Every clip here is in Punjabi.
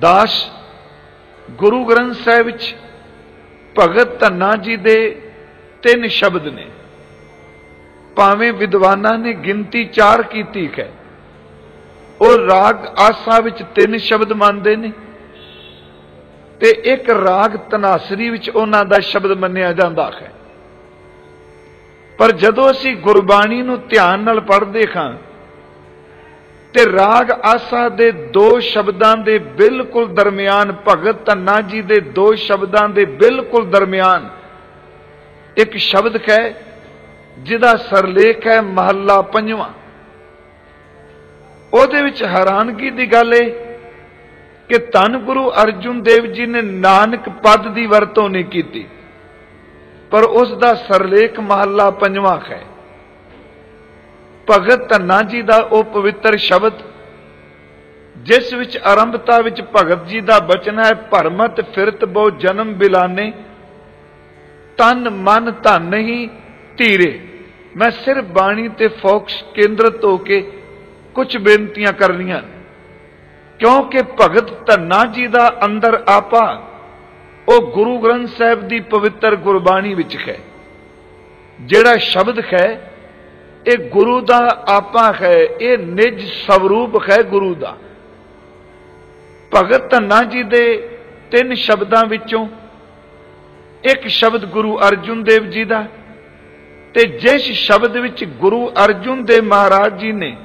ਦਾਸ ਗੁਰੂ ਗ੍ਰੰਥ ਸਾਹਿਬ ਵਿੱਚ ਭਗਤ ਧੰਨਾ ਜੀ ਦੇ ਤਿੰਨ ਸ਼ਬਦ ਨੇ। ਭਾਵੇਂ ਵਿਦਵਾਨਾਂ ਨੇ ਗਿਣਤੀ 4 ਕੀਤੀ ਹੈ, ਉਹ ਰਾਗ ਆਸਾ ਵਿੱਚ ਤਿੰਨ ਸ਼ਬਦ ਮੰਨਦੇ ਨੇ ਤੇ ਇੱਕ ਰਾਗ ਤਨਾਸਰੀ ਵਿੱਚ ਉਹਨਾਂ ਦਾ ਸ਼ਬਦ ਮੰਨਿਆ ਜਾਂਦਾ ਹੈ। ਪਰ ਜਦੋਂ ਅਸੀਂ ਗੁਰਬਾਣੀ ਨੂੰ ਧਿਆਨ ਨਾਲ ਪੜ੍ਹਦੇ ਹਾਂ ਤੇ ਰਾਗ ਆਸਾ ਦੇ ਦੋ ਸ਼ਬਦਾਂ ਦੇ ਬਿਲਕੁਲ ਦਰਮਿਆਨ ਭਗਤ ਧੰਨਾ ਜੀ ਦੇ ਦੋ ਸ਼ਬਦਾਂ ਦੇ ਬਿਲਕੁਲ ਦਰਮਿਆਨ। ਇੱਕ ਸ਼ਬਦ ਹੈ ਜਿਹਦਾ ਸਰਲੇਖ ਹੈ ਮਹੱਲਾ ਪੰਜਵਾਂ। ਉਹਦੇ ਵਿੱਚ ਹੈਰਾਨਗੀ ਦੀ ਗੱਲ ਏ ਕਿ ਧੰਨ ਗੁਰੂ ਅਰਜੁਨ ਦੇਵ ਜੀ ਨੇ ਨਾਨਕ ਪਦ ਦੀ ਵਰਤੋਂ ਨਹੀਂ ਕੀਤੀ, ਪਰ ਉਸ ਦਾ ਸਰਲੇਖ ਮਹੱਲਾ ਪੰਜਵਾਂ ਹੈ। ਭਗਤ ਧੰਨਾ ਜੀ ਦਾ ਉਹ ਪਵਿੱਤਰ ਸ਼ਬਦ, ਜਿਸ ਵਿੱਚ ਆਰੰਭਤਾ ਵਿੱਚ ਭਗਤ ਜੀ ਦਾ ਬਚਨ ਹੈ, ਭਰਮਤ ਫਿਰਤ ਬਹੁ ਜਨਮ ਬਿਲਾਨੇ, ਤਨ ਮਨ ਧਨ ਨਹੀਂ ਧੀਰੇ। ਮੈਂ ਸਿਰਫ ਬਾਣੀ ਤੇ ਫੋਕਸ ਕੇਂਦਰਿਤ ਹੋ ਕੇ ਕੁਝ ਬੇਨਤੀਆਂ ਕਰਨੀਆਂ ਕਿਉਂਕਿ ਭਗਤ ਧੰਨਾ ਜੀ ਦਾ ਅੰਦਰ ਆਪਾ, ਉਹ ਗੁਰੂ ਗ੍ਰੰਥ ਸਾਹਿਬ ਦੀ ਪਵਿੱਤਰ ਗੁਰਬਾਣੀ ਵਿੱਚ ਹੈ। ਜਿਹੜਾ ਸ਼ਬਦ ਹੈ ਇਹ ਗੁਰੂ ਦਾ ਆਪਾ ਹੈ, ਇਹ ਨਿਜ ਸਵਰੂਪ ਹੈ ਗੁਰੂ ਦਾ। ਭਗਤ ਧੰਨਾ ਜੀ ਦੇ ਤਿੰਨ ਸ਼ਬਦਾਂ ਵਿੱਚੋਂ ਇੱਕ ਸ਼ਬਦ ਗੁਰੂ ਅਰਜੁਨ ਦੇਵ ਜੀ ਦਾ ਤੇ ਜਿਸ ਸ਼ਬਦ ਵਿੱਚ ਗੁਰੂ ਅਰਜੁਨ ਦੇਵ ਮਹਾਰਾਜ ਜੀ ਨੇ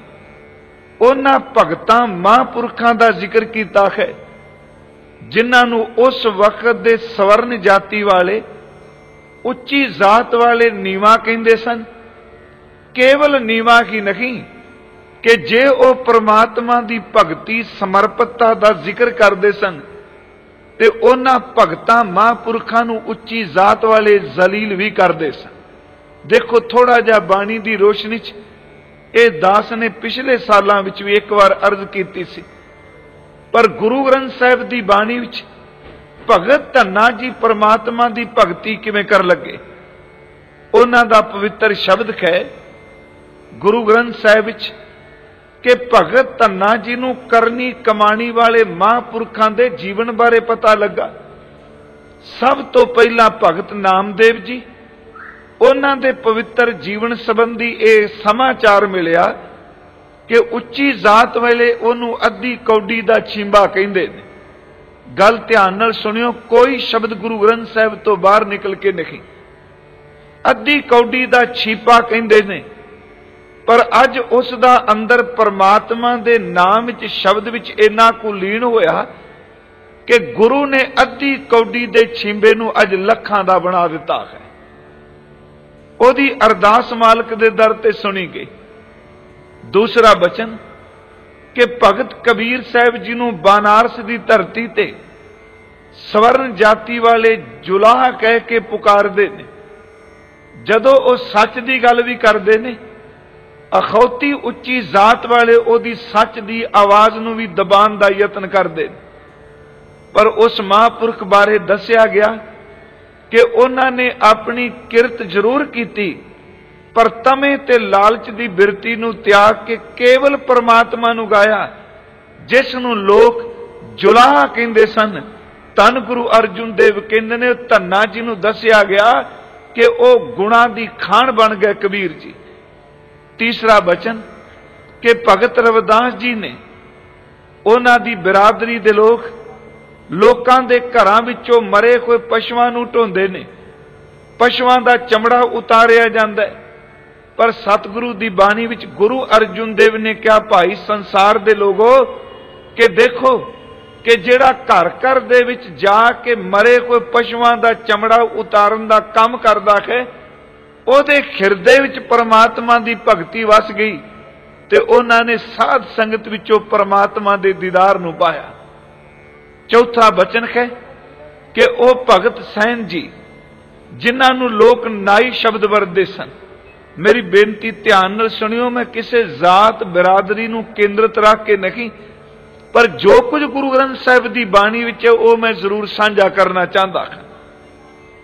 ਉਹਨਾਂ ਭਗਤਾਂ ਮਹਾਂਪੁਰਖਾਂ ਦਾ ਜ਼ਿਕਰ ਕੀਤਾ ਹੈ, ਜਿਨ੍ਹਾਂ ਨੂੰ ਉਸ ਵਕਤ ਦੇ ਸਵਰਨ ਜਾਤੀ ਵਾਲੇ, ਉੱਚੀ ਜ਼ਾਤ ਵਾਲੇ ਨੀਵਾ ਕਹਿੰਦੇ ਸਨ ਕੇਵਲ ਨੀਵਾ ਹੀ ਨਹੀਂ ਕਿ ਜੇ ਉਹ ਪ੍ਰਮਾਤਮਾ ਦੀ ਭਗਤੀ ਸਮਰਪਿਤਤਾ ਦਾ ਜ਼ਿਕਰ ਕਰਦੇ ਸਨ ਤੇ ਉਹਨਾਂ ਭਗਤਾਂ ਮਹਾਂਪੁਰਖਾਂ ਨੂੰ ਉੱਚੀ ਜ਼ਾਤ ਵਾਲੇ ਜ਼ਲੀਲ ਵੀ ਕਰਦੇ ਸਨ। ਦੇਖੋ ਥੋੜਾ ਜਿਹਾ ਬਾਣੀ ਦੀ ਰੋਸ਼ਨੀ 'ਚ ਇਹ ਦਾਸ ਨੇ ਪਿਛਲੇ ਸਾਲਾਂ ਵਿੱਚ ਵੀ ਇੱਕ ਵਾਰ ਅਰਜ਼ ਕੀਤੀ ਸੀ। ਪਰ ਗੁਰੂ ਗ੍ਰੰਥ ਸਾਹਿਬ ਦੀ ਬਾਣੀ ਵਿੱਚ ਭਗਤ ਧੰਨਾ ਜੀ ਪਰਮਾਤਮਾ ਦੀ ਭਗਤੀ ਕਿਵੇਂ ਕਰ ਲੱਗੇ? ਉਹਨਾਂ ਦਾ ਪਵਿੱਤਰ ਸ਼ਬਦ ਹੈ ਗੁਰੂ ਗ੍ਰੰਥ ਸਾਹਿਬ ਵਿੱਚ ਕਿ ਭਗਤ ਧੰਨਾ ਜੀ ਨੂੰ ਕਰਨੀ ਕਮਾਣੀ ਵਾਲੇ ਮਹਾਂਪੁਰਖਾਂ ਦੇ ਜੀਵਨ ਬਾਰੇ ਪਤਾ ਲੱਗਾ। ਸਭ ਤੋਂ ਪਹਿਲਾਂ ਭਗਤ ਨਾਮਦੇਵ ਜੀ, ਉਹਨਾਂ ਦੇ ਪਵਿੱਤਰ ਜੀਵਨ ਸੰਬੰਧੀ ਇਹ ਸਮਾਚਾਰ ਮਿਲਿਆ ਕਿ ਉੱਚੀ ਜ਼ਾਤ ਵਾਲੇ ਉਹਨੂੰ ਅੱਧੀ ਕੌਡੀ ਦਾ ਛਿੰਬਾ ਕਹਿੰਦੇ ਨੇ। ਗੱਲ ਧਿਆਨ ਨਾਲ ਸੁਣਿਓ, ਕੋਈ ਸ਼ਬਦ ਗੁਰੂ ਗ੍ਰੰਥ ਸਾਹਿਬ ਤੋਂ ਬਾਹਰ ਨਿਕਲ ਕੇ ਨਹੀਂ। ਅੱਧੀ ਕੌਡੀ ਦਾ ਛੀਪਾ ਕਹਿੰਦੇ ਨੇ। ਪਰ ਅੱਜ ਉਸ ਦਾ ਅੰਦਰ ਪਰਮਾਤਮਾ ਦੇ ਨਾਮ ਵਿੱਚ ਸ਼ਬਦ ਵਿੱਚ ਇੰਨਾ ਕੁ ਲੀਨ ਹੋਇਆ ਕਿ ਗੁਰੂ ਨੇ ਅੱਧੀ ਕੌਡੀ ਦੇ ਛਿੰਬੇ ਨੂੰ ਅੱਜ ਲੱਖਾਂ ਦਾ ਬਣਾ ਦਿੱਤਾ ਹੈ। ਉਹਦੀ ਅਰਦਾਸ ਮਾਲਕ ਦੇ ਦਰ ਤੇ ਸੁਣੀ ਗਈ। ਦੂਸਰਾ ਬਚਨ, ਕਿ ਭਗਤ ਕਬੀਰ ਸਾਹਿਬ ਜੀ ਨੂੰ ਬਾਨਾਰਸ ਦੀ ਧਰਤੀ ਤੇ ਸਵਰਨ ਜਾਤੀ ਵਾਲੇ ਜੁਲਾਹ ਕਹਿ ਕੇ ਪੁਕਾਰਦੇ ਨੇ। ਜਦੋਂ ਉਹ ਸੱਚ ਦੀ ਗੱਲ ਵੀ ਕਰਦੇ ਨੇ ਅਖੌਤੀ ਉੱਚੀ ਜ਼ਾਤ ਵਾਲੇ ਉਹਦੀ ਸੱਚ ਦੀ ਆਵਾਜ਼ ਨੂੰ ਵੀ ਦਬਾਉਣ ਦਾ ਯਤਨ ਕਰਦੇ ਪਰ ਉਸ ਮਹਾਂਪੁਰਖ ਬਾਰੇ ਦੱਸਿਆ ਗਿਆ ਕਿ ਉਹਨਾਂ ਨੇ ਆਪਣੀ ਕਿਰਤ ਜ਼ਰੂਰ ਕੀਤੀ, ਪਰ ਤਮੇ ਤੇ ਲਾਲਚ ਦੀ ਬਿਰਤੀ ਨੂੰ ਤਿਆਗ ਕੇ ਕੇਵਲ ਪਰਮਾਤਮਾ ਨੂੰ ਗਾਇਆ, ਜਿਸ ਨੂੰ ਲੋਕ ਜੁਲਾਹ ਕਹਿੰਦੇ ਸਨ। ਤਨ ਗੁਰੂ ਅਰਜੁਨ ਦੇਵ ਕਹਿੰਦੇ ਨੇ, ਧੰਨਾ ਜੀ ਨੂੰ ਦੱਸਿਆ ਗਿਆ ਕਿ ਉਹ ਗੁਣਾ ਦੀ ਖਾਨ ਬਣ ਗਏ ਕਬੀਰ ਜੀ। ਤੀਸਰਾ ਬਚਨ ਕਿ ਭਗਤ ਰਵਿਦਾਸ ਜੀ ਨੇ ਉਹਨਾਂ ਦੀ ਬਰਾਦਰੀ ਦੇ ਲੋਕ ਲੋਕਾਂ ਦੇ ਘਰਾਂ ਵਿੱਚੋਂ ਮਰੇ ਹੋਏ ਪਸ਼ੂਆਂ ਨੂੰ ਢੋਂਦੇ ਨੇ। ਪਸ਼ੂਆਂ ਦਾ ਚਮੜਾ ਉਤਾਰਿਆ ਜਾਂਦਾ ਪਰ ਸਤਿਗੁਰੂ ਦੀ ਬਾਣੀ ਵਿੱਚ ਗੁਰੂ ਅਰਜੁਨ ਦੇਵ ਨੇ ਕਿਹਾ, ਭਾਈ, ਸੰਸਾਰ ਦੇ ਲੋਗੋ, ਕਿ ਦੇਖੋ ਕਿ ਜਿਹੜਾ ਘਰ ਘਰ ਦੇ ਵਿੱਚ ਜਾ ਕੇ ਮਰੇ ਕੋਈ ਪਸ਼ੂਆਂ ਦਾ ਚਮੜਾ ਉਤਾਰਨ ਦਾ ਕੰਮ ਕਰਦਾ ਹੈ ਉਹਦੇ ਹਿਰਦੇ ਵਿੱਚ ਪਰਮਾਤਮਾ ਦੀ ਭਗਤੀ ਵਸ ਗਈ ਤੇ ਉਹਨਾਂ ਨੇ ਸਾਧ ਸੰਗਤ ਵਿੱਚੋਂ ਪਰਮਾਤਮਾ ਦੇ ਦੀਦਾਰ ਨੂੰ ਪਾਇਆ। ਚੌਥਾ ਬਚਨ ਹੈ ਕਿ ਉਹ ਭਗਤ ਸੈਨ ਜੀ, ਜਿਨ੍ਹਾਂ ਨੂੰ ਲੋਕ ਨਾਈ ਸ਼ਬਦ ਵਰਦੇ ਸਨ। ਮੇਰੀ ਬੇਨਤੀ ਧਿਆਨ ਨਾਲ ਸੁਣਿਓ, ਮੈਂ ਕਿਸੇ ਜ਼ਾਤ ਬਰਾਦਰੀ ਨੂੰ ਕੇਂਦਰਿਤ ਰੱਖ ਕੇ ਨਹੀਂ, ਪਰ ਜੋ ਕੁਝ ਗੁਰੂ ਗ੍ਰੰਥ ਸਾਹਿਬ ਦੀ ਬਾਣੀ ਵਿੱਚ ਹੈ, ਉਹ ਮੈਂ ਜ਼ਰੂਰ ਸਾਂਝਾ ਕਰਨਾ ਚਾਹੁੰਦਾ ਹਾਂ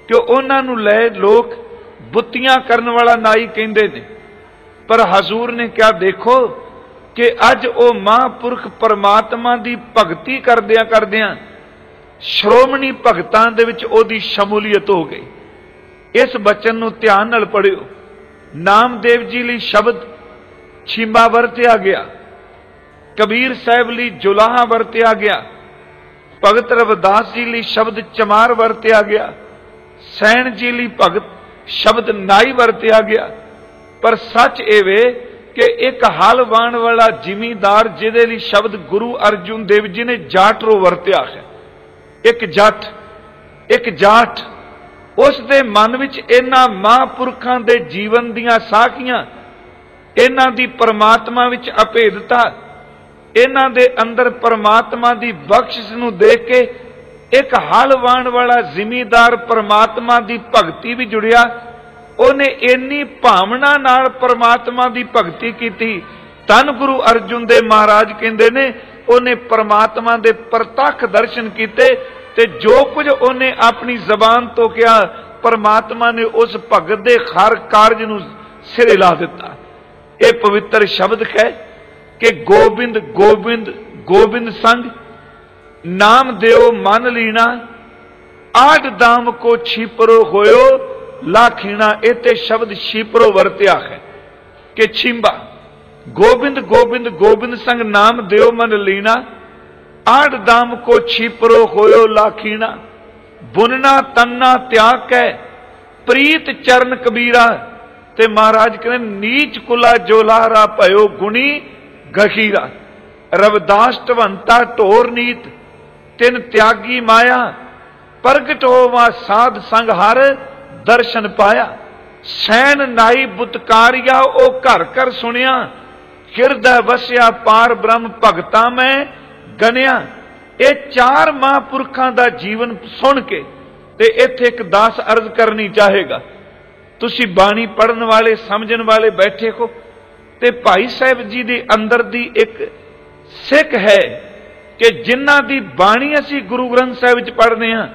ਕਿ ਉਹਨਾਂ ਨੂੰ ਲੈ ਲੋਕ ਬੁੱਤੀਆਂ ਕਰਨ ਵਾਲਾ ਨਾਈ ਕਹਿੰਦੇ ਨੇ। ਪਰ ਹਜ਼ੂਰ ਨੇ ਕਿਹਾ, ਦੇਖੋ ਕਿ ਅੱਜ ਉਹ ਮਹਾਂਪੁਰਖ ਪਰਮਾਤਮਾ ਦੀ ਭਗਤੀ ਕਰਦਿਆਂ ਕਰਦਿਆਂ ਸ਼੍ਰੋਮਣੀ ਭਗਤਾਂ ਦੇ ਵਿੱਚ ਉਹਦੀ ਸ਼ਮੂਲੀਅਤ ਹੋ ਗਈ। ਇਸ ਬਚਨ ਨੂੰ ਧਿਆਨ ਨਾਲ ਪੜਿਓ ਨਾਮਦੇਵ ਜੀ ਲਈ ਸ਼ਬਦ ਛੀਮਾ ਵਰਤਿਆ ਗਿਆ। ਕਬੀਰ ਸਾਹਿਬ ਲਈ ਜੁਲਾਹਾ ਵਰਤਿਆ ਗਿਆ। ਭਗਤ ਰਵਿਦਾਸ ਜੀ ਲਈ ਸ਼ਬਦ ਚਮਾਰ ਵਰਤਿਆ ਗਿਆ। ਸੈਣ ਜੀ ਲਈ ਭਗਤ ਸ਼ਬਦ ਨਾਈ ਵਰਤਿਆ ਗਿਆ। ਪਰ ਸੱਚ ਇਹ ਵੇ ਕਿ ਇੱਕ ਹਲ ਵਾਣ ਵਾਲਾ ਜ਼ਿਮੀਦਾਰ ਜਿਹਦੇ ਲਈ ਸ਼ਬਦ ਗੁਰੂ ਅਰਜੁਨ ਦੇਵ ਜੀ ਨੇ ਜਾਟਰੋ ਵਰਤਿਆ ਹੈ। ਇੱਕ ਜੱਟ, ਇੱਕ ਜਾਟ, ਉਸ ਦੇ ਮਨ ਵਿੱਚ ਇਹਨਾਂ ਮਹਾਂਪੁਰਖਾਂ ਦੇ ਜੀਵਨ ਦੀਆਂ ਸਾਖੀਆਂ, ਇਹਨਾਂ ਦੀ ਪਰਮਾਤਮਾ ਵਿੱਚ ਅਭੇਦਤਾ, ਇਹਨਾਂ ਦੇ ਅੰਦਰ ਪਰਮਾਤਮਾ ਦੀ ਬਖਸ਼ਿਸ਼ ਨੂੰ ਦੇਖ ਕੇ ਇੱਕ ਹਲ ਵਾਣ ਵਾਲਾ ਜ਼ਿਮੀਦਾਰ ਪਰਮਾਤਮਾ ਦੀ ਭਗਤੀ ਵੀ ਜੁੜਿਆ। ਉਹਨੇ ਇੰਨੀ ਭਾਵਨਾ ਨਾਲ ਪਰਮਾਤਮਾ ਦੀ ਭਗਤੀ ਕੀਤੀ। ਤਨ ਗੁਰੂ ਅਰਜੁਨ ਦੇ ਮਹਾਰਾਜ ਕਹਿੰਦੇ ਨੇ, ਉਹਨੇ ਪਰਮਾਤਮਾ ਦੇ ਪ੍ਰਤੱਖ ਦਰਸ਼ਨ ਕੀਤੇ ਤੇ ਜੋ ਕੁਝ ਉਹਨੇ ਆਪਣੀ ਜ਼ਬਾਨ ਤੋਂ ਕਿਹਾ, ਪਰਮਾਤਮਾ ਨੇ ਉਸ ਭਗਤ ਦੇ ਹਰ ਕਾਰਜ ਨੂੰ ਸਿਰੇ ਲਾ ਦਿੱਤਾ। ਇਹ ਪਵਿੱਤਰ ਸ਼ਬਦ ਹੈ ਕਿ ਗੋਬਿੰਦ ਗੋਬਿੰਦ ਗੋਬਿੰਦ ਸੰਗ ਨਾਮ ਦਿਓ, ਮਨ ਲੀਣਾ। ਆਡ ਦਾਮ ਕੋ ਛੀਪਰੋ ਹੋਇਓ, ਲਾਖੀਣਾ, ਇਹ ਤੇ ਸ਼ਬਦ ਛੀਪਰੋ ਵਰਤਿਆ ਹੈ। ਕਿ ਛਿੰਬਾ। ਗੋਬਿੰਦ ਗੋਬਿੰਦ ਗੋਬਿੰਦ ਸੰਗ ਨਾਮ ਦਿਓ, ਮਨ ਲੀਣਾ। ਆੜ ਦਾਮ ਕੋ ਛੀਪਰੋ ਹੋਇਓ, ਲਾਖੀਣਾ। ਬੁਨਨਾ ਤੰਨਾ, ਤਿਆਗ ਕੈ ਪ੍ਰੀਤ ਚਰਨ ਕਬੀਰਾ। ਤੇ ਮਹਾਰਾਜ ਕਹਿੰਦੇ, ਨੀਚ ਕੁਲਾ ਜੋਲਾਰਾ ਭਇਓ ਗੁਣੀ ਗਖੀਰਾ ਰਵਦਾਸ ਢਵੰਤਾ ਢੋਰ ਨੀਤ। ਤਿੰਨ ਤਿਆਗੀ ਮਾਇਆ, ਪ੍ਰਗਟ ਹੋਵਾ ਸਾਧ ਸੰਗ ਹਰ ਦਰਸ਼ਨ ਪਾਇਆ। ਸੈਨ ਨਾਈ ਬੁਤਕਾਰਿਆ, ਉਹ ਘਰ ਘਰ ਸੁਣਿਆ। ਹਿਰਦੈ ਵਸਿਆ ਪਾਰ ਬ੍ਰਹਮ ਭਗਤਾ ਮੈਂ ਗਨਿਆ ਇਹ ਚਾਰ ਮਹਾਂਪੁਰਖਾਂ ਦਾ ਜੀਵਨ ਸੁਣ ਕੇ ਤੇ ਇੱਥੇ ਇੱਕ ਦਾਸ ਅਰਜ਼ ਕਰਨੀ ਚਾਹੇਗਾ, ਤੁਸੀਂ ਬਾਣੀ ਪੜਨ ਵਾਲੇ, ਸਮਝਣ ਵਾਲੇ ਬੈਠੇ ਹੋ ਤੇ ਭਾਈ ਸਾਹਿਬ ਜੀ ਦੇ ਅੰਦਰ ਦੀ ਇੱਕ ਸਿੱਖ ਹੈ। ਕਿ ਜਿਨ੍ਹਾਂ ਦੀ ਬਾਣੀ ਅਸੀਂ ਗੁਰੂ ਗ੍ਰੰਥ ਸਾਹਿਬ ਵਿੱਚ ਪੜ੍ਹਦੇ ਹਾਂ,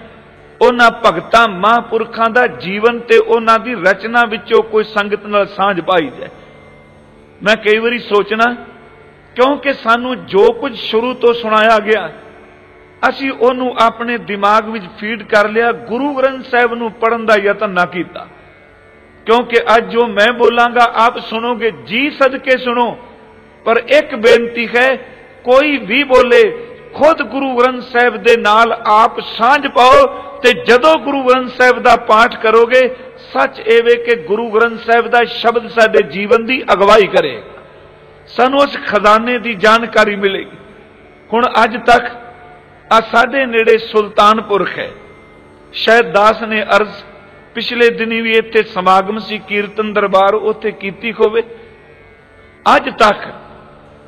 ਉਹਨਾਂ ਭਗਤਾਂ ਮਹਾਂਪੁਰਖਾਂ ਦਾ ਜੀਵਨ ਤੇ ਉਹਨਾਂ ਦੀ ਰਚਨਾ ਵਿੱਚੋਂ ਕੋਈ ਸੰਗਤ ਨਾਲ ਸਾਂਝ ਪਾਈ ਜਾਏ। ਮੈਂ ਕਈ ਵਾਰੀ ਸੋਚਣਾ, ਕਿਉਂਕਿ ਸਾਨੂੰ ਜੋ ਕੁਝ ਸ਼ੁਰੂ ਤੋਂ ਸੁਣਾਇਆ ਗਿਆ, ਅਸੀਂ ਉਹਨੂੰ ਆਪਣੇ ਦਿਮਾਗ ਵਿੱਚ ਫੀਡ ਕਰ ਲਿਆ, ਗੁਰੂ ਗ੍ਰੰਥ ਸਾਹਿਬ ਨੂੰ ਪੜਨ ਦਾ ਯਤਨ ਨਾ ਕੀਤਾ। ਕਿਉਂਕਿ ਅੱਜ ਜੋ ਮੈਂ ਬੋਲਾਂਗਾ, ਆਪ ਸੁਣੋਗੇ, ਜੀ ਸਦਕੇ ਸੁਣੋ, ਪਰ ਇੱਕ ਬੇਨਤੀ ਹੈ, ਕੋਈ ਵੀ ਬੋਲੇ ਖੁਦ ਗੁਰੂ ਗ੍ਰੰਥ ਸਾਹਿਬ ਦੇ ਨਾਲ ਆਪ ਸਾਂਝ ਪਾਓ ਤੇ ਜਦੋਂ ਗੁਰੂ ਗ੍ਰੰਥ ਸਾਹਿਬ ਦਾ ਪਾਠ ਕਰੋਗੇ, ਸੱਚ ਇਹ ਵੇ ਕਿ ਗੁਰੂ ਗ੍ਰੰਥ ਸਾਹਿਬ ਦਾ ਸ਼ਬਦ ਸਾਡੇ ਜੀਵਨ ਦੀ ਅਗਵਾਈ ਕਰੇ। ਸਾਨੂੰ ਉਸ ਖਜ਼ਾਨੇ ਦੀ ਜਾਣਕਾਰੀ ਮਿਲੇਗੀ ਹੁਣ ਅੱਜ ਤੱਕ ਆ ਸਾਡੇ ਨੇੜੇ ਸੁਲਤਾਨਪੁਰ ਹੈ। ਸ਼ਾਇਦ ਦਾਸ ਨੇ ਅਰਜ਼ ਪਿਛਲੇ ਦਿਨੀ ਵੀ ਇੱਥੇ ਸਮਾਗਮ ਸੀ, ਕੀਰਤਨ ਦਰਬਾਰ ਉੱਥੇ ਕੀਤੀ ਹੋਵੇ। ਅੱਜ ਤੱਕ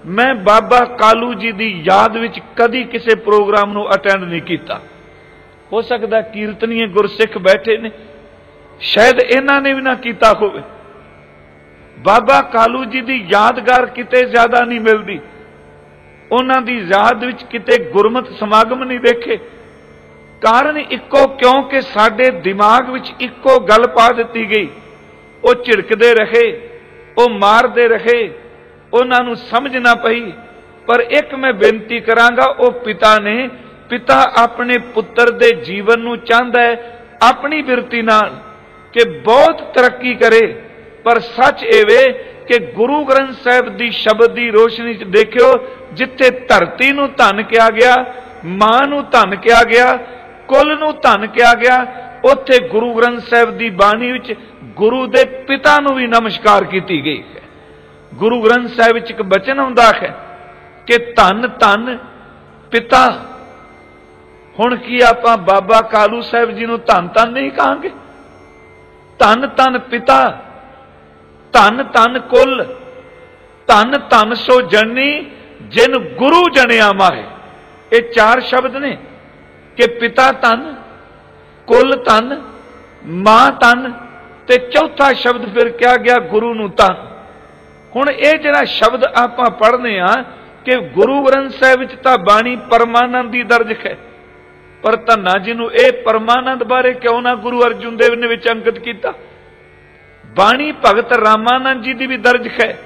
ਮੈਂ ਬਾਬਾ ਕਾਲੂ ਜੀ ਦੀ ਯਾਦ ਵਿੱਚ ਕਦੀ ਕਿਸੇ ਪ੍ਰੋਗਰਾਮ ਨੂੰ ਅਟੈਂਡ ਨਹੀਂ ਕੀਤਾ। ਹੋ ਸਕਦਾ ਕੀਰਤਨੀਏ ਗੁਰਸਿੱਖ ਬੈਠੇ ਨੇ। ਸ਼ਾਇਦ ਇਹਨਾਂ ਨੇ ਵੀ ਨਾ ਕੀਤਾ ਹੋਵੇ। ਬਾਬਾ ਕਾਲੂ ਜੀ ਦੀ ਯਾਦਗਾਰ ਕਿਤੇ ਜ਼ਿਆਦਾ ਨਹੀਂ ਮਿਲਦੀ। ਉਹਨਾਂ ਦੀ ਯਾਦ ਵਿੱਚ ਕਿਤੇ ਗੁਰਮਤ ਸਮਾਗਮ ਨਹੀਂ ਦੇਖੇ। ਕਾਰਨ ਇੱਕੋ ਕਿਉਂਕਿ ਸਾਡੇ ਦਿਮਾਗ ਵਿੱਚ ਇੱਕੋ ਗੱਲ ਪਾ ਦਿੱਤੀ ਗਈ। ਉਹ ਝਿੜਕਦੇ ਰਹੇ, ਉਹ ਮਾਰਦੇ ਰਹੇ ਉਹਨਾਂ ਨੂੰ ਸਮਝ ਨਾ ਪਈ। ਪਰ ਇੱਕ ਮੈਂ ਬੇਨਤੀ ਕਰਾਂਗਾ, ਉਹ ਪਿਤਾ ਨੇ, ਪਿਤਾ ਆਪਣੇ ਪੁੱਤਰ ਦੇ ਜੀਵਨ ਨੂੰ ਚਾਹੁੰਦਾ ਹੈ, ਆਪਣੀ ਬਿਰਤੀ ਨਾਲ ਕਿ ਬਹੁਤ ਤਰੱਕੀ ਕਰੇ। ਪਰ ਸੱਚ ਇਹ ਕਿ ਗੁਰੂ ਗ੍ਰੰਥ ਸਾਹਿਬ ਦੀ ਸ਼ਬਦ ਦੀ ਰੋਸ਼ਨੀ 'ਚ ਦੇਖਿਓ, ਜਿੱਥੇ ਧਰਤੀ ਨੂੰ ਧਨ ਕਿਹਾ ਗਿਆ, ਮਾਂ ਨੂੰ ਧਨ ਕਿਹਾ ਗਿਆ, ਕੁੱਲ ਨੂੰ ਧਨ ਕਿਹਾ ਗਿਆ, ਉੱਥੇ ਗੁਰੂ ਗ੍ਰੰਥ ਸਾਹਿਬ ਦੀ ਬਾਣੀ ਵਿੱਚ ਗੁਰੂ ਦੇ ਪਿਤਾ ਨੂੰ ਵੀ ਨਮਸਕਾਰ ਕੀਤੀ ਗਈ ਹੈ। ਗੁਰੂ ਗ੍ਰੰਥ ਸਾਹਿਬ ਵਿੱਚ ਇੱਕ ਬਚਨ ਆਉਂਦਾ ਹੈ ਕਿ ਧੰਨ ਧੰਨ ਪਿਤਾ। ਹੁਣ ਕੀ ਆਪਾਂ ਬਾਬਾ ਕਾਲੂ ਸਾਹਿਬ ਜੀ ਨੂੰ ਧੰਨ ਧੰਨ ਨਹੀਂ ਕਹਾਂਗੇ? ਧੰਨ ਧੰਨ ਪਿਤਾ, ਧੰਨ ਧੰਨ ਕੁੱਲ, ਧੰਨ ਧੰਨ ਸੋ ਜਨਨੀ ਜਿਨ ਗੁਰੂ ਜਣਿਆ ਮਾਹੇ। ਇਹ ਚਾਰ ਸ਼ਬਦ ਨੇ ਕਿ ਪਿਤਾ ਧੰਨ, ਕੁੱਲ ਧੰਨ, ਮਾਂ ਧੰਨ ਤੇ ਚੌਥਾ ਸ਼ਬਦ ਫਿਰ ਕਿਹਾ ਗਿਆ ਗੁਰੂ ਨੂੰ ਧੰਨ। ਹੁਣ ਇਹ ਜਿਹੜਾ ਸ਼ਬਦ ਆਪਾਂ ਪੜ੍ਹਨੇ ਆ ਕਿ ਗੁਰੂ ਗ੍ਰੰਥ ਸਾਹਿਬ ਵਿੱਚ ਤਾਂ ਬਾਣੀ ਪਰਮਾਨੰਦ ਦੀ ਦਰਜ ਹੈ। ਪਰ ਧੰਨਾ ਜੀ ਨੂੰ ਇਹ ਪਰਮਾਨੰਦ ਬਾਰੇ ਕਿਉਂ ਨਾ ਗੁਰੂ ਅਰਜੁਨ ਦੇਵ ਨੇ ਵਿੱਚ ਅੰਕਿਤ ਕੀਤਾ? ਬਾਣੀ ਭਗਤ ਰਾਮਾਨੰਦ ਜੀ ਦੀ ਵੀ ਦਰਜ ਹੈ।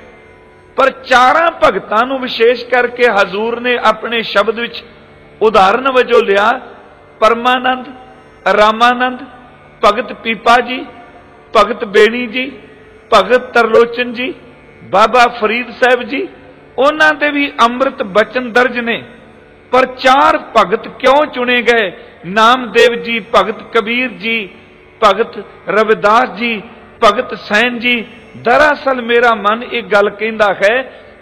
ਪਰ ਚਾਰਾਂ ਭਗਤਾਂ ਨੂੰ ਵਿਸ਼ੇਸ਼ ਕਰਕੇ ਹਜ਼ੂਰ ਨੇ ਆਪਣੇ ਸ਼ਬਦ ਵਿੱਚ ਉਦਾਹਰਨ ਵਜੋਂ ਲਿਆ, ਪਰਮਾਨੰਦ, ਰਾਮਾਨੰਦ, ਭਗਤ ਪੀਪਾ ਜੀ, ਭਗਤ ਬੇਣੀ ਜੀ, ਭਗਤ ਤਰਲੋਚਨ ਜੀ ਬਾਬਾ ਫਰੀਦ ਸਾਹਿਬ ਜੀ, ਉਹਨਾਂ ਦੇ ਵੀ ਅੰਮ੍ਰਿਤ ਬਚਨ ਦਰਜ ਨੇ। ਪਰ ਚਾਰ ਭਗਤ ਕਿਉਂ ਚੁਣੇ ਗਏ? ਨਾਮਦੇਵ ਜੀ, ਭਗਤ ਕਬੀਰ ਜੀ, ਭਗਤ ਰਵਿਦਾਸ ਜੀ, ਭਗਤ ਸੈਨ ਜੀ। ਦਰਅਸਲ ਮੇਰਾ ਮਨ ਇਹ ਗੱਲ ਕਹਿੰਦਾ ਹੈ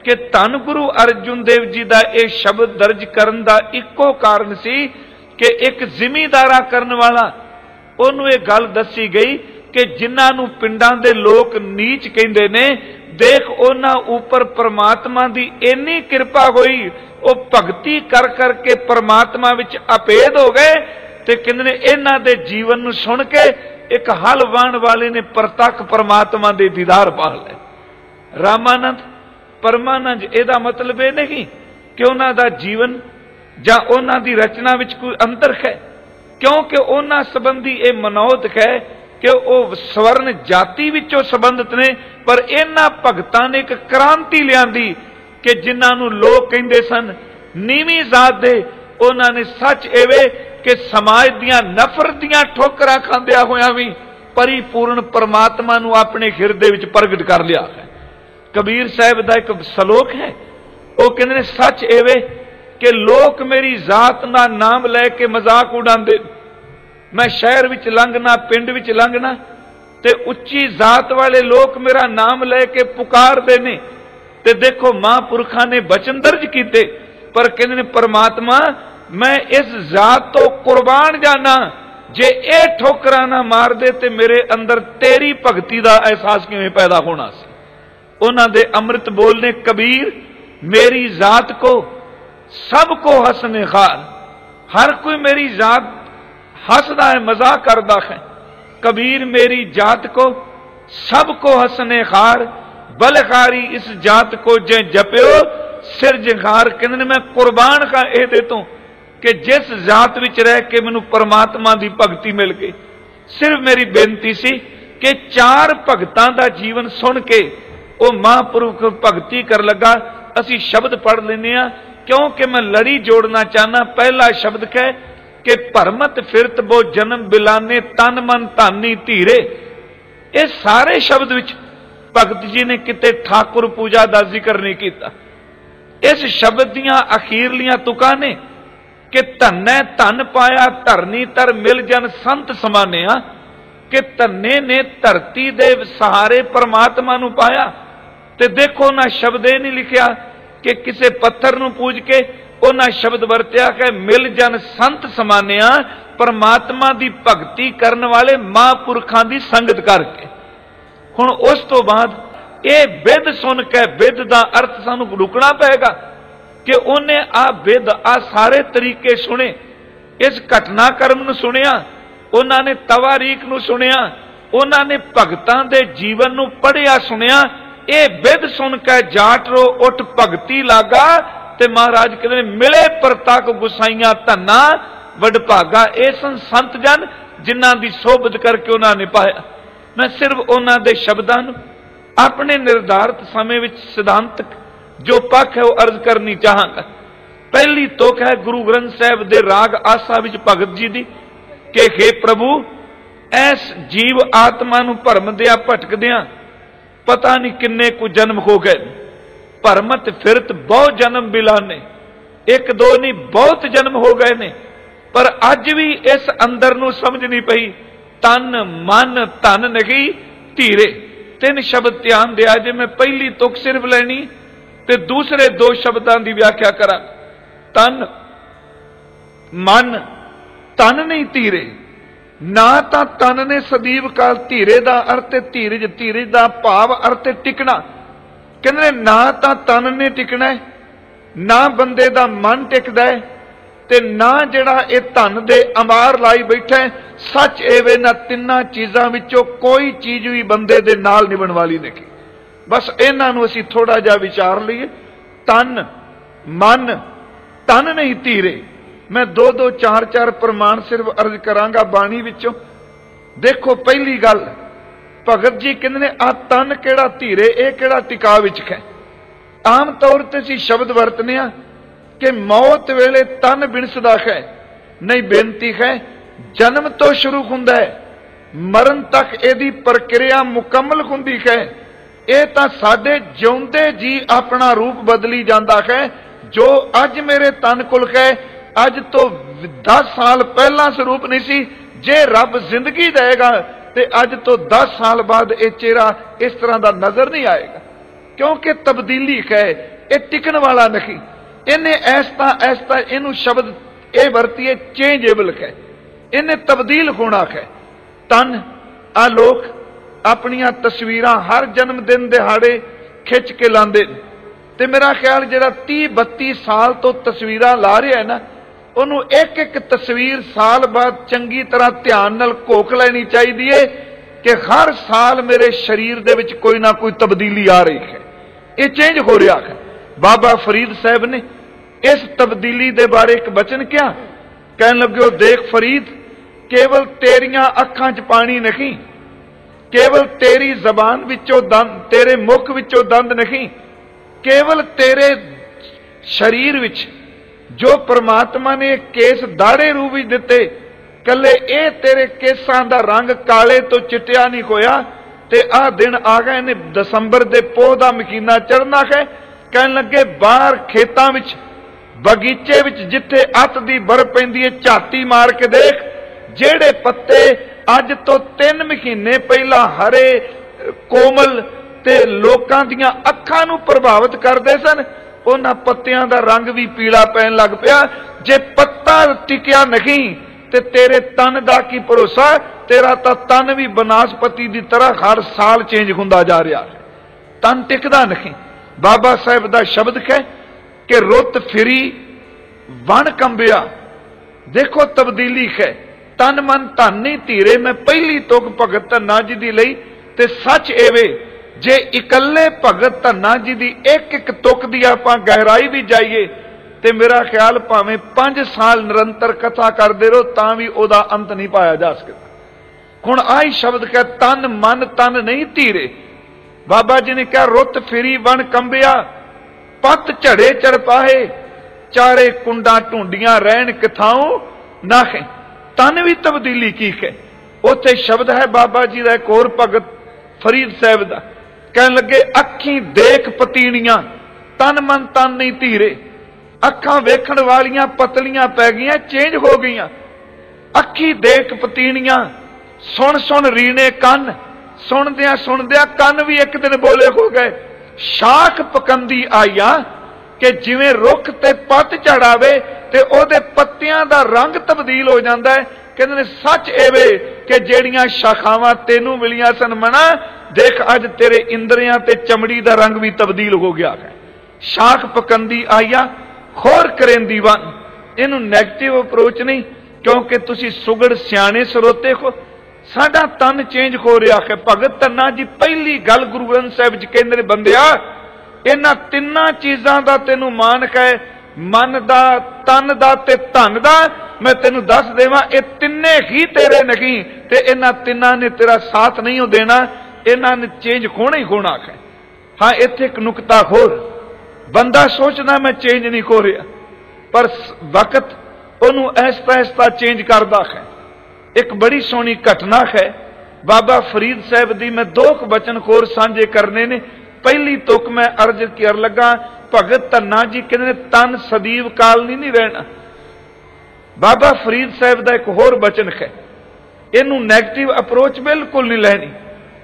ਕਿ ਧੰਨ ਗੁਰੂ ਅਰਜੁਨ ਦੇਵ ਜੀ ਦਾ ਇਹ ਸ਼ਬਦ ਦਰਜ ਕਰਨ ਦਾ ਇੱਕੋ ਕਾਰਨ ਸੀ ਕਿ ਇੱਕ ਜ਼ਿਮੀਦਾਰਾ ਕਰਨ ਵਾਲਾ, ਉਹਨੂੰ ਇਹ ਗੱਲ ਦੱਸੀ ਗਈ ਕਿ ਜਿਨ੍ਹਾਂ ਨੂੰ ਪਿੰਡਾਂ ਦੇ ਲੋਕ ਨੀਚ ਕਹਿੰਦੇ ਨੇ ਦੇਖ ਉਹਨਾਂ ਉੱਪਰ ਪ੍ਰਮਾਤਮਾ ਦੀ ਇੰਨੀ ਕਿਰਪਾ ਹੋਈ, ਉਹ ਭਗਤੀ ਕਰ ਕਰਕੇ ਪ੍ਰਮਾਤਮਾ ਵਿੱਚ ਅਪੇਧ ਹੋ ਗਏ ਤੇ ਕਹਿੰਦੇ ਨੇ ਇਹਨਾਂ ਦੇ ਜੀਵਨ ਨੂੰ ਸੁਣ ਕੇ ਇੱਕ ਹਲ ਵਾਣ ਵਾਲੇ ਨੇ ਪ੍ਰਤੱਖ ਪ੍ਰਮਾਤਮਾ ਦੇ ਦੀਦਾਰ ਪਾ ਲਏ। ਰਾਮਾਨੰਦ, ਪਰਮਾਨੰਦ, ਇਹਦਾ ਮਤਲਬ ਇਹ ਨਹੀਂ ਕਿ ਉਹਨਾਂ ਦਾ ਜੀਵਨ ਜਾਂ ਉਹਨਾਂ ਦੀ ਰਚਨਾ ਵਿੱਚ ਕੋਈ ਅੰਤਰ ਹੈ। ਕਿਉਂਕਿ ਉਹਨਾਂ ਸੰਬੰਧੀ ਇਹ ਮਨੋਤ ਹੈ ਕਿ ਉਹ ਸਵਰਨ ਜਾਤੀ ਵਿੱਚੋਂ ਸੰਬੰਧਿਤ ਨੇ ਪਰ ਇਹਨਾਂ ਭਗਤਾਂ ਨੇ ਇੱਕ ਕ੍ਰਾਂਤੀ ਲਿਆਂਦੀ ਕਿ ਜਿਨ੍ਹਾਂ ਨੂੰ ਲੋਕ ਕਹਿੰਦੇ ਸਨ ਨੀਵੀਂ ਜ਼ਾਤ ਦੇ ਉਹਨਾਂ ਨੇ ਸੱਚ ਐਵੇਂ ਕਿ ਸਮਾਜ ਦੀਆਂ ਨਫ਼ਰਤ ਦੀਆਂ ਠੋਕਰਾਂ ਖਾਂਦਿਆਂ ਹੋਇਆਂ ਵੀ ਪਰਿਪੂਰਨ ਪਰਮਾਤਮਾ ਨੂੰ ਆਪਣੇ ਹਿਰਦੇ ਵਿੱਚ ਪ੍ਰਗਟ ਕਰ ਲਿਆ ਹੈ ਕਬੀਰ ਸਾਹਿਬ ਦਾ ਇੱਕ ਸ਼ਲੋਕ ਹੈ ਉਹ ਕਹਿੰਦੇ ਨੇ ਸੱਚ ਐਵੇਂ ਕਿ ਲੋਕ ਮੇਰੀ ਜ਼ਾਤ ਦਾ ਨਾਮ ਲੈ ਕੇ ਮਜ਼ਾਕ ਉਡਾਉਂਦੇ ਮੈਂ ਸ਼ਹਿਰ ਵਿੱਚ ਲੰਘਣਾ, ਪਿੰਡ ਵਿੱਚ ਲੰਘਣਾ ਤੇ ਉੱਚੀ ਜ਼ਾਤ ਵਾਲੇ ਲੋਕ ਮੇਰਾ ਨਾਮ ਲੈ ਕੇ ਪੁਕਾਰਦੇ ਨੇ। ਤੇ ਦੇਖੋ, ਮਹਾਂਪੁਰਖਾਂ ਨੇ ਬਚਨ ਦਰਜ ਕੀਤੇ, ਪਰ ਕਹਿੰਦੇ ਨੇ, ਪਰਮਾਤਮਾ, ਮੈਂ ਇਸ ਜ਼ਾਤ ਤੋਂ ਕੁਰਬਾਨ ਜਾਣਾ ਜੇ ਇਹ ਠੋਕਰਾਂ ਨਾ ਮਾਰਦੇ ਤੇ ਮੇਰੇ ਅੰਦਰ ਤੇਰੀ ਭਗਤੀ ਦਾ ਅਹਿਸਾਸ ਕਿਵੇਂ ਪੈਦਾ ਹੋਣਾ ਸੀ? ਉਹਨਾਂ ਦੇ ਅੰਮ੍ਰਿਤ ਬੋਲ ਨੇ, ਕਬੀਰ, ਮੇਰੀ ਜ਼ਾਤ ਕੋ ਸਭ ਕੋ ਹਸਨੇ ਖਾਰ ਹਰ ਕੋਈ ਮੇਰੀ ਜ਼ਾਤ ਹੱਸਦਾ ਹੈ ਮਜ਼ਾਕ ਕਰਦਾ ਹੈ ਕਬੀਰ ਮੇਰੀ ਜਾਤ ਕੋ ਸਭ ਕੋ ਹਸਨੇ ਖਾਰ ਬਲਖਾਰੀ ਇਸ ਜਾਤ ਕੋ ਜੇ ਜਪਿਓ ਸਿਰ ਜਖਾਰ ਕਹਿੰਦੇ ਨੇ ਮੈਂ ਕੁਰਬਾਨ ਕਾ ਇਹ ਦੇ ਤੋਂ ਕਿ ਜਿਸ ਜਾਤ ਵਿੱਚ ਰਹਿ ਕੇ ਮੈਨੂੰ ਪਰਮਾਤਮਾ ਦੀ ਭਗਤੀ ਮਿਲ ਗਈ ਸਿਰਫ ਮੇਰੀ ਬੇਨਤੀ ਸੀ ਕਿ ਚਾਰ ਭਗਤਾਂ ਦਾ ਜੀਵਨ ਸੁਣ ਕੇ ਉਹ ਮਹਾਂਪੁਰਖ ਭਗਤੀ ਕਰ ਲੱਗਾ ਅਸੀਂ ਸ਼ਬਦ ਪੜ੍ਹ ਲੈਨੇ ਆ ਕਿਉਂਕਿ ਮੈਂ ਲੜੀ ਜੋੜਨਾ ਚਾਹਨਾ ਪਹਿਲਾ ਸ਼ਬਦ ਹੈ ਕਿ ਭਰਮਤ ਫਿਰਤ ਬੋ ਜਨਮ ਬਿਲਾਨੇ ਤਨ ਮਨ ਧਾਨੀ ਧੀਰੇ। ਇਹ ਸਾਰੇ ਸ਼ਬਦ ਵਿੱਚ ਭਗਤ ਜੀ ਨੇ ਕਿਤੇ ਠਾਕੁਰ ਪੂਜਾ ਦਾ ਜ਼ਿਕਰ ਨਹੀਂ ਕੀਤਾ। ਇਸ ਸ਼ਬਦ ਦੀਆਂ ਅਖੀਰਲੀਆਂ ਤੁਕਾਂ ਨੇ ਕਿ ਧੰਨੈ ਧਨ ਪਾਇਆ, ਧਰਨੀ ਤਰ ਮਿਲ ਜਨ ਸੰਤ ਸਮਾਨਿਆ, ਕਿ ਧੰਨੇ ਨੇ ਧਰਤੀ ਦੇ ਸਹਾਰੇ ਪਰਮਾਤਮਾ ਨੂੰ ਪਾਇਆ। ਤੇ ਦੇਖੋ ਨਾ ਸ਼ਬਦ ਇਹ ਨਹੀਂ ਲਿਖਿਆ ਕਿ ਕਿਸੇ ਪੱਥਰ ਨੂੰ ਪੂਜ ਕੇ ਉਹਨਾਂ ਸ਼ਬਦ ਵਰਤਿਆ ਕਿ ਮਿਲ ਜਨ ਸੰਤ ਸਮਾਨਿਆ, ਪਰਮਾਤਮਾ ਦੀ ਭਗਤੀ ਕਰਨ ਵਾਲੇ ਮਹਾਂਪੁਰਖਾਂ ਦੀ ਸੰਗਤ ਕਰਕੇ। ਹੁਣ ਉਸ ਤੋਂ ਬਾਅਦ ਇਹ ਵਿਦ ਸੁਣ ਕੇ ਵਿਦ ਦਾ ਅਰਥ ਸਾਨੂੰ ਰੁਕਣਾ ਪਏਗਾ ਕਿ ਉਹਨੇ ਆ ਵਿਦ ਆ ਸਾਰੇ ਤਰੀਕੇ ਸੁਣੇ। ਇਸ ਘਟਨਾ ਕਰਮ ਨੂੰ ਸੁਣਿਆ, ਉਹਨਾਂ ਨੇ ਤਵਾਰੀਖ ਨੂੰ ਸੁਣਿਆ, ਉਹਨਾਂ ਨੇ ਭਗਤਾਂ ਦੇ ਜੀਵਨ ਨੂੰ ਪੜਿਆ ਸੁਣਿਆ। ਇਹ ਵਿਦ ਸੁਣ ਕੇ ਜਾਟ ਰੋ, ਉੱਠ ਭਗਤੀ ਲਾਗਾ ਤੇ ਮਹਾਰਾਜ ਕਹਿੰਦੇ ਮਿਲੇ ਪ੍ਰਤੱਖ ਗੁਸਾਈਆਂ ਧੰਨਾ, ਵਡਭਾਗਾ, ਇਹ ਸੰ ਸੰਤ ਜਨ, ਜਿਨ੍ਹਾਂ ਦੀ ਸੋਭਤ ਕਰਕੇ ਉਹਨਾਂ ਨੇ ਪਾਇਆ। ਮੈਂ ਸਿਰਫ ਉਹਨਾਂ ਦੇ ਸ਼ਬਦਾਂ ਨੂੰ, ਆਪਣੇ ਨਿਰਧਾਰਤ ਸਮੇਂ ਵਿੱਚ ਸਿਧਾਂਤਕ ਜੋ ਪੱਖ ਹੈ ਉਹ ਅਰਜ਼ ਕਰਨੀ ਚਾਹਾਂਗਾ। ਪਹਿਲੀ ਤੋਕ ਹੈ ਗੁਰੂ ਗ੍ਰੰਥ ਸਾਹਿਬ ਦੇ ਰਾਗ ਆਸਾ ਵਿੱਚ ਭਗਤ ਜੀ ਦੀ, ਕਿ हे ਪ੍ਰਭੂ, ਐਸ ਜੀਵ ਆਤਮਾ ਨੂੰ ਭਰਮ ਭਰਮਦਿਆਂ ਭਟਕਦਿਆਂ ਪਤਾ ਨਹੀਂ ਕਿੰਨੇ ਕੁ ਜਨਮ ਹੋ ਗਏ। ਭਰਮਤ ਫਿਰਤ ਬਹੁਤ ਜਨਮ ਬਿਲਾਨੇ। ਇੱਕ ਦੋ ਨਹੀਂ, ਬਹੁਤ ਜਨਮ ਹੋ ਗਏ ਨੇ। ਪਰ ਅੱਜ ਵੀ ਇਸ ਅੰਦਰ ਨੂੰ ਸਮਝ ਨਹੀਂ ਪਈ, ਤਨ, ਮਨ, ਧਨ ਨਹੀਂ, ਧੀਰੇ। ਤਿੰਨ ਸ਼ਬਦ ਧਿਆਨ ਦਿਆ, ਜੇ ਮੈਂ ਪਹਿਲੀ ਤੁਕ ਸਿਰਫ ਲੈਣੀ, ਤੇ ਦੂਸਰੇ ਦੋ ਸ਼ਬਦਾਂ ਦੀ ਵਿਆਖਿਆ ਕਰਾਂ। ਤਨ, ਮਨ ਤਨ ਨਹੀਂ, ਧੀਰੇ। ਨਾ ਤਾਂ ਤਨ ਨੇ ਸਦੀਵ ਕਾਲ ਧੀਰੇ ਦਾ ਅਰਥ ਧੀਰਜ ਧੀਰਜ ਦਾ ਭਾਵ ਅਰਥ ਟਿਕਣਾ। ਕਹਿੰਦੇ ਨਾ ਤਾਂ ਤਨ ਨੇ ਟਿਕਣਾ ਨਾ ਬੰਦੇ ਦਾ ਮਨ ਟਿਕਦਾ ਹੈ ਤੇ ਨਾ ਜਿਹੜਾ ਇਹ ਧਨ ਦੇ ਅਮਾਰ ਲਾਈ ਬੈਠਾ ਸੱਚ ਐਵੇਂ ਨਾ ਤਿੰਨਾਂ ਚੀਜ਼ਾਂ ਵਿੱਚੋਂ ਕੋਈ ਚੀਜ਼ ਵੀ ਬੰਦੇ ਦੇ ਨਾਲ ਨਿਭਣ ਵਾਲੀ ਨਹੀਂ ਬਸ ਇਹਨਾਂ ਨੂੰ ਅਸੀਂ ਥੋੜਾ ਜਿਹਾ ਵਿਚਾਰ ਲਈਏ। ਤਨ, ਮਨ, ਤਨ ਨਹੀਂ ਧੀਰੇ। ਮੈਂ ਦੋ ਦੋ ਚਾਰ ਚਾਰ ਪ੍ਰਮਾਣ ਸਿਰਫ ਅਰਜ਼ ਕਰਾਂਗਾ ਬਾਣੀ ਵਿੱਚੋਂ। ਦੇਖੋ, ਪਹਿਲੀ ਗੱਲ ਭਗਤ ਜੀ ਕਹਿੰਦੇ ਨੇ, ਆ ਤਨ ਕਿਹੜਾ ਧੀਰੇ, ਇਹ ਕਿਹੜਾ ਟਿਕਾ ਵਿੱਚ ਹੈ ਆਮ ਤੌਰ ਤੇ ਅਸੀਂ ਸ਼ਬਦ ਵਰਤਨੇ ਆ ਕਿ ਮੌਤ ਵੇਲੇ ਤਨ ਬਿਨਸਦਾ ਹੈ ਨਹੀਂ ਬੇਨਤੀ ਹੈ ਜਨਮ ਤੋਂ ਸ਼ੁਰੂ ਹੁੰਦਾ ਹੈ, ਮਰਨ ਤੱਕ ਇਹਦੀ ਪ੍ਰਕਿਰਿਆ ਮੁਕੰਮਲ ਹੁੰਦੀ ਹੈ ਇਹ ਤਾਂ ਸਾਡੇ ਜਿਉਂਦੇ ਜੀ ਆਪਣਾ ਰੂਪ ਬਦਲੀ ਜਾਂਦਾ ਹੈ ਜੋ ਅੱਜ ਮੇਰੇ ਤਨ ਕੋਲ ਹੈ ਅੱਜ ਤੋਂ 10 ਸਾਲ ਪਹਿਲਾਂ ਸਰੂਪ ਨਹੀਂ ਸੀ, ਜੇ ਰੱਬ ਜ਼ਿੰਦਗੀ ਦੇਗਾ ਤੇ ਅੱਜ ਤੋਂ 10 ਸਾਲ ਬਾਅਦ ਇਹ ਚਿਹਰਾ ਇਸ ਤਰ੍ਹਾਂ ਦਾ ਨਜ਼ਰ ਨਹੀਂ ਆਏਗਾ। ਕਿਉਂਕਿ ਤਬਦੀਲੀ ਹੈ, ਇਹ ਟਿਕਣ ਵਾਲਾ ਨਹੀਂ। ਇਹਨੇ ਐਸਤਾ ਐਸਤਾ ਇਹਨੂੰ ਸ਼ਬਦ ਇਹ ਵਰਤੀਏ ਚੇਂਜੇਬਲ ਹੈ। ਇਹਨੇ ਤਬਦੀਲ ਹੋਣਾ ਹੈ। ਤਨ ਆ ਲੋਕ ਆਪਣੀਆਂ ਤਸਵੀਰਾਂ ਹਰ ਜਨਮ ਦਿਨ ਦਿਹਾੜੇ ਖਿੱਚ ਕੇ ਲਾਉਂਦੇ ਨੇ। ਤੇ ਮੇਰਾ ਖਿਆਲ ਜਿਹੜਾ 30 32 ਸਾਲ ਤੋਂ ਤਸਵੀਰਾਂ ਲਾ ਰਿਹਾ ਹੈ ਨਾ ਉਹਨੂੰ ਇੱਕ ਇੱਕ ਤਸਵੀਰ ਸਾਲ ਬਾਅਦ ਚੰਗੀ ਤਰ੍ਹਾਂ ਧਿਆਨ ਨਾਲ ਘੋਖ ਲੈਣੀ ਚਾਹੀਦੀ ਏ ਕਿ ਹਰ ਸਾਲ ਮੇਰੇ ਸਰੀਰ ਦੇ ਵਿੱਚ ਕੋਈ ਨਾ ਕੋਈ ਤਬਦੀਲੀ ਆ ਰਹੀ ਹੈ। ਇਹ ਚੇਂਜ ਹੋ ਰਿਹਾ ਹੈ। ਬਾਬਾ ਫਰੀਦ ਸਾਹਿਬ ਨੇ ਇਸ ਤਬਦੀਲੀ ਦੇ ਬਾਰੇ ਇੱਕ ਬਚਨ ਕਿਹਾ। ਕਹਿਣ ਲੱਗੇ ਦੇਖ ਫਰੀਦ, ਕੇਵਲ ਤੇਰੀਆਂ ਅੱਖਾਂ 'ਚ ਪਾਣੀ ਨਹੀਂ, ਕੇਵਲ ਤੇਰੀ ਜ਼ਬਾਨ ਵਿੱਚੋਂ ਦੰਦ, ਤੇਰੇ ਮੁਖ ਵਿੱਚੋਂ ਦੰਦ ਨਹੀਂ, ਕੇਵਲ ਤੇਰੇ ਸਰੀਰ ਵਿੱਚ ਜੋ ਪ੍ਰਮਾਤਮਾ ਨੇ ਕੇਸ ਦਾੜੇ ਰੂਪ ਵਿੱਚ ਦਿੱਤੇ, ਕੱਲੇ ਇਹ ਤੇਰੇ ਕੇਸਾਂ ਦਾ ਰੰਗ ਕਾਲੇ ਤੋਂ ਚਿੱਟਿਆ ਨਹੀਂ ਹੋਇਆ, ਤੇ ਆਹ ਦਿਨ ਆ ਗਏ ਨੇ ਦਸੰਬਰ ਦੇ ਪੋਹ ਦਾ ਮਹੀਨਾ ਚੜਨਾ ਹੈ, ਕਹਿਣ ਲੱਗੇ ਬਾਹਰ ਖੇਤਾਂ ਵਿੱਚ, ਬਗੀਚੇ ਵਿੱਚ ਜਿੱਥੇ ਅੱਤ ਦੀ ਬਰ ਪੈਂਦੀ ਹੈ, ਝਾਤੀ ਮਾਰ ਕੇ ਦੇਖ, ਜਿਹੜੇ ਪੱਤੇ ਅੱਜ ਤੋਂ 3 ਮਹੀਨੇ ਪਹਿਲਾਂ ਹਰੇ ਕੋਮਲ ਤੇ ਲੋਕਾਂ ਦੀਆਂ ਅੱਖਾਂ ਨੂੰ ਪ੍ਰਭਾਵਿਤ ਕਰਦੇ ਸਨ ਉਹਨਾਂ ਪੱਤਿਆਂ ਦਾ ਰੰਗ ਵੀ ਪੀਲਾ ਪੈਣ ਲੱਗ ਪਿਆ। ਜੇ ਪੱਤਾ ਟਿਕਿਆ ਨਹੀਂ, ਤੇ ਤੇਰੇ ਤਨ ਦਾ ਕੀ ਭਰੋਸਾ? ਤੇਰਾ ਤਾਂ ਤਨ ਵੀ ਬਨਾਸਪਤੀ ਦੀ ਤਰ੍ਹਾਂ ਹਰ ਸਾਲ ਚੇਂਜ ਹੁੰਦਾ ਜਾ ਰਿਹਾ। ਤਨ ਟਿਕਦਾ ਨਹੀਂ। ਬਾਬਾ ਸਾਹਿਬ ਦਾ ਸ਼ਬਦ ਹੈ ਕਿ ਰੁੱਤ ਫਿਰੀ, ਵਣ ਕੰਬਿਆ। ਦੇਖੋ ਤਬਦੀਲੀ ਹੈ। ਤਨ ਮਨ ਧਨ ਨਹੀਂ ਧੀਰੇ, ਮੈਂ ਪਹਿਲੀ ਤੁਕ ਭਗਤ ਧੰਨਾ ਜੀ ਦੀ ਲਈ, ਤੇ ਸੱਚ ਐਵੇਂ ਜੇ ਇਕੱਲੇ ਭਗਤ ਧੰਨਾ ਜੀ ਦੀ ਇੱਕ ਇੱਕ ਤੁਕ ਦੀ ਆਪਾਂ ਗਹਿਰਾਈ ਵੀ ਜਾਈਏ, ਤੇ ਮੇਰਾ ਖਿਆਲ ਭਾਵੇਂ 5 ਸਾਲ ਨਿਰੰਤਰ ਕਥਾ ਕਰਦੇ ਰਹੋ, ਤਾਂ ਵੀ ਉਹਦਾ ਅੰਤ ਨਹੀਂ ਪਾਇਆ ਜਾ ਸਕਦਾ। ਹੁਣ ਆਹੀ ਸ਼ਬਦ ਕਹ, ਤਨ ਮਨ ਤਨ ਨਹੀਂ ਧੀਰੇ। ਬਾਬਾ ਜੀ ਨੇ ਕਿਹਾ, ਰੁੱਤ ਫਿਰੀ, ਵਣ ਕੰਬਿਆ, ਪੱਤ ਝੜੇ ਚੜ ਪਾਹੇ, ਚਾਰੇ ਕੁੰਡਾਂ ਢੁੰਡੀਆਂ ਰਹਿਣ ਕਿਥਾਉ ਨਾਖੇ ਤਨ ਵੀ ਤਬਦੀਲੀ ਕੀ ਹੈ? ਉੱਥੇ ਸ਼ਬਦ ਹੈ ਬਾਬਾ ਜੀ ਦਾ, ਇੱਕ ਹੋਰ ਭਗਤ ਫਰੀਦ ਸਾਹਿਬ ਦਾ। ਕਹਿਣ ਲੱਗੇ, ਅੱਖੀ ਦੇਖ ਪਤੀਣੀਆਂ, ਤਨ ਮਨ ਤਨ ਨਹੀਂ ਧੀਰੇ। ਅੱਖਾਂ ਵੇਖਣ ਵਾਲੀਆਂ ਪਤਲੀਆਂ ਪੈ ਗਈਆਂ ਚੇਂਜ ਹੋ ਗਈਆਂ। ਅੱਖੀ ਦੇਖ ਪਤੀਣੀਆਂ, ਸੁਣ ਸੁਣ ਰੀਣੇ ਕੰਨ, ਸੁਣਦਿਆਂ ਸੁਣਦਿਆਂ ਕੰਨ ਵੀ ਇੱਕ ਦਿਨ ਬੋਲੇ ਹੋ ਗਏ। ਸ਼ਾਖ ਪਕੰਦੀ ਆਇਆ ਕਿ ਜਿਵੇਂ ਰੁੱਖ ਤੇ ਪੱਤ ਝੜਾਵੇ ਤੇ ਉਹਦੇ ਪੱਤਿਆਂ ਦਾ ਰੰਗ ਤਬਦੀਲ ਹੋ ਜਾਂਦਾ ਹੈ। ਕਹਿੰਦੇ ਨੇ, ਸੱਚ ਐਵੇਂ ਕਿ ਜਿਹੜੀਆਂ ਸ਼ਾਖਾਵਾਂ ਤੈਨੂੰ ਮਿਲੀਆਂ ਸਨ ਮਨਾ ਦੇਖ ਅੱਜ ਤੇਰੇ ਇੰਦਰੀਆਂ ਤੇ ਚਮੜੀ ਦਾ ਰੰਗ ਵੀ ਤਬਦੀਲ ਹੋ ਗਿਆ ਹੈ ਸ਼ਾਖ ਪਕੰਦੀ ਆਇਆ ਖੋਰ ਕਰੇਂਦੀ ਵਨ ਇਹਨੂੰ 네ਗੇਟਿਵ ਅਪਰੋਚ ਨਹੀਂ ਕਿਉਂਕਿ ਤੁਸੀਂ ਸੁਗੜ ਸਿਆਣੇ ਸਰੋਤੇ ਕੋ ਸਾਡਾ ਤਨ ਚੇਂਜ ਹੋ ਰਿਹਾ ਹੈ ਭਗਤ ਤੰਨਾ ਜੀ ਪਹਿਲੀ ਗੱਲ ਗੁਰੂ ਗ੍ਰੰਥ ਸਾਹਿਬ ਜੀ ਕਹਿੰਦੇ ਨੇ ਬੰਦਿਆ ਇਹਨਾਂ ਤਿੰਨਾਂ ਚੀਜ਼ਾਂ ਦਾ ਤੈਨੂੰ ਮਾਨ ਹੈ ਮਨ ਦਾ ਤਨ ਦਾ ਤੇ ਧਨ ਦਾ ਮੈਂ ਤੈਨੂੰ ਦੱਸ ਦੇਵਾਂ ਇਹ ਤਿੰਨੇ ਹੀ ਤੇਰੇ ਨਹੀਂ ਤੇ ਇਹਨਾਂ ਤਿੰਨਾਂ ਨੇ ਤੇਰਾ ਸਾਥ ਨਹੀਂ ਦੇਣਾ ਇਹਨਾਂ ਨੇ ਚੇਂਜ ਹੋਣਾ ਹੀ ਹੋਣਾ ਹੈ ਹਾਂ, ਇੱਥੇ ਇੱਕ ਨੁਕਤਾ ਹੋਰ ਬੰਦਾ ਸੋਚਦਾ, ਮੈਂ ਚੇਂਜ ਨਹੀਂ ਹੋ ਰਿਹਾ। ਪਰ ਵਕਤ ਉਹਨੂੰ ਐਸਤਾ ਐਸਤਾ ਚੇਂਜ ਕਰਦਾ ਹੈ ਇੱਕ ਬੜੀ ਸੋਹਣੀ ਘਟਨਾ ਹੈ। ਬਾਬਾ ਫਰੀਦ ਸਾਹਿਬ ਦੀ ਮੈਂ ਦੋ ਕੁ ਬਚਨ ਖੋਰ ਸਾਂਝੇ ਕਰਨੇ ਨੇ। ਪਹਿਲੀ ਤੁਕ ਮੈਂ ਅਰਜ ਕਰ ਲੱਗਾ, ਭਗਤ ਧੰਨਾ ਜੀ, ਕਹਿੰਦੇ ਤਨ ਸਦੀਵ ਕਾਲ ਨਹੀਂ ਨਹੀਂ ਰਹਿਣਾ ਬਾਬਾ ਫਰੀਦ ਸਾਹਿਬ ਦਾ ਇੱਕ ਹੋਰ ਬਚਨ ਹੈ। ਇਹਨੂੰ 네ਗੇਟਿਵ ਅਪਰੋਚ ਬਿਲਕੁਲ ਨਹੀਂ ਲੈਣੀ।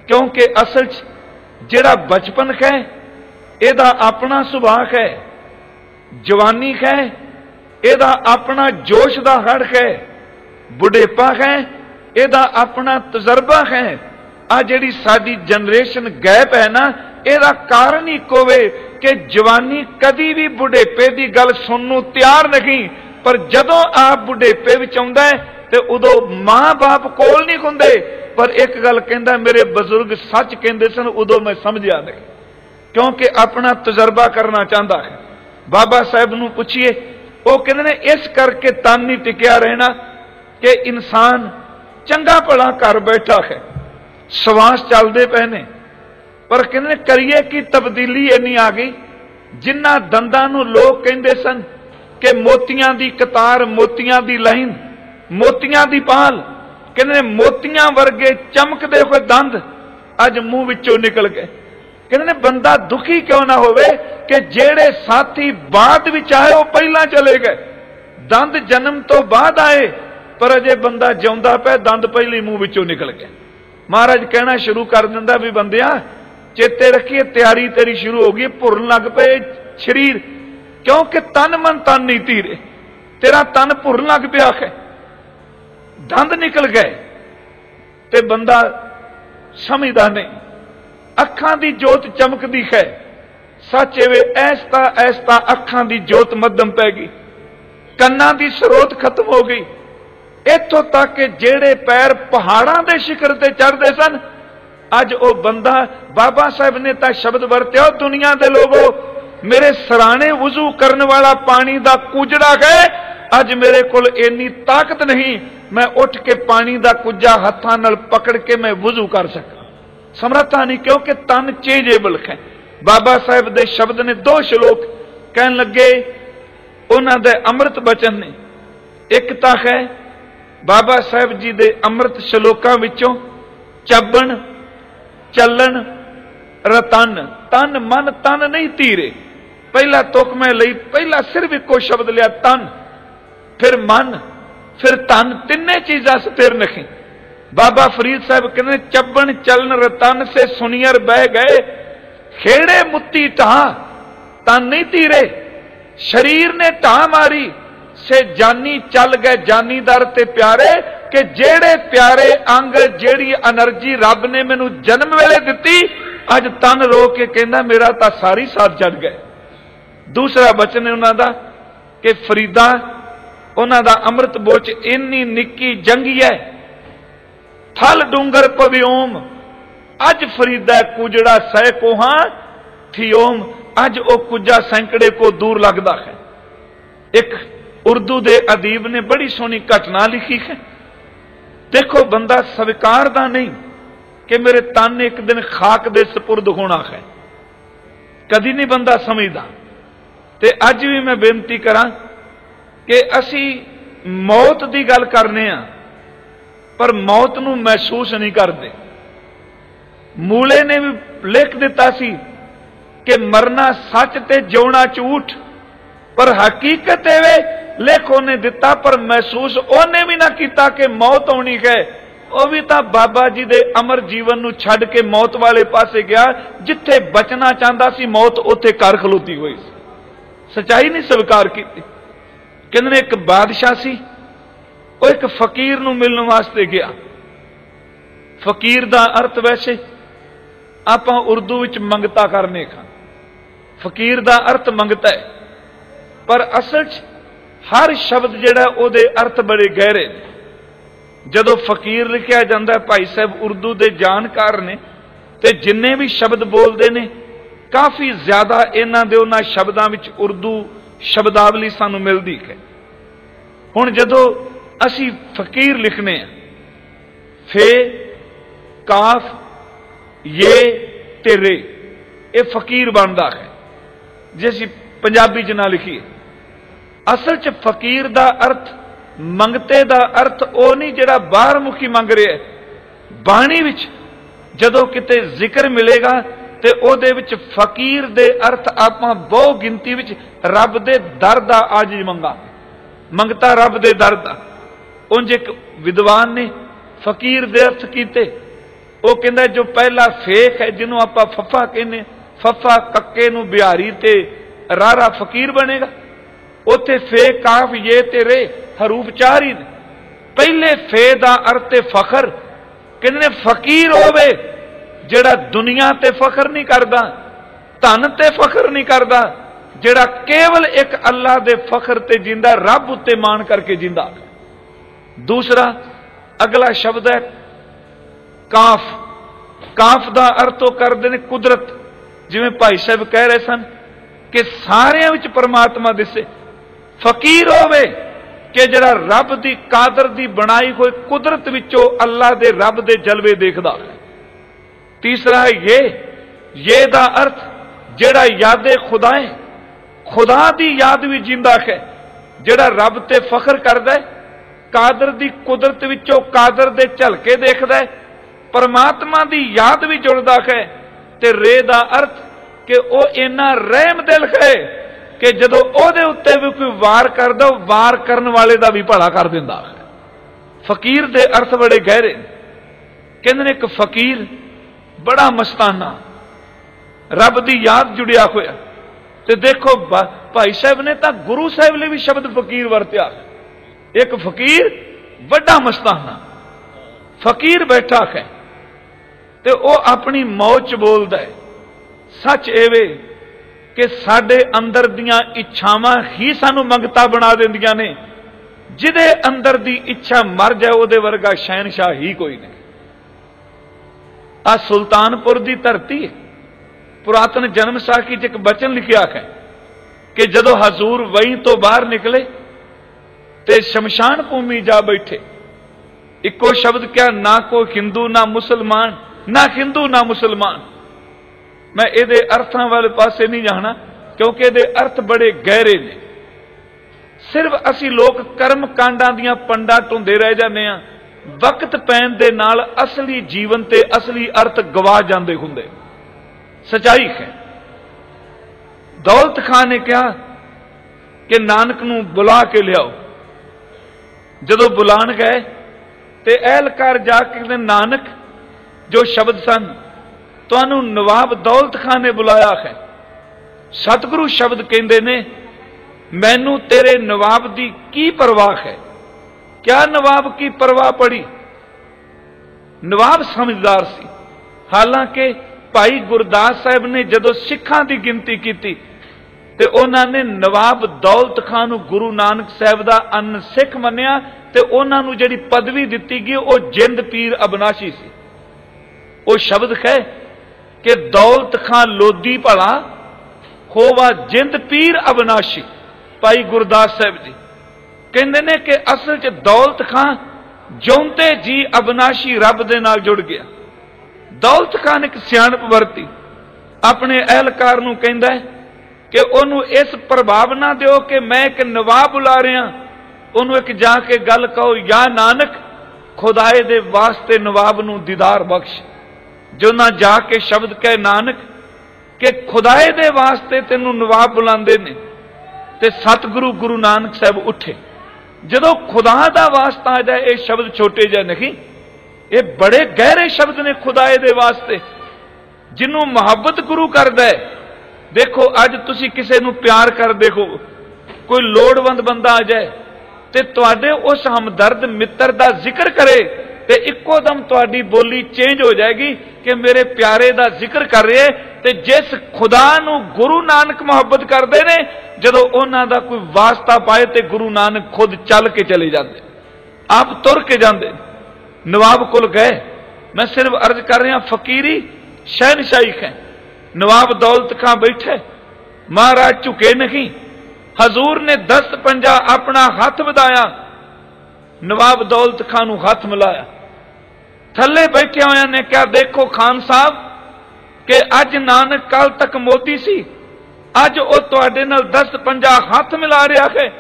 ਕਿਉਂਕਿ ਅਸਲ 'ਚ ਜਿਹੜਾ ਬਚਪਨ ਹੈ ਇਹਦਾ ਆਪਣਾ ਸੁਭਾਅ ਹੈ ਜਵਾਨੀ ਹੈ ਇਹਦਾ ਆਪਣਾ ਜੋਸ਼ ਦਾ ਹੜ ਹੈ ਬੁਢੇਪਾ ਹੈ ਇਹਦਾ ਆਪਣਾ ਤਜਰਬਾ ਹੈ ਆ ਜਿਹੜੀ ਸਾਡੀ ਜਨਰੇਸ਼ਨ ਗੈਪ ਹੈ ਨਾ, ਇਹਦਾ ਕਾਰਨ ਹੀ ਕੋਵੇ ਕਿ ਜਵਾਨੀ ਕਦੀ ਵੀ ਬੁਢੇਪੇ ਦੀ ਗੱਲ ਸੁਣਨ ਨੂੰ ਤਿਆਰ ਨਹੀਂ, ਪਰ ਜਦੋਂ ਆਪ ਬੁਢੇਪੇ ਵਿੱਚ ਆਉਂਦਾ ਹੈ ਤੇ ਉਦੋਂ ਮਾਂ-ਬਾਪ ਕੋਲ ਨਹੀਂ ਹੁੰਦੇ। ਪਰ ਇੱਕ ਗੱਲ ਕਹਿੰਦਾ, ਮੇਰੇ ਬਜ਼ੁਰਗ ਸੱਚ ਕਹਿੰਦੇ ਸਨ, ਉਦੋਂ ਮੈਂ ਸਮਝਿਆ ਨਹੀਂ। ਕਿਉਂਕਿ ਆਪਣਾ ਤਜਰਬਾ ਕਰਨਾ ਚਾਹੁੰਦਾ ਹੈ। ਬਾਬਾ ਸਾਹਿਬ ਨੂੰ ਪੁੱਛੀਏ, ਉਹ ਕਹਿੰਦੇ ਨੇ, ਇਸ ਕਰਕੇ ਤਨ ਨਹੀਂ ਟਿਕਿਆ ਰਹਿਣਾ ਕਿ ਇਨਸਾਨ ਚੰਗਾ ਭਲਾ ਘਰ ਬੈਠਾ ਹੈ। ਸਵਾਸ ਚੱਲਦੇ ਪਏ ਨੇ। ਪਰ ਕਹਿੰਦੇ ਨੇ, ਕਰੀਏ ਕਿ ਤਬਦੀਲੀ ਇੰਨੀ ਆ ਗਈ? ਜਿਨ੍ਹਾਂ ਦੰਦਾਂ ਨੂੰ ਲੋਕ ਕਹਿੰਦੇ ਸਨ ਕਿ ਮੋਤੀਆਂ ਦੀ ਕਤਾਰ, ਮੋਤੀਆਂ ਦੀ ਲਾਈਨ ਮੋਤੀਆਂ ਦੀ ਪਾਲ ਕਹਿੰਦੇ ਨੇ, ਮੋਤੀਆਂ ਵਰਗੇ ਚਮਕਦੇ ਹੋਏ ਦੰਦ ਅੱਜ ਮੂੰਹ ਵਿੱਚੋਂ ਨਿਕਲ ਗਏ। ਕਹਿੰਦੇ ਨੇ, ਬੰਦਾ ਦੁਖੀ ਕਿਉਂ ਨਾ ਹੋਵੇ ਕਿ ਜਿਹੜੇ ਸਾਥੀ ਬਾਅਦ ਵਿੱਚ ਆਏ, ਉਹ ਪਹਿਲਾਂ ਚਲੇ ਗਏ। ਦੰਦ ਜਨਮ ਤੋਂ ਬਾਅਦ ਆਏ, ਪਰ ਅਜੇ ਬੰਦਾ ਜਿਉਂਦਾ ਪਿਆ, ਦੰਦ ਪਹਿਲੇ ਮੂੰਹ ਵਿੱਚੋਂ ਨਿਕਲ ਗਏ। ਮਹਾਰਾਜ ਕਹਿਣਾ ਸ਼ੁਰੂ ਕਰ ਦਿੰਦਾ ਵੀ ਬੰਦਿਆ, ਚੇਤੇ ਰੱਖੀਏ, ਤਿਆਰੀ ਤੇਰੀ ਸ਼ੁਰੂ ਹੋ ਗਈ ਭੁਰਨ ਲੱਗ ਪਏ ਸਰੀਰ। ਕਿਉਂਕਿ ਤਨ ਮਨ ਤਨ ਨਹੀਂ ਧੀਰੇ ਤੇਰਾ ਤਨ ਭੁਰਨ ਲੱਗ ਪਿਆ ਹੈ ਦੰਦ ਨਿਕਲ ਗਏ ਤੇ ਬੰਦਾ ਸਮਝਦਾ ਨਹੀਂ। ਅੱਖਾਂ ਦੀ ਜੋਤ ਚਮਕਦੀ ਹੈ। ਸੱਚ ਵੇ, ਐਸਤਾ ਐਸਤਾ ਅੱਖਾਂ ਦੀ ਜੋਤ ਮੱਧਮ ਪੈ ਗਈ। ਕੰਨਾਂ ਦੀ ਸਰੋਤ ਖਤਮ ਹੋ ਗਈ। ਇੱਥੋਂ ਤੱਕ ਕਿ ਜਿਹੜੇ ਪੈਰ ਪਹਾੜਾਂ ਦੇ ਸ਼ਿਖਰ ਤੇ ਚੜ੍ਹਦੇ ਸਨ, ਅੱਜ ਉਹ ਬੰਦਾ, ਬਾਬਾ ਸਾਹਿਬ ਨੇ ਤਾਂ ਸ਼ਬਦ ਵਰਤਿਆ ਦੁਨੀਆ ਦੇ ਲੋਗੋ, ਮੇਰੇ ਸਰਾਣੇ ਵਜ਼ੂ ਕਰਨ ਵਾਲਾ ਪਾਣੀ ਦਾ ਕੁਜੜਾ ਹੈ ਅੱਜ ਮੇਰੇ ਕੋਲ ਇੰਨੀ ਤਾਕਤ ਨਹੀਂ, ਮੈਂ ਉੱਠ ਕੇ ਪਾਣੀ ਦਾ ਕੁੱਜਾ ਹੱਥਾਂ ਨਾਲ ਪਕੜ ਕੇ ਮੈਂ ਵੁਜੂ ਕਰ ਸਕਾਂ। ਸਮਰੱਥਾ ਨਹੀਂ, ਕਿਉਂਕਿ ਤਨ ਚੇਂਜੇਬਲ ਹੈ ਬਾਬਾ ਸਾਹਿਬ ਦੇ ਸ਼ਬਦ ਨੇ ਦੋ ਸ਼ਲੋਕ ਕਹਿਣ ਲੱਗੇ, ਉਹਨਾਂ ਦੇ ਅੰਮ੍ਰਿਤ ਬਚਨ ਨੇ। ਇੱਕ ਤਾਂ ਹੈ, ਬਾਬਾ ਸਾਹਿਬ ਜੀ ਦੇ ਅੰਮ੍ਰਿਤ ਸ਼ਲੋਕਾਂ ਵਿੱਚੋਂ ਚੱਬਣ, ਚੱਲਣ, ਰਤਨ, ਤਨ, ਮਨ, ਤਨ ਨਹੀਂ ਧੀਰੇ ਪਹਿਲਾ ਤੁਕ ਮੈਂ ਲਈ, ਪਹਿਲਾ ਸਿਰਫ ਇੱਕੋ ਸ਼ਬਦ ਲਿਆ, ਤਨ। ਫਿਰ ਮਨ, ਫਿਰ ਤਨ, ਤਿੰਨੇ ਚੀਜ਼ਾਂ ਸਥਿਰ ਨਹੀਂ। ਬਾਬਾ ਫਰੀਦ ਸਾਹਿਬ ਕਹਿੰਦੇ ਚੱਬਣ, ਚਲਣ, ਰਤਨ ਸੇ ਸੁਨੀਰ ਬਹਿ ਗਏ। ਖੇੜੇ ਮੁੱਤੀ ਤਾਂ ਤਨ ਨਹੀਂ ਧੀਰੇ ਸਰੀਰ ਨੇ ਤਾਂ ਮਾਰੀ, ਸੇ ਜਾਨੀ ਚੱਲ ਗਏ ਜਾਨੀਦਾਰ ਤੇ ਪਿਆਰੇ, ਕਿ ਜਿਹੜੇ ਪਿਆਰੇ ਅੰਗ, ਜਿਹੜੀ એનર્ਜੀ ਰੱਬ ਨੇ ਮੈਨੂੰ ਜਨਮ ਵੇਲੇ ਦਿੱਤੀ, ਅੱਜ ਤਨ ਰੋ ਕੇ ਕਹਿੰਦਾ, ਮੇਰਾ ਤਾਂ ਸਾਰੀ ਸਾਥ ਜੜ ਗਏ ਦੂਸਰਾ ਬਚਨ ਉਹਨਾਂ ਦਾ, ਕਿ ਫਰੀਦਾ ਉਹਨਾਂ ਦਾ ਅੰਮ੍ਰਿਤ ਬੋਚ ਇੰਨੀ ਨਿੱਕੀ ਜੰਗੀ ਹੈ ਥਲ ਡੂੰਗਰ ਪਵਿਓਮ ਅੱਜ ਫਰੀਦਾ ਕੁਜੜਾ ਸਹਿ ਕੋਹਾਂ ਥਿਓਮ ਅੱਜ ਉਹ ਕੁਜਾ ਸੈਂਕੜੇ ਕੋ ਦੂਰ ਲੱਗਦਾ ਹੈ ਇੱਕ ਉਰਦੂ ਦੇ ਅਦੀਬ ਨੇ ਬੜੀ ਸੋਹਣੀ ਘਟਨਾ ਲਿਖੀ ਹੈ ਦੇਖੋ ਬੰਦਾ ਸਵੀਕਾਰ ਦਾ ਨਹੀਂ ਕਿ ਮੇਰੇ ਤਨ ਇੱਕ ਦਿਨ ਖਾਕ ਦੇ سپرد ਹੋਣਾ ਹੈ ਕਦੀ ਨਹੀਂ ਬੰਦਾ ਸਮਝਦਾ ਤੇ ਅੱਜ ਵੀ ਮੈਂ ਬੇਨਤੀ ਕਰਾਂ ਕਿ ਅਸੀਂ ਮੌਤ ਦੀ ਗੱਲ ਕਰਨੇ ਆ, ਪਰ ਮੌਤ ਨੂੰ ਮਹਿਸੂਸ ਨਹੀਂ ਕਰਦੇ। ਮੂਲੇ ਨੇ ਵੀ ਲਿਖ ਦਿੱਤਾ ਸੀ ਕਿ ਮਰਨਾ ਸੱਚ ਤੇ ਜਿਉਣਾ ਝੂਠ, ਪਰ ਹਕੀਕਤ ਇਹ ਵੇ, ਲਿਖ ਉਹਨੇ ਦਿੱਤਾ, ਪਰ ਮਹਿਸੂਸ ਉਹਨੇ ਵੀ ਨਾ ਕੀਤਾ ਕਿ ਮੌਤ ਆਉਣੀ ਹੈ। ਉਹ ਵੀ ਤਾਂ ਬਾਬਾ ਜੀ ਦੇ ਅਮਰ ਜੀਵਨ ਨੂੰ ਛੱਡ ਕੇ ਮੌਤ ਵਾਲੇ ਪਾਸੇ ਗਿਆ, ਜਿੱਥੇ ਬਚਣਾ ਚਾਹੁੰਦਾ ਸੀ, ਮੌਤ ਉੱਥੇ ਕਰ ਖਲੋਤੀ ਹੋਈ ਸੀ। ਸਚਾਈ ਨਹੀਂ ਸਵੀਕਾਰ ਕੀਤੀ। ਕਹਿੰਦੇ ਨੇ ਇੱਕ ਬਾਦਸ਼ਾਹ ਸੀ, ਉਹ ਇੱਕ ਫਕੀਰ ਨੂੰ ਮਿਲਣ ਵਾਸਤੇ ਗਿਆ। ਫਕੀਰ ਦਾ ਅਰਥ ਵੈਸੇ ਆਪਾਂ ਉਰਦੂ ਵਿੱਚ ਮੰਗਤਾ ਕਰਨੇ ਖਾਂ ਫਕੀਰ ਦਾ ਅਰਥ ਮੰਗਤਾ ਹੈ, ਪਰ ਅਸਲ 'ਚ ਹਰ ਸ਼ਬਦ ਜਿਹੜਾ ਉਹਦੇ ਅਰਥ ਬੜੇ ਗਹਿਰੇ ਨੇ। ਜਦੋਂ ਫਕੀਰ ਲਿਖਿਆ ਜਾਂਦਾ ਭਾਈ ਸਾਹਿਬ ਉਰਦੂ ਦੇ ਜਾਣਕਾਰ ਨੇ ਤੇ ਜਿੰਨੇ ਵੀ ਸ਼ਬਦ ਬੋਲਦੇ ਨੇ, ਕਾਫੀ ਜ਼ਿਆਦਾ ਇਹਨਾਂ ਦੇ ਉਹਨਾਂ ਸ਼ਬਦਾਂ ਵਿੱਚ ਉਰਦੂ ਸ਼ਬਦਾਵਲੀ ਸਾਨੂੰ ਮਿਲਦੀ ਹੈ। ਹੁਣ ਜਦੋਂ ਅਸੀਂ ਫਕੀਰ ਲਿਖਨੇ ਆ, ਫੇ, ਕਾਫ ਇਹ ਤੇ ਰੇ, ਇਹ ਫਕੀਰ ਬਣਦਾ ਹੈ। ਜੇ ਅਸੀਂ ਪੰਜਾਬੀ ਚ ਨਾ ਲਿਖੀਏ, ਅਸਲ ਚ ਫਕੀਰ ਦਾ ਅਰਥ, ਮੰਗਤੇ ਦਾ ਅਰਥ ਉਹ ਨਹੀਂ ਜਿਹੜਾ ਬਾਹਰ ਮੁਖੀ ਮੰਗ ਰਿਹਾ ਬਾਣੀ ਵਿੱਚ ਜਦੋਂ ਕਿਤੇ ਜ਼ਿਕਰ ਮਿਲੇਗਾ ਤੇ ਉਹਦੇ ਵਿੱਚ ਫਕੀਰ ਦੇ ਅਰਥ ਆਪਾਂ ਬਹੁ ਗਿਣਤੀ ਵਿੱਚ ਰੱਬ ਦੇ ਦਰ ਦਾ ਆਜ ਮੰਗਾ। ਮੰਗਤਾ ਰੱਬ ਦੇ ਦਰ ਦਾ। ਉਂਝ ਇੱਕ ਵਿਦਵਾਨ ਨੇ ਫਕੀਰ ਦੇ ਅਰਥ ਕੀਤੇ। ਉਹ ਕਹਿੰਦਾ ਜੋ ਪਹਿਲਾ ਫੇਕ ਹੈ, ਜਿਹਨੂੰ ਆਪਾਂ ਫੱਫਾ ਕਹਿੰਦੇ ਫੱਫਾ ਕੱਕੇ ਨੂੰ ਬਿਹਾਰੀ ਤੇ ਰਾਰਾ ਫਕੀਰ ਬਣੇਗਾ। ਉੱਥੇ ਫੇ ਕਾਫ ਇਹ ਤੇ ਰੇ ਹਰੂਫ ਚਾਰ ਹੀ ਪਹਿਲੇ ਫੇ ਦਾ ਅਰਥ ਤੇ ਫਖਰ, ਕਹਿੰਦੇ ਨੇ ਫਕੀਰ ਹੋਵੇ ਜਿਹੜਾ ਦੁਨੀਆ ਤੇ ਫਖਰ ਨਹੀਂ ਕਰਦਾ, ਧਨ ਤੇ ਫਖਰ ਨਹੀਂ ਕਰਦਾ, ਜਿਹੜਾ ਕੇਵਲ ਇੱਕ ਅੱਲਾ ਦੇ ਫਖਰ ਤੇ ਜਿੰਦਾ, ਰੱਬ ਉੱਤੇ ਮਾਣ ਕਰਕੇ ਜਿੰਦਾ। ਦੂਸਰਾ, ਅਗਲਾ ਸ਼ਬਦ ਹੈ, ਕਾਫ। ਕਾਫ ਦਾ ਅਰਥ ਉਹ ਕਰਦੇ ਨੇ ਕੁਦਰਤ। ਜਿਵੇਂ ਭਾਈ ਸਾਹਿਬ ਕਹਿ ਰਹੇ ਸਨ ਕਿ ਸਾਰਿਆਂ ਵਿੱਚ ਪਰਮਾਤਮਾ ਦਿਸੇ। ਫਕੀਰ ਹੋਵੇ ਕਿ ਜਿਹੜਾ ਰੱਬ ਦੀ ਕਾਦਰ ਦੀ ਬਣਾਈ ਹੋਈ ਕੁਦਰਤ ਵਿੱਚੋਂ ਅੱਲਾ ਦੇ ਰੱਬ ਦੇ ਜਲਵੇ ਦੇਖਦਾ ਹੈ ਤੀਸਰਾ ਹੈ ਇਹ ਇਹ ਦਾ ਅਰਥ ਜਿਹੜਾ ਯਾਦੇ ਖੁਦਾ ਹੈ ਖੁਦਾ ਦੀ ਯਾਦ ਵੀ ਜਿੰਦਾ ਹੈ ਜਿਹੜਾ ਰੱਬ ਤੇ ਫਖਰ ਕਰਦਾ ਹੈ ਕਾਦਰ ਦੀ ਕੁਦਰਤ ਵਿੱਚੋਂ ਕਾਦਰ ਦੇ ਝਲਕੇ ਦੇਖਦਾ ਹੈ ਪਰਮਾਤਮਾ ਦੀ ਯਾਦ ਵੀ ਜੁੜਦਾ ਹੈ ਤੇ ਰੇ ਦਾ ਅਰਥ ਕਿ ਉਹ ਇੰਨਾ ਰਹਿਮ ਦਿਲ ਹੈ ਕਿ ਜਦੋਂ ਉਹਦੇ ਉੱਤੇ ਵੀ ਕੋਈ ਵਾਰ ਕਰਦਾ ਉਹ ਵਾਰ ਕਰਨ ਵਾਲੇ ਦਾ ਵੀ ਭਲਾ ਕਰ ਦਿੰਦਾ ਹੈ ਫਕੀਰ ਦੇ ਅਰਥ ਬੜੇ ਗਹਿਰੇ ਕਹਿੰਦੇ ਨੇ ਇੱਕ ਫਕੀਰ ਬੜਾ ਮਸਤਾਨਾ। ਰੱਬ ਦੀ ਯਾਦ ਜੁੜਿਆ ਹੋਇਆ। ਤੇ ਦੇਖੋ ਭਾਈ ਸਾਹਿਬ ਨੇ ਤਾਂ ਗੁਰੂ ਸਾਹਿਬ ਲਈ ਵੀ ਸ਼ਬਦ ਫਕੀਰ ਵਰਤਿਆ। ਇੱਕ ਫਕੀਰ ਵੱਡਾ ਮਸਤਾਨਾ। ਫਕੀਰ ਬੈਠਾ ਹੈ। ਤੇ ਉਹ ਆਪਣੀ ਮੌਜ ਬੋਲਦਾ ਹੈ। ਸੱਚ ਏਵੇਂ ਕਿ ਸਾਡੇ ਅੰਦਰ ਦੀਆਂ ਇੱਛਾਵਾਂ ਹੀ ਸਾਨੂੰ ਮੰਗਤਾ ਬਣਾ ਦਿੰਦੀਆਂ ਨੇ। ਜਿਹਦੇ ਅੰਦਰ ਦੀ ਇੱਛਾ ਮਰ ਜਾਏ, ਉਹਦੇ ਵਰਗਾ ਸ਼ਹਿਨशाह ਹੀ ਕੋਈ ਨਹੀਂ। ਆ ਸੁਲਤਾਨਪੁਰ ਦੀ ਧਰਤੀ ਹੈ। ਪੁਰਾਤਨ ਜਨਮ ਸਾਖੀ 'ਚ ਇੱਕ ਬਚਨ ਲਿਖਿਆ ਹੈ ਕਿ ਜਦੋਂ ਹਜ਼ੂਰ ਵਈ ਤੋਂ ਬਾਹਰ ਨਿਕਲੇ ਤੇ ਸ਼ਮਸ਼ਾਨ ਭੂਮੀ ਜਾ ਬੈਠੇ, ਇੱਕੋ ਸ਼ਬਦ ਕਿਹਾ, ਨਾ ਕੋਈ ਹਿੰਦੂ, ਨਾ ਮੁਸਲਮਾਨ, ਨਾ ਹਿੰਦੂ, ਨਾ ਮੁਸਲਮਾਨ। ਮੈਂ ਇਹਦੇ ਅਰਥਾਂ ਵਾਲੇ ਪਾਸੇ ਨਹੀਂ ਜਾਣਾ, ਕਿਉਂਕਿ ਇਹਦੇ ਅਰਥ ਬੜੇ ਗਹਿਰੇ ਨੇ। ਸਿਰਫ ਅਸੀਂ ਲੋਕ ਕਰਮ ਕਾਂਡਾਂ ਦੀਆਂ ਪੰਡਾਂ ਟੁੰਦੇ ਰਹਿ ਜਾਂਦੇ ਆ ਵਕਤ ਪੈਣ ਦੇ ਨਾਲ ਅਸਲੀ ਜੀਵਨ ਤੇ ਅਸਲੀ ਅਰਥ ਗਵਾ ਜਾਂਦੇ ਹੁੰਦੇ। ਸਚਾਈ ਹੈ। ਦੌਲਤ ਖਾਨ ਨੇ ਕਿਹਾ ਕਿ ਨਾਨਕ ਨੂੰ ਬੁਲਾ ਕੇ ਲਿਆਓ। ਜਦੋਂ ਬੁਲਾਣ ਗਏ ਤੇ ਅਹਿਲਕਾਰ ਜਾ ਕੇ ਕਹਿੰਦੇ, ਨਾਨਕ, ਜੋ ਸ਼ਬਦ ਸਨ, ਤੁਹਾਨੂੰ ਨਵਾਬ ਦੌਲਤ ਖਾਨ ਨੇ ਬੁਲਾਇਆ ਹੈ। ਸਤਿਗੁਰੂ ਸ਼ਬਦ ਕਹਿੰਦੇ ਨੇ, ਮੈਨੂੰ ਤੇਰੇ ਨਵਾਬ ਦੀ ਕੀ ਪਰਵਾਹ ਹੈ? ਕਿਆ ਨਵਾਬ ਕੀ ਪਰਵਾਹ ਪੜੀ? ਨਵਾਬ ਸਮਝਦਾਰ ਸੀ। ਹਾਲਾਂਕਿ ਭਾਈ ਗੁਰਦਾਸ ਸਾਹਿਬ ਨੇ ਜਦੋਂ ਸਿੱਖਾਂ ਦੀ ਗਿਣਤੀ ਕੀਤੀ, ਤੇ ਉਹਨਾਂ ਨੇ ਨਵਾਬ ਦੌਲਤ ਖਾਨ ਨੂੰ ਗੁਰੂ ਨਾਨਕ ਸਾਹਿਬ ਦਾ ਅਨ ਸਿੱਖ ਮੰਨਿਆ, ਤੇ ਉਹਨਾਂ ਨੂੰ ਜਿਹੜੀ ਪਦਵੀ ਦਿੱਤੀ ਗਈ, ਉਹ ਜਿੰਦ ਪੀਰ ਅਬਨਾਸ਼ੀ ਸੀ। ਉਹ ਸ਼ਬਦ ਹੈ ਕਿ ਦੌਲਤ ਖਾਨ ਲੋਦੀ ਭਲਾ ਹੋਵਾ ਜਿੰਦ ਪੀਰ ਅਬਨਾਸ਼ੀ, ਭਾਈ ਗੁਰਦਾਸ ਸਾਹਿਬ ਜੀ। ਕਹਿੰਦੇ ਨੇ ਕਿ ਅਸਲ 'ਚ ਦੌਲਤ ਖਾਨ ਜਿਉਂਦੇ ਜੀ ਅਬਨਾਸ਼ੀ ਰੱਬ ਦੇ ਨਾਲ ਜੁੜ ਗਿਆ ਦੌਲਤ ਖਾਨ ਇੱਕ ਸਿਆਣਪ ਵਰਤੀ ਆਪਣੇ ਅਹਲਕਾਰ ਨੂੰ ਕਹਿੰਦਾ ਹੈ ਕਿ ਉਹਨੂੰ ਇਸ ਪ੍ਰਭਾਵ ਨਾ ਦਿਓ ਕਿ ਮੈਂ ਇੱਕ ਨਵਾਬ ਬੁਲਾ ਰਿਹਾ ਉਹਨੂੰ ਇੱਕ ਜਾ ਕੇ ਗੱਲ ਕਹੋ ਯਾ ਨਾਨਕ ਖੁਦਾਏ ਦੇ ਵਾਸਤੇ ਨਵਾਬ ਨੂੰ ਦੀਦਾਰ ਬਖਸ਼ ਜੋ ਨਾ ਜਾ ਕੇ ਸ਼ਬਦ ਕਹੇ ਨਾਨਕ ਕਿ ਖੁਦਾਏ ਦੇ ਵਾਸਤੇ ਤੈਨੂੰ ਨਵਾਬ ਬੁਲਾਉਂਦੇ ਨੇ ਤੇ ਸਤਿਗੁਰੂ ਗੁਰੂ ਨਾਨਕ ਸਾਹਿਬ ਉੱਠੇ ਜਦੋਂ ਖੁਦਾ ਦਾ ਵਾਸਤਾ ਆ ਜਾਏ, ਇਹ ਸ਼ਬਦ ਛੋਟੇ ਜਿਹੇ ਨਹੀਂ। ਇਹ ਬੜੇ ਗਹਿਰੇ ਸ਼ਬਦ ਨੇ ਖੁਦਾਏ ਦੇ ਵਾਸਤੇ। ਜਿਹਨੂੰ ਮੁਹੱਬਤ ਗੁਰੂ ਕਰਦਾ ਹੈ। ਦੇਖੋ, ਅੱਜ ਤੁਸੀਂ ਕਿਸੇ ਨੂੰ ਪਿਆਰ ਕਰਦੇ ਹੋ, ਕੋਈ ਲੋੜਵੰਦ ਬੰਦਾ ਆ ਜਾਏ ਤੇ ਤੁਹਾਡੇ ਉਸ ਹਮਦਰਦ ਮਿੱਤਰ ਦਾ ਜ਼ਿਕਰ ਕਰੇ ਤੇ ਇੱਕੋ ਦਮ ਤੁਹਾਡੀ ਬੋਲੀ ਚੇਂਜ ਹੋ ਜਾਏਗੀ ਕਿ ਮੇਰੇ ਪਿਆਰੇ ਦਾ ਜ਼ਿਕਰ ਕਰ ਰਹੇ ਤੇ ਜਿਸ ਖੁਦਾ ਨੂੰ ਗੁਰੂ ਨਾਨਕ ਮੁਹੱਬਤ ਕਰਦੇ ਨੇ, ਜਦੋਂ ਉਹਨਾਂ ਦਾ ਕੋਈ ਵਾਸਤਾ ਪਾਏ ਤੇ ਗੁਰੂ ਨਾਨਕ ਖੁਦ ਚੱਲ ਕੇ ਚਲੇ ਜਾਂਦੇ। ਆਪ ਤੁਰ ਕੇ ਜਾਂਦੇ। ਨਵਾਬ ਕੋਲ ਗਏ। ਮੈਂ ਸਿਰਫ ਅਰਜ਼ ਕਰ ਰਿਹਾ, ਫਕੀਰੀ ਸ਼ਹਿਨशाही ਹੈ ਨਵਾਬ ਦੌਲਤ ਖਾਂ ਬੈਠੇ। ਮਹਾਰਾਜ ਝੁਕੇ ਨਹੀਂ। ਹਜ਼ੂਰ ਨੇ ਦਸਤ ਪੰਜਾ ਆਪਣਾ ਹੱਥ ਵਧਾਇਆ। ਨਵਾਬ ਦੌਲਤ ਖਾਨ ਨੂੰ ਹੱਥ ਮਿਲਾਇਆ। ਥੱਲੇ ਬੈਠੇ ਹੋਇਆਂ ਨੇ ਕਿਹਾ, ਦੇਖੋ ਖਾਨ ਸਾਹਿਬ, ਕਿ ਅੱਜ ਨਾਨਕ ਕੱਲ ਤੱਕ ਮੋਦੀ ਸੀ। ਅੱਜ ਉਹ ਤੁਹਾਡੇ ਨਾਲ ਦਸਤ ਪੰਜਾ ਹੱਥ ਮਿਲਾ ਰਿਹਾ ਹੈ।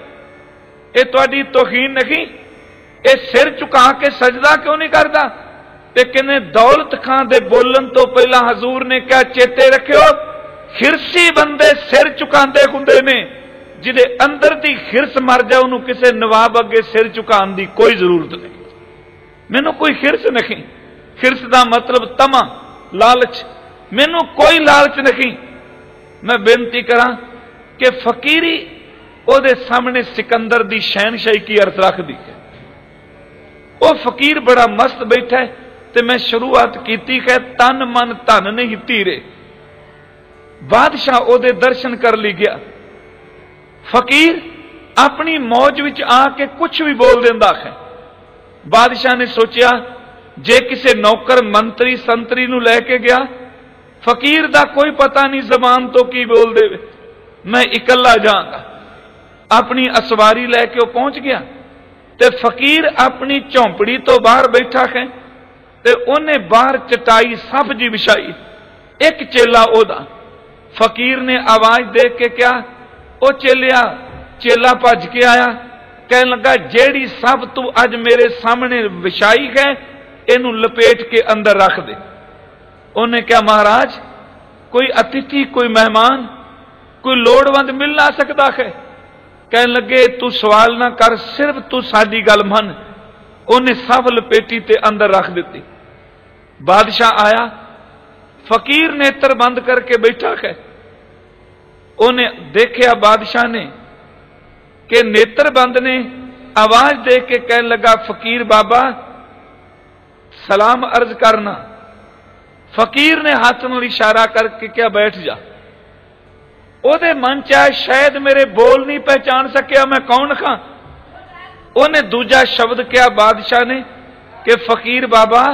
ਇਹ ਤੁਹਾਡੀ ਤੋਹੀਨ ਨਹੀਂ। ਇਹ ਸਿਰ ਝੁਕਾ ਕੇ ਸਜਦਾ ਕਿਉਂ ਨਹੀਂ ਕਰਦਾ? ਤੇ ਕਿਨੇ ਦੌਲਤ ਖਾਨ ਦੇ ਬੋਲਣ ਤੋਂ ਪਹਿਲਾਂ ਹਜ਼ੂਰ ਨੇ ਕਿਹਾ, ਚੇਤੇ ਰੱਖਿਓ, ਖਿਰਸੀ ਬੰਦੇ ਸਿਰ ਝੁਕਾਉਂਦੇ ਹੁੰਦੇ ਨੇ। ਜਿਹਦੇ ਅੰਦਰ ਦੀ ਖਿਰਸ ਮਰ ਜਾ ਉਹਨੂੰ ਕਿਸੇ ਨਵਾਬ ਅੱਗੇ ਸਿਰ ਝੁਕਾਉਣ ਦੀ ਕੋਈ ਜ਼ਰੂਰਤ ਨਹੀਂ। ਮੈਨੂੰ ਕੋਈ ਖਿਰਸ ਨਹੀਂ। ਖਿਰਚ ਦਾ ਮਤਲਬ ਤਮਾ, ਲਾਲਚ। ਮੈਨੂੰ ਕੋਈ ਲਾਲਚ ਨਹੀਂ। ਮੈਂ ਬੇਨਤੀ ਕਰਾਂ ਕਿ ਫਕੀਰੀ ਉਹਦੇ ਸਾਹਮਣੇ ਸਿਕੰਦਰ ਦੀ ਸ਼ਹਿਨशाही ਕੀ ਅਰਥ ਰੱਖਦੀ ਹੈ? ਉਹ ਫਕੀਰ ਬੜਾ ਮਸਤ ਬੈਠਾ ਹੈ ਤੇ ਮੈਂ ਸ਼ੁਰੂਆਤ ਕੀਤੀ ਹੈ, ਤਨ ਮਨ ਧਨ ਨਹੀਂ ਧੀਰੇ। ਬਾਦਸ਼ਾਹ ਉਹਦੇ ਦਰਸ਼ਨ ਕਰ ਲਈ ਗਿਆ। ਫਕੀਰ ਆਪਣੀ ਮੌਜ ਵਿੱਚ ਆ ਕੇ ਕੁਝ ਵੀ ਬੋਲ ਦਿੰਦਾ ਹੈ। ਬਾਦਸ਼ਾਹ ਨੇ ਸੋਚਿਆ, ਜੇ ਕਿਸੇ ਨੌਕਰ ਮੰਤਰੀ, ਸੰਤਰੀ ਨੂੰ ਲੈ ਕੇ ਗਿਆ, ਫਕੀਰ ਦਾ ਕੋਈ ਪਤਾ ਨਹੀਂ ਜ਼ਬਾਨ ਤੋਂ ਕੀ ਬੋਲ ਦੇਵੇ। ਮੈਂ ਇਕੱਲਾ ਜਾਵਾਂਗਾ ਆਪਣੀ ਅਸਵਾਰੀ ਲੈ ਕੇ ਉਹ ਪਹੁੰਚ ਗਿਆ ਤੇ ਫਕੀਰ ਆਪਣੀ ਝੌਂਪੜੀ ਤੋਂ ਬਾਹਰ ਬੈਠਾ ਹੈ ਤੇ ਉਹਨੇ ਬਾਹਰ ਚਟਾਈ ਸਭ ਜੀ ਵਿਛਾਈ। ਇੱਕ ਚੇਲਾ ਉਹਦਾ। ਫਕੀਰ ਨੇ ਆਵਾਜ਼ ਦੇ ਕੇ ਕਿਹਾ, ਉਹ ਚੇਲਿਆ, ਚੇਲਾ ਭੱਜ ਕੇ ਆਇਆ। ਕਹਿਣ ਲੱਗਾ, ਜਿਹੜੀ ਸਭ ਤੂੰ ਅੱਜ ਮੇਰੇ ਸਾਹਮਣੇ ਵਿਛਾਈ ਹੈ, ਇਹਨੂੰ ਲਪੇਟ ਕੇ ਅੰਦਰ ਰੱਖ ਦੇ। ਉਹਨੇ ਕਿਹਾ, ਮਹਾਰਾਜ, ਕੋਈ ਅਤਿਥੀ, ਕੋਈ ਮਹਿਮਾਨ, ਕੋਈ ਲੋੜਵੰਦ ਮਿਲ ਨਾ ਸਕਦਾ ਹੈ। ਕਹਿਣ ਲੱਗੇ, ਤੂੰ ਸਵਾਲ ਨਾ ਕਰ, ਸਿਰਫ ਤੂੰ ਸਾਡੀ ਗੱਲ ਮੰਨ। ਉਹਨੇ ਸਭ ਲਪੇਟੀ ਤੇ ਅੰਦਰ ਰੱਖ ਦਿੱਤੀ। ਬਾਦਸ਼ਾਹ ਆਇਆ, ਫਕੀਰ ਨੇਤਰ ਬੰਦ ਕਰਕੇ ਬੈਠਾ ਹੈ। ਉਹਨੇ ਦੇਖਿਆ ਬਾਦਸ਼ਾਹ ਨੇ ਕਿ ਨੇਤਰ ਬੰਦ ਨੇ ਆਵਾਜ਼ ਦੇ ਕੇ ਕਹਿਣ ਲੱਗਾ ਫਕੀਰ ਬਾਬਾ ਸਲਾਮ ਅਰਜ਼ ਕਰਨਾ ਫਕੀਰ ਨੇ ਹੱਥ ਨਾਲ ਇਸ਼ਾਰਾ ਕਰਕੇ ਕਿਹਾ ਬੈਠ ਜਾ ਉਹਦੇ ਮਨ ਚ ਆਇਆ ਸ਼ਾਇਦ ਮੇਰੇ ਬੋਲ ਨਹੀਂ ਪਹਿਚਾਨ ਸਕਿਆ ਮੈਂ ਕੌਣ ਖਾਂ ਉਹਨੇ ਦੂਜਾ ਸ਼ਬਦ ਕਿਹਾ ਬਾਦਸ਼ਾਹ ਨੇ ਕਿ ਫਕੀਰ ਬਾਬਾ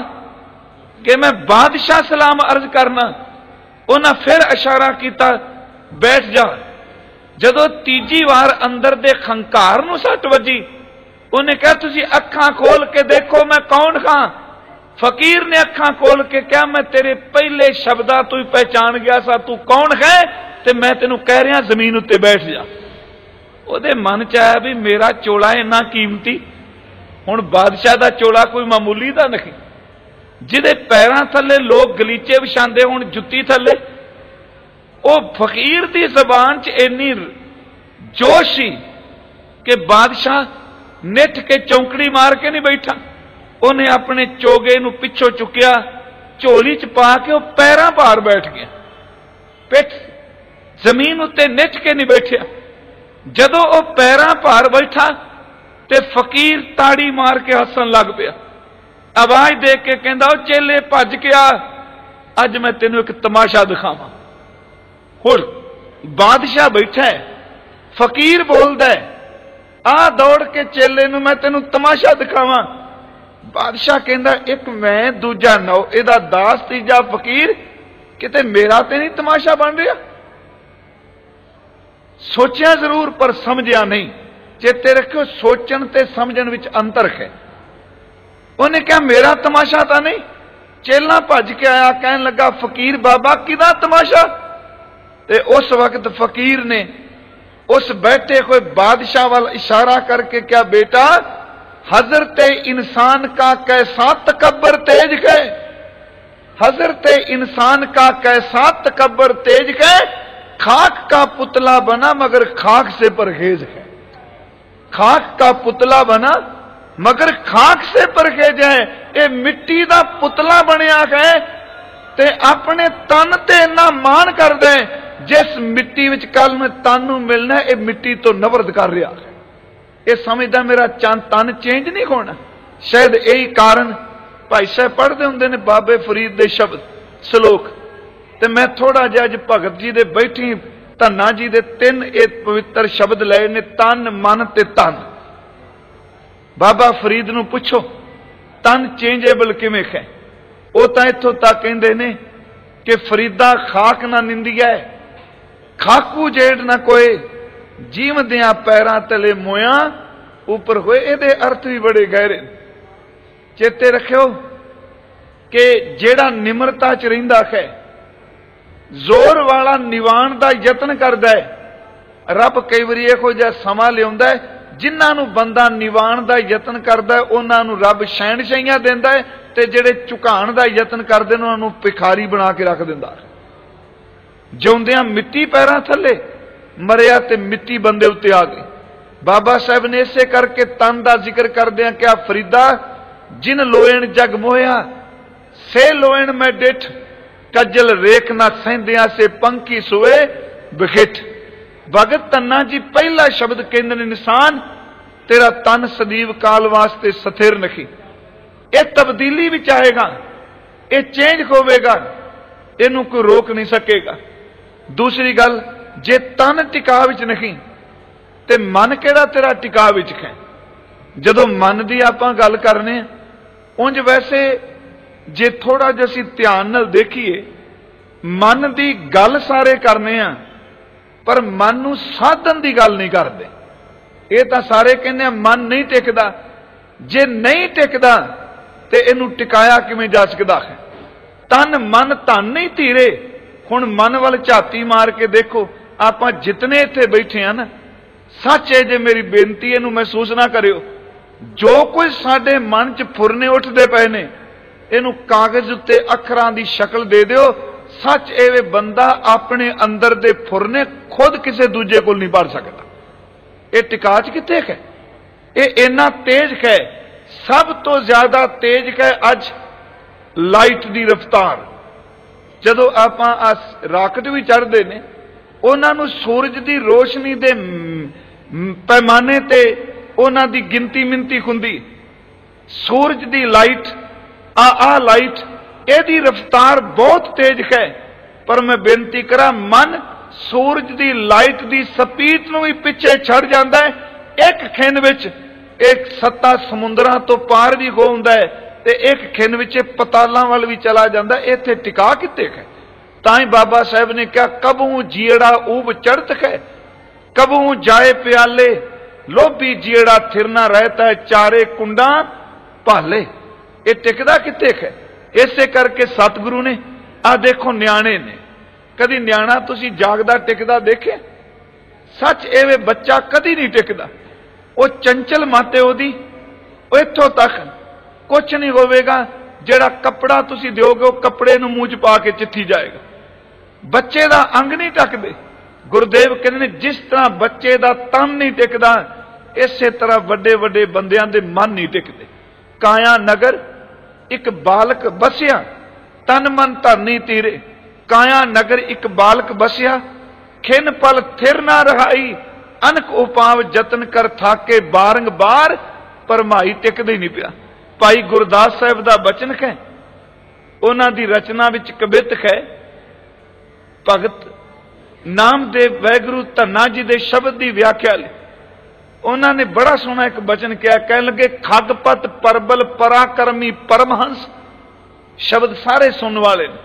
ਕਿ ਮੈਂ ਬਾਦਸ਼ਾਹ ਸਲਾਮ ਅਰਜ਼ ਕਰਨਾ ਉਹਨਾਂ ਫਿਰ ਇਸ਼ਾਰਾ ਕੀਤਾ ਬੈਠ ਜਾ ਜਦੋਂ ਤੀਜੀ ਵਾਰ ਅੰਦਰ ਦੇ ਖੰਕਾਰ ਨੂੰ ਸੱਟ ਵੱਜੀ, ਉਹਨੇ ਕਿਹਾ, ਤੁਸੀਂ ਅੱਖਾਂ ਖੋਲ ਕੇ ਦੇਖੋ ਮੈਂ ਕੌਣ ਖਾਂ ਫਕੀਰ ਨੇ ਅੱਖਾਂ ਖੋਲ ਕੇ ਕਿਹਾ, ਮੈਂ ਤੇਰੇ ਪਹਿਲੇ ਸ਼ਬਦਾਂ ਤੋਂ ਹੀ ਪਹਿਚਾਨ ਗਿਆ ਸਾ, ਤੂੰ ਕੌਣ ਹੈ? ਤੇ ਮੈਂ ਤੈਨੂੰ ਕਹਿ ਰਿਹਾ, ਜ਼ਮੀਨ ਉੱਤੇ ਬੈਠ ਜਾ। ਉਹਦੇ ਮਨ ਚ ਆਇਆ ਵੀ ਮੇਰਾ ਚੋਲਾ ਇੰਨਾ ਕੀਮਤੀ, ਹੁਣ ਬਾਦਸ਼ਾਹ ਦਾ ਚੋਲਾ ਕੋਈ ਮਾਮੂਲੀ ਦਾ ਨਹੀਂ। ਜਿਹਦੇ ਪੈਰਾਂ ਥੱਲੇ ਲੋਕ ਗਲੀਚੇ ਵਿਛਾਉਂਦੇ ਹੁਣ, ਜੁੱਤੀ ਥੱਲੇ ਉਹ ਫਕੀਰ ਦੀ ਜ਼ਬਾਨ 'ਚ ਇੰਨੀ ਜੋਸ਼ ਸੀ ਕਿ ਬਾਦਸ਼ਾਹ ਨਿੱਠ ਕੇ ਚੌਂਕੜੀ ਮਾਰ ਕੇ ਨਹੀਂ ਬੈਠਾ। ਉਹਨੇ ਆਪਣੇ ਚੋਗੇ ਨੂੰ ਪਿੱਛੋਂ ਚੁੱਕਿਆ, ਝੋਲੀ 'ਚ ਪਾ ਕੇ ਉਹ ਪੈਰਾਂ ਭਾਰ ਬੈਠ ਗਿਆ। ਪਿੱਠ ਜ਼ਮੀਨ ਉੱਤੇ ਨਿੱਠ ਕੇ ਨਹੀਂ ਬੈਠਿਆ। ਜਦੋਂ ਉਹ ਪੈਰਾਂ ਭਾਰ ਬੈਠਾ ਤੇ ਫਕੀਰ ਤਾੜੀ ਮਾਰ ਕੇ ਹੱਸਣ ਲੱਗ ਪਿਆ। ਆਵਾਜ਼ ਦੇ ਕੇ ਕਹਿੰਦਾ, ਉਹ ਚੇਲੇ ਭੱਜ ਗਿਆ ਅੱਜ ਮੈਂ ਤੈਨੂੰ ਇੱਕ ਤਮਾਸ਼ਾ ਦਿਖਾਵਾਂ। ਹੁਣ ਬਾਦਸ਼ਾਹ ਬੈਠਾ ਹੈ, ਫਕੀਰ ਬੋਲਦਾ ਹੈ, ਆ ਦੌੜ ਕੇ ਚੇਲੇ ਨੂੰ ਮੈਂ ਤੈਨੂੰ ਤਮਾਸ਼ਾ ਦਿਖਾਵਾਂ। ਬਾਦਸ਼ਾਹ ਕਹਿੰਦਾ, ਇੱਕ ਮੈਂ, ਦੂਜਾ ਨੌ, ਇਹਦਾ ਦਾਸ, ਤੀਜਾ ਫਕੀਰ, ਕਿਤੇ ਮੇਰਾ ਤੇ ਨਹੀਂ ਤਮਾਸ਼ਾ ਬਣ ਰਿਹਾ? ਸੋਚਿਆ ਜ਼ਰੂਰ, ਪਰ ਸਮਝਿਆ ਨਹੀਂ। ਚੇਤੇ ਰੱਖਿਓ, ਸੋਚਣ ਤੇ ਸਮਝਣ ਵਿੱਚ ਅੰਤਰ ਹੈ। ਉਹਨੇ ਕਿਹਾ, ਮੇਰਾ ਤਮਾਸ਼ਾ ਤਾਂ ਨਹੀਂ? ਚੇਲਾ ਭੱਜ ਕੇ ਆਇਆ, ਕਹਿਣ ਲੱਗਾ, ਫਕੀਰ ਬਾਬਾ, ਕਿਹਦਾ ਤਮਾਸ਼ਾ? تے اس وقت فقیر نے اس بیٹے کو بادشاہ والا اشارہ کر کے کیا بیٹا، حضرت انسان کا کیسا تکبر تیج ہے؟ حضرت انسان کا کیسا تکبر تیج ہے؟ خاک کا پتلا بنا مگر خاک سے پرہیز ہے۔ خاک کا پتلا بنا مگر خاک سے پرہیز ہے۔ یہ مٹی دا پتلا بنیا ہے۔ ਤੇ ਆਪਣੇ ਤਨ ਤੇ ਇੰਨਾ ਮਾਣ ਕਰਦਾ ਜਿਸ ਮਿੱਟੀ ਵਿੱਚ ਕੱਲ ਮੈਂ ਤਨ ਨੂੰ ਮਿਲਣਾ ਇਹ ਮਿੱਟੀ ਤੋਂ ਨਫ਼ਰਤ ਕਰ ਰਿਹਾ ਇਹ ਸਮਝਦਾ ਮੇਰਾ ਚੰਨ ਤਨ ਚੇਂਜ ਨਹੀਂ ਹੋਣਾ। ਸ਼ਾਇਦ ਇਹੀ ਕਾਰਨ ਭਾਈ ਸਾਹਿਬ ਪੜ੍ਹਦੇ ਹੁੰਦੇ ਨੇ, ਬਾਬੇ ਫਰੀਦ ਦੇ ਸ਼ਬਦ, ਸ਼ਲੋਕ। ਤੇ ਮੈਂ ਥੋੜਾ ਜਿਹਾ ਅੱਜ ਭਗਤ ਜੀ ਦੇ ਬੈਠੀ, ਧੰਨਾ ਜੀ ਦੇ ਤਿੰਨ ਇਹ ਪਵਿੱਤਰ ਸ਼ਬਦ ਲਏ ਨੇ, ਤਨ, ਮਨ ਤੇ ਤਨ। ਬਾਬਾ ਫਰੀਦ ਨੂੰ ਪੁੱਛੋ, ਤਨ ਚੇਂਜੇਬਲ ਕਿਵੇਂ ਹੈ? ਉਹ ਤਾਂ ਇੱਥੋਂ ਤੱਕ ਕਹਿੰਦੇ ਨੇ ਕਿ ਫਰੀਦਾ ਖਾਕ ਨਾ ਨਿੰਦੀਐ ਖਾਕੂ ਜੇੜ ਨਾ ਕੋਏ, ਜੀਵਦਿਆਂ ਪੈਰਾਂ ਤਲੇ ਮੋਇਆ, ਉੱਪਰ ਹੋਏ ਇਹਦੇ ਅਰਥ ਵੀ ਬੜੇ ਗਹਿਰੇ ਚੇਤੇ ਰੱਖਿਓ ਕਿ ਜਿਹੜਾ ਨਿਮਰਤਾ ਚ ਰਹਿੰਦਾ ਹੈ ਜ਼ੋਰ ਵਾਲਾ ਨਿਵਾਣ ਦਾ ਯਤਨ ਕਰਦਾ ਹੈ ਰੱਬ ਕਈ ਵਾਰੀ ਇਹੋ ਜਿਹਾ ਸਮਾਂ ਲਿਆਉਂਦਾ ਹੈ ਜਿਨ੍ਹਾਂ ਨੂੰ ਬੰਦਾ ਨਿਵਾਣ ਦਾ ਯਤਨ ਕਰਦਾ ਹੈ ਉਹਨਾਂ ਨੂੰ ਰੱਬ ਸ਼ੈਨਸ਼ਾਹੀਆਂ ਦਿੰਦਾ ਹੈ ਤੇ ਜਿਹੜੇ ਝੁਕਾਣ ਦਾ ਯਤਨ ਕਰਦੇ ਨੇ, ਉਹਨਾਂ ਨੂੰ ਭਿਖਾਰੀ ਬਣਾ ਕੇ ਰੱਖ ਦਿੰਦਾ। ਜਿਉਂਦਿਆਂ ਮਿੱਟੀ ਪੈਰਾਂ ਥੱਲੇ ਮਰਿਆ ਤੇ ਮਿੱਟੀ ਬੰਦੇ ਉੱਤੇ ਆ ਗਈ। ਬਾਬਾ ਸਾਹਿਬ ਨੇ ਇਸੇ ਕਰਕੇ ਤਨ ਦਾ ਜ਼ਿਕਰ ਕਰਦਿਆਂ ਕਿਹਾ, ਫਰੀਦਾ, ਜਿਨ ਲੋਇਣ ਜਗ ਮੋਇਆ ਸੇ ਲੋਇਣ ਮੈਂ ਡਿਠ, ਕੱਜਲ ਰੇਖ ਨਾ ਸਹਿੰਦਿਆਂ ਸੇ ਪੰਕੀ ਸੁਏ ਬਖਿਟ ਭਗਤ ਤੰਨਾ ਜੀ, ਪਹਿਲਾ ਸ਼ਬਦ ਕਹਿੰਦੇ ਨੇ, ਨਿਸ਼ਾਨ, ਤੇਰਾ ਤਨ ਸਦੀਵ ਕਾਲ ਵਾਸਤੇ ਸਥਿਰ ਨਖੀ। ਇਹ ਤਬਦੀਲੀ ਵਿੱਚ ਆਏਗਾ, ਇਹ ਚੇਂਜ ਹੋਵੇਗਾ, ਇਹਨੂੰ ਕੋਈ ਰੋਕ ਨਹੀਂ ਸਕੇਗਾ। ਦੂਸਰੀ ਗੱਲ, ਜੇ ਤਨ ਟਿਕਾ ਵਿੱਚ ਨਹੀਂ, ਤੇ ਮਨ ਕਿਹੜਾ ਤੇਰਾ ਟਿਕਾ ਵਿੱਚ ਹੈ? ਜਦੋਂ ਮਨ ਦੀ ਆਪਾਂ ਗੱਲ ਕਰਨੇ ਆ, ਉਂਝ ਵੈਸੇ ਜੇ ਥੋੜਾ ਜਿਹਾ ਅਸੀਂ ਧਿਆਨ ਨਾਲ ਦੇਖੀਏ, ਮਨ ਦੀ ਗੱਲ ਸਾਰੇ ਕਰਨੇ ਆ, ਪਰ ਮਨ ਨੂੰ ਸਾਧਨ ਦੀ ਗੱਲ ਨਹੀਂ ਕਰਦੇ। ਇਹ ਤਾਂ ਸਾਰੇ ਕਹਿੰਦੇ ਆ, ਮਨ ਨਹੀਂ ਟਿਕਦਾ। ਜੇ ਨਹੀਂ ਟਿਕਦਾ ਤੇ ਇਹਨੂੰ ਟਿਕਾਇਆ ਕਿਵੇਂ ਜਾ ਸਕਦਾ ਹੈ? ਤਨ ਮਨ ਧਨ ਨਹੀਂ ਧੀਰੇ। ਹੁਣ ਮਨ ਵੱਲ ਝਾਤੀ ਮਾਰ ਕੇ ਦੇਖੋ, ਆਪਾਂ ਜਿਤਨੇ ਇੱਥੇ ਬੈਠੇ ਆ ਨਾ, ਸੱਚ ਹੈ ਜੇ ਮੇਰੀ ਬੇਨਤੀ ਇਹਨੂੰ ਮਹਿਸੂਸ ਨਾ ਕਰਿਓ। ਜੋ ਕੁਝ ਸਾਡੇ ਮਨ 'ਚ ਫੁਰਨੇ ਉੱਠਦੇ ਪਏ ਨੇ, ਇਹਨੂੰ ਕਾਗਜ਼ ਉੱਤੇ ਅੱਖਰਾਂ ਦੀ ਸ਼ਕਲ ਦੇ ਦਿਓ। ਸੱਚ ਇਹ ਬੰਦਾ ਆਪਣੇ ਅੰਦਰ ਦੇ ਫੁਰਨੇ ਖੁਦ ਕਿਸੇ ਦੂਜੇ ਕੋਲ ਨਹੀਂ ਭਰ ਸਕਦਾ। ਇਹ ਟਿਕਾਚ ਕਿੱਥੇ ਹੈ? ਇਹ ਇੰਨਾ ਤੇਜ਼ ਹੈ ਸਭ ਤੋਂ ਜ਼ਿਆਦਾ ਤੇਜ਼ ਹੈ ਅੱਜ, ਲਾਈਟ ਦੀ ਰਫ਼ਤਾਰ। ਜਦੋਂ ਆਪਾਂ ਆ ਰਾਕਟ ਵੀ ਚੜਦੇ ਨੇ, ਉਹਨਾਂ ਨੂੰ ਸੂਰਜ ਦੀ ਰੋਸ਼ਨੀ ਦੇ ਪੈਮਾਨੇ ਤੇ ਉਹਨਾਂ ਦੀ ਗਿਣਤੀ ਮਿੰਤੀ ਹੁੰਦੀ। ਸੂਰਜ ਦੀ ਲਾਈਟ ਆ ਆ ਲਾਈਟ, ਇਹਦੀ ਰਫ਼ਤਾਰ ਬਹੁਤ ਤੇਜ਼ ਹੈ ਪਰ ਮੈਂ ਬੇਨਤੀ ਕਰਾਂ, ਮਨ ਸੂਰਜ ਦੀ ਲਾਈਟ ਦੀ ਸਪੀਡ ਨੂੰ ਵੀ ਪਿੱਛੇ ਛੱਡ ਜਾਂਦਾ ਹੈ। ਇੱਕ ਖਿੰਨ ਵਿੱਚ ਇੱਕ ਸੱਤਾ ਸਮੁੰਦਰਾਂ ਤੋਂ ਪਾਰ ਵੀ ਹੋ ਹੁੰਦਾ ਹੈ ਤੇ ਇੱਕ ਖਿੰਨ ਵਿੱਚ ਪਤਾਲਾਂ ਵੱਲ ਵੀ ਚਲਾ ਜਾਂਦਾ ਇੱਥੇ ਟਿਕਾ ਕਿੱਥੇ ਹੈ? ਤਾਂ ਹੀ ਬਾਬਾ ਸਾਹਿਬ ਨੇ ਕਿਹਾ, ਕਬੂ ਜੀੜਾ ਊਬ ਚੜਤ ਹੈ, ਕਬੂ ਜਾਏ ਪਿਆਲੇ, ਲੋਭੀ ਜੀੜਾ ਥਿਰਨਾ ਰਹਤਾ ਹੈ, ਚਾਰੇ ਕੁੰਡਾਂ ਭਾਲੇ। ਇਹ ਟਿਕਦਾ ਕਿੱਥੇ ਹੈ? ਇਸੇ ਕਰਕੇ ਸਤਿਗੁਰੂ ਨੇ ਆ ਦੇਖੋ ਨਿਆਣੇ ਨੇ। ਕਦੀ ਨਿਆਣਾ ਤੁਸੀਂ ਜਾਗਦਾ ਟਿਕਦਾ ਦੇਖੇ? ਸੱਚ, ਐਵੇਂ ਬੱਚਾ ਕਦੀ ਨਹੀਂ ਟਿਕਦਾ। ਉਹ ਚੰਚਲ ਮਾਤੇ ਉਹਦੀ, ਉਹ ਇੱਥੋਂ ਤੱਕ ਕੁਝ ਨਹੀਂ ਹੋਵੇਗਾ, ਜਿਹੜਾ ਕੱਪੜਾ ਤੁਸੀਂ ਦਿਓਗੇ, ਉਹ ਕੱਪੜੇ ਨੂੰ ਮੂੰਹ 'ਚ ਪਾ ਕੇ ਚਿੱਥੀ ਜਾਏਗਾ। ਬੱਚੇ ਦਾ ਅੰਗ ਨਹੀਂ ਟੱਕਦੇ। ਗੁਰਦੇਵ ਕਹਿੰਦੇ ਨੇ, ਜਿਸ ਤਰ੍ਹਾਂ ਬੱਚੇ ਦਾ ਤਨ ਨਹੀਂ ਟਿਕਦਾ, ਇਸੇ ਤਰ੍ਹਾਂ ਵੱਡੇ ਵੱਡੇ ਬੰਦਿਆਂ ਦੇ ਮਨ ਨਹੀਂ ਟਿਕਦੇ। ਕਾਇਆ ਨਗਰ, ਇੱਕ ਬਾਲਕ ਬਸਿਆ, ਤਨ ਮਨ ਧਰਨੀ ਤੀਰੇ। ਕਾਇਆ ਨਗਰ, ਇੱਕ ਬਾਲਕ ਬਸਿਆ, ਖਿੰਨ ਪਲ ਥਿਰ ਨਾ ਰਹਾਈ ਅਨਕ ਉਪਾਵ ਯਤਨ ਕਰ ਥਾਕੇ ਬਾਰੰਗ ਬਾਰ ਪਰਮਾਈ ਟਿਕਦੇ ਨਹੀਂ ਪਿਆ। ਭਾਈ ਗੁਰਦਾਸ ਸਾਹਿਬ ਦਾ ਬਚਨ ਹੈ, ਉਹਨਾਂ ਦੀ ਰਚਨਾ ਵਿੱਚ ਕਵਿਤ ਹੈ, ਭਗਤ ਨਾਮਦੇਵ ਵੈਗਰੂ ਧੰਨਾ ਜੀ ਦੇ ਸ਼ਬਦ ਦੀ ਵਿਆਖਿਆ ਲਈ। ਉਹਨਾਂ ਨੇ ਬੜਾ ਸੋਹਣਾ ਇੱਕ ਬਚਨ ਕਿਹਾ, ਕਹਿਣ ਲੱਗੇ ਖਗਪਤ ਪਰਬਲ ਪਰਾਕਰਮੀ ਪਰਮਹੰਸ, ਸ਼ਬਦ ਸਾਰੇ ਸੁਣਨ ਵਾਲੇ ਨੇ।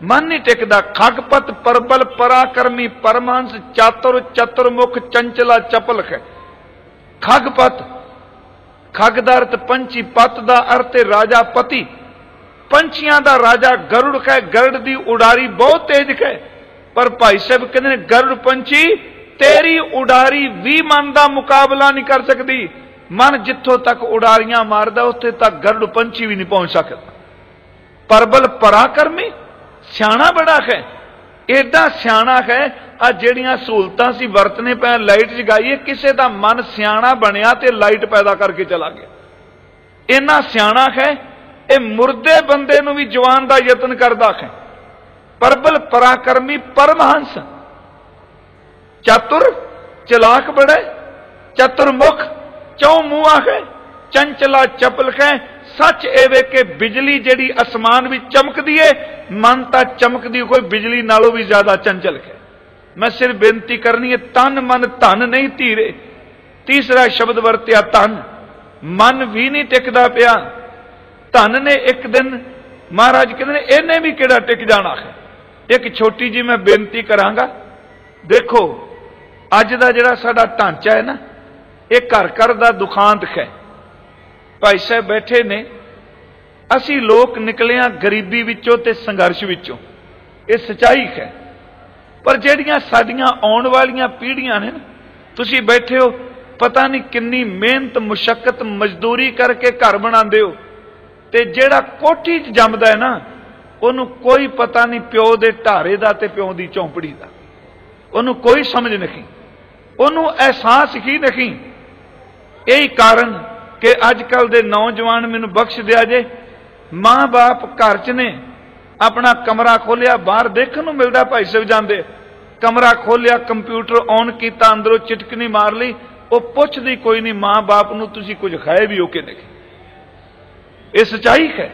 ਮਨ ਨਹੀਂ ਟਿਕਦਾ। ਖਗਪਤ, ਪਰਬਲ, ਪਰਾਕਰਮੀ ਪਰਮਹੰਸ ਚਾਤੁਰ, ਚਤੁਰਮੁਖ, ਚੰਚਲਾ ਚਪਲ ਹੈ ਖਗਪਤ ਖਗ ਦਾ ਅਰਥ ਪੰਛੀ, ਪਤ ਦਾ ਅਰਥ ਹੈ ਰਾਜਾ, ਪਤੀ। ਪੰਛੀਆਂ ਦਾ ਰਾਜਾ ਗਰੁੜ ਹੈ ਗਰੜ ਦੀ ਉਡਾਰੀ ਬਹੁਤ ਤੇਜ਼ ਹੈ ਪਰ ਭਾਈ ਸਾਹਿਬ ਕਹਿੰਦੇ ਨੇ, ਗਰੁੜ ਪੰਛੀ, ਤੇਰੀ ਉਡਾਰੀ ਵੀ ਮਨ ਦਾ ਮੁਕਾਬਲਾ ਨਹੀਂ ਕਰ ਸਕਦੀ। ਮਨ ਜਿੱਥੋਂ ਤੱਕ ਉਡਾਰੀਆਂ ਮਾਰਦਾ, ਉੱਥੇ ਤੱਕ ਗਰੁੜ ਪੰਛੀ ਵੀ ਨਹੀਂ ਪਹੁੰਚ ਸਕਦਾ। ਪਰਬਲ, ਪਰਾਕਰਮੀ ਸਿਆਣਾ ਬੜਾ ਹੈ ਐਡਾ ਸਿਆਣਾ ਹੈ ਆ ਜਿਹੜੀਆਂ ਸਹੂਲਤਾਂ ਸੀ ਵਰਤਨੇ ਪੈ ਲਾਈਟ ਜਗਾਈਏ ਕਿਸੇ ਦਾ ਮਨ ਸਿਆਣਾ ਬਣਿਆ ਤੇ ਲਾਈਟ ਪੈਦਾ ਕਰਕੇ ਚਲਾ ਗਿਆ ਇੰਨਾ ਸਿਆਣਾ ਹੈ ਇਹ ਮੁਰਦੇ ਬੰਦੇ ਨੂੰ ਵੀ ਜਵਾਨ ਦਾ ਯਤਨ ਕਰਦਾ ਹੈ ਪਰਬਲ ਪਰਾਕਰਮੀ ਪਰਮਹੰਸ ਚਤੁਰ ਚਲਾਕ ਬੜਾ ਚਤੁਰਮੁਖ ਚੌ ਮੂਆ ਹੈ ਚੰਚਲਾ ਚਪਲ ਹੈ ਸੱਚ ਇਹ ਵੇ ਕਿ ਬਿਜਲੀ ਜਿਹੜੀ ਅਸਮਾਨ ਵਿੱਚ ਚਮਕਦੀ ਏ, ਮਨ ਤਾਂ ਚਮਕਦੀ, ਕੋਈ ਬਿਜਲੀ ਨਾਲੋਂ ਵੀ ਜ਼ਿਆਦਾ ਚੰਚਲ ਹੈ। ਮੈਂ ਸਿਰ ਬੇਨਤੀ ਕਰਨੀ ਹੈ, ਤਨ ਮਨ ਧਨ ਨਹੀਂ ਧੀਰੇ। ਤੀਸਰਾ ਸ਼ਬਦ ਵਰਤਿਆ ਤਨ ਮਨ ਵੀ ਨਹੀਂ ਟਿਕਦਾ ਪਿਆ। ਧਨ ਨੇ ਇੱਕ ਦਿਨ, ਮਹਾਰਾਜ ਕਹਿੰਦੇ ਨੇ, ਇਹਨੇ ਵੀ ਕਿਹੜਾ ਟਿਕ ਜਾਣਾ ਹੈ? ਇੱਕ ਛੋਟੀ ਜੀ ਮੈਂ ਬੇਨਤੀ ਕਰਾਂਗਾ। ਦੇਖੋ, ਅੱਜ ਦਾ ਜਿਹੜਾ ਸਾਡਾ ਢਾਂਚਾ ਹੈ ਨਾ, ਇਹ ਘਰ ਘਰ ਦਾ ਦੁਖਾਂਤ ਹੈ। ਭਾਈ ਸਾਹਿਬ ਬੈਠੇ ਨੇ। ਅਸੀਂ ਲੋਕ ਨਿਕਲਿਆ ਗਰੀਬੀ ਵਿੱਚੋਂ ਤੇ ਸੰਘਰਸ਼ ਵਿੱਚੋਂ। ਇਹ ਸਚਾਈ ਹੈ। ਪਰ ਜਿਹੜੀਆਂ ਸਾਡੀਆਂ ਆਉਣ ਵਾਲੀਆਂ ਪੀੜ੍ਹੀਆਂ ਨੇ ਤੁਸੀਂ ਬੈਠੇ ਹੋ, ਪਤਾ ਨਹੀਂ ਕਿੰਨੀ ਮਿਹਨਤ ਮੁਸ਼ਕਲ ਮਜ਼ਦੂਰੀ ਕਰਕੇ ਘਰ ਬਣਾਉਂਦੇ ਹੋ। ਤੇ ਜਿਹੜਾ ਕੋਠੀ 'ਚ ਜੰਮਦਾ ਹੈ ਨਾ, ਉਹਨੂੰ ਕੋਈ ਪਤਾ ਨਹੀਂ ਪਿਓ ਦੇ ਢਾਰੇ ਦਾ ਤੇ ਪਿਓ ਦੀ ਚੌਂਪੜੀ ਦਾ। ਉਹਨੂੰ ਕੋਈ ਸਮਝ ਨਹੀਂ। ਉਹਨੂੰ ਅਹਿਸਾਸ ਹੀ ਨਹੀਂ। ਇਹੀ ਕਾਰਨ ਕਿ ਅੱਜ ਕੱਲ ਦੇ ਨੌਜਵਾਨ ਮੈਨੂੰ ਬਖਸ਼ ਦਿਆ ਜੇ। ਮਾਂ-ਬਾਪ ਘਰ 'ਚ ਨੇ। ਆਪਣਾ ਕਮਰਾ ਖੋਲਿਆ, ਬਾਹਰ ਦੇਖਣ ਨੂੰ ਮਿਲਦਾ ਭਾਈ ਸਾਹਿਬ ਜਾਂਦੇ। ਕਮਰਾ ਖੋਲਿਆ, ਕੰਪਿਊਟਰ ਔਨ ਕੀਤਾ, ਅੰਦਰੋਂ ਚਿਟਕਣੀ ਮਾਰ ਲਈ। ਉਹ ਪੁੱਛਦੀ, ਕੋਈ ਨਹੀਂ ਮਾਂ-ਬਾਪ ਨੂੰ ਤੁਸੀਂ ਕੁਝ ਖਾਏ ਵੀ ਹੋ ਕੇ ਨਹੀਂ ਇਹ ਸਚਾਈ ਹੈ।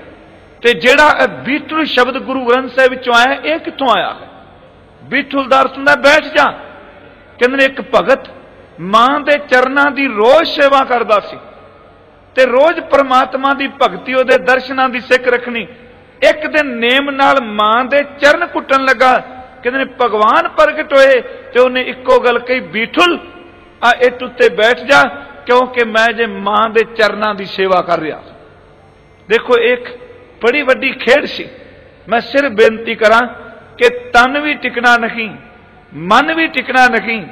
ਤੇ ਜਿਹੜਾ ਬੀਠਲ ਸ਼ਬਦ ਗੁਰੂ ਗ੍ਰੰਥ ਸਾਹਿਬ ਵਿੱਚੋਂ ਆਇਆ, ਇਹ ਕਿੱਥੋਂ ਆਇਆ ਹੈ? ਬੀਠਲ ਦਾ ਅਰਥ ਹੁੰਦਾ, ਬੈਠ ਜਾ। ਕਹਿੰਦੇ ਨੇ, ਇੱਕ ਭਗਤ ਮਾਂ ਦੇ ਚਰਨਾਂ ਦੀ ਰੋਜ਼ ਸੇਵਾ ਕਰਦਾ ਸੀ। ਤੇ ਰੋਜ਼ ਪ੍ਰਮਾਤਮਾ ਦੀ ਭਗਤੀ, ਉਹਦੇ ਦਰਸ਼ਨਾਂ ਦੀ ਸਿੱਖ ਰੱਖਣੀ। ਇੱਕ ਦਿਨ ਨੇਮ ਨਾਲ ਮਾਂ ਦੇ ਚਰਨ ਕੁੱਟਣ ਲੱਗਾ। ਕਹਿੰਦੇ ਨੇ, ਭਗਵਾਨ ਪ੍ਰਗਟ ਹੋਏ। ਤੇ ਉਹਨੇ ਇੱਕੋ ਗੱਲ ਕਹੀ, ਬੀਠੁਲ, ਆ ਇੱਟ ਉੱਤੇ ਬੈਠ ਜਾ, ਕਿਉਂਕਿ ਮੈਂ ਜੇ ਮਾਂ ਦੇ ਚਰਨਾਂ ਦੀ ਸੇਵਾ ਕਰ ਰਿਹਾ ਦੇਖੋ, ਇੱਕ ਬੜੀ ਵੱਡੀ ਖੇਡ ਸੀ। ਮੈਂ ਸਿਰ ਬੇਨਤੀ ਕਰਾਂ ਕਿ ਤਨ ਵੀ ਟਿਕਣਾ ਨਹੀਂ, ਮਨ ਵੀ ਟਿਕਣਾ ਨਹੀਂ,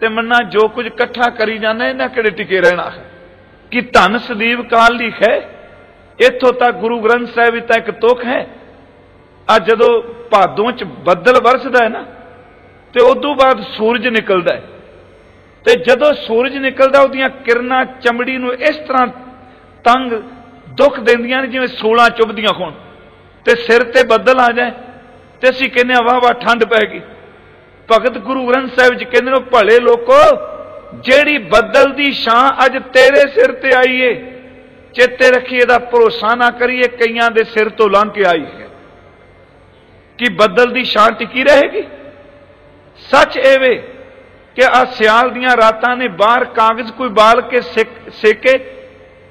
ਤੇ ਮੰਨਾ ਜੋ ਕੁਝ ਇਕੱਠਾ ਕਰੀ ਜਾਂਦਾ ਇਹਨਾਂ ਕਿਹੜੇ ਟਿਕੇ ਰਹਿਣਾ ਹੈ? ਕਿ ਧਨ ਸਦੀਵ ਕਾਲ ਲਿਖੇ ਇੱਥੋਂ ਤੱਕ ਗੁਰੂ ਗ੍ਰੰਥ ਸਾਹਿਬ ਵਿੱਚ ਇੱਕ ਤੁਕ ਹੈ। ਆ ਜਦੋਂ ਭਾਦੋਂ ਚ ਬੱਦਲ ਵਰਸਦਾ ਹੈ ਨਾ, ਤੇ ਉਦੋਂ ਬਾਅਦ ਸੂਰਜ ਨਿਕਲਦਾ ਹੈ। ਤੇ ਜਦੋਂ ਸੂਰਜ ਨਿਕਲਦਾ, ਉਹਦੀਆਂ ਕਿਰਨਾਂ ਚਮੜੀ ਨੂੰ ਇਸ ਤਰ੍ਹਾਂ ਤੰਗ ਦੁੱਖ ਦਿੰਦੀਆਂ ਨੇ ਜਿਵੇਂ ਸੋਲਾਂ ਚੁੱਭਦੀਆਂ ਹੋਣ। ਤੇ ਸਿਰ ਤੇ ਬੱਦਲ ਆ ਜਾਏ, ਤੇ ਅਸੀਂ ਕਹਿੰਦੇ ਆ ਵਾਹ ਵਾਹ ਠੰਡ ਪੈ ਗਈ। ਭਗਤ ਗੁਰੂ ਗ੍ਰੰਥ ਸਾਹਿਬ ਜੀ ਕਹਿੰਦੇ ਨੇ, ਭਲੇ ਲੋਕੋ ਜਿਹੜੀ ਬੱਦਲ ਦੀ ਛਾਂ ਅੱਜ ਤੇਰੇ ਸਿਰ ਤੇ ਆਈ ਏ, ਚੇਤੇ ਰੱਖੀਏ ਦਾ ਭਰੋਸਾ ਨਾ ਕਰੀਏ, ਕਈਆਂ ਦੇ ਸਿਰ ਤੋਂ ਲੰਘ ਕੇ ਆਈ ਹੈ। ਕਿ ਬੱਦਲ ਦੀ ਛਾਂ ਟਿਕੀ ਰਹੇਗੀ? ਸੱਚ ਐਵੇਂ ਕਿ ਆ ਸਿਆਲ ਦੀਆਂ ਰਾਤਾਂ ਨੇ ਬਾਹਰ ਕਾਗਜ਼ ਕੋਈ ਬਾਲ ਕੇ ਸੇਕੇ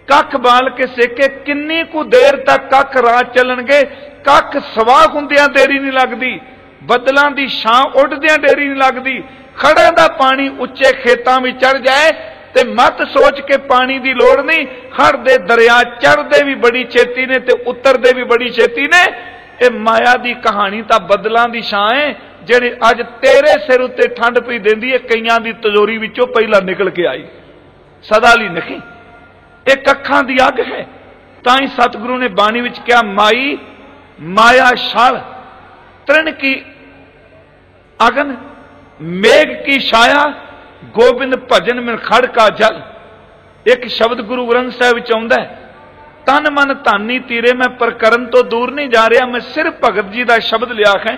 ਕੱਖ ਬਾਲ ਕੇ ਸੇਕੇ, ਕਿੰਨੀ ਕੁ ਦੇਰ ਤੱਕ ਕੱਖ ਰਾਤ ਚੱਲਣਗੇ? ਕੱਖ ਸਵਾਹ ਹੁੰਦਿਆਂ ਦੇਰੀ ਨਹੀਂ ਲੱਗਦੀ, ਬੱਦਲਾਂ ਦੀ ਛਾਂ ਉੱਡਦਿਆਂ ਦੇਰੀ ਨਹੀਂ ਲੱਗਦੀ ਖੜਾਂ ਦਾ ਪਾਣੀ ਉੱਚੇ ਖੇਤਾਂ ਵਿੱਚ ਚੜ ਜਾਏ ਤੇ ਮਤ ਸੋਚ ਕੇ ਪਾਣੀ ਦੀ ਲੋੜ ਨਹੀਂ। ਹੜ ਦੇ ਦਰਿਆ ਚੜਦੇ ਵੀ ਬੜੀ ਛੇਤੀ ਨੇ ਤੇ ਉਤਰਦੇ ਵੀ ਬੜੀ ਛੇਤੀ ਨੇ। ਇਹ ਮਾਇਆ ਦੀ ਕਹਾਣੀ ਤਾਂ ਬਦਲਾਂ ਦੀ ਛਾਂ ਹੈ ਜਿਹੜੀ ਅੱਜ ਤੇਰੇ ਸਿਰ ਉੱਤੇ ਠੰਡ ਪਈ ਦਿੰਦੀ ਹੈ ਕਈਆਂ ਦੀ ਤਜੋਰੀ ਵਿੱਚੋਂ ਪਹਿਲਾਂ ਨਿਕਲ ਕੇ ਆਈ। ਸਦਾ ਲਈ ਨਹੀਂ। ਇਹ ਅੱਖਾਂ ਦੀ ਅੱਗ ਹੈ। ਤਾਂ ਹੀ ਸਤਿਗੁਰੂ ਨੇ ਬਾਣੀ ਵਿੱਚ ਕਿਹਾ, ਮਾਈ, ਮਾਇਆ, ਛਲ, ਤ੍ਰਿਣ ਕੀ ਅਗਨ ਮੇਘ ਕੀ ਛਾਇਆ? ਗੋਬਿੰਦ ਭਜਨ ਮਿਲ ਖੜ ਕਾ ਜਲ। ਇੱਕ ਸ਼ਬਦ ਗੁਰੂ ਗ੍ਰੰਥ ਸਾਹਿਬ ਵਿੱਚ ਆਉਂਦਾ ਹੈ, ਤਨ ਮਨ ਧਾਨੀ ਤੀਰੇ, ਮੈਂ ਪ੍ਰਕਰਨ ਤੋਂ ਦੂਰ ਨਹੀਂ ਜਾ ਰਿਹਾ, ਮੈਂ ਸਿਰਫ ਭਗਤ ਜੀ ਦਾ ਸ਼ਬਦ ਲਿਆ ਹੈ।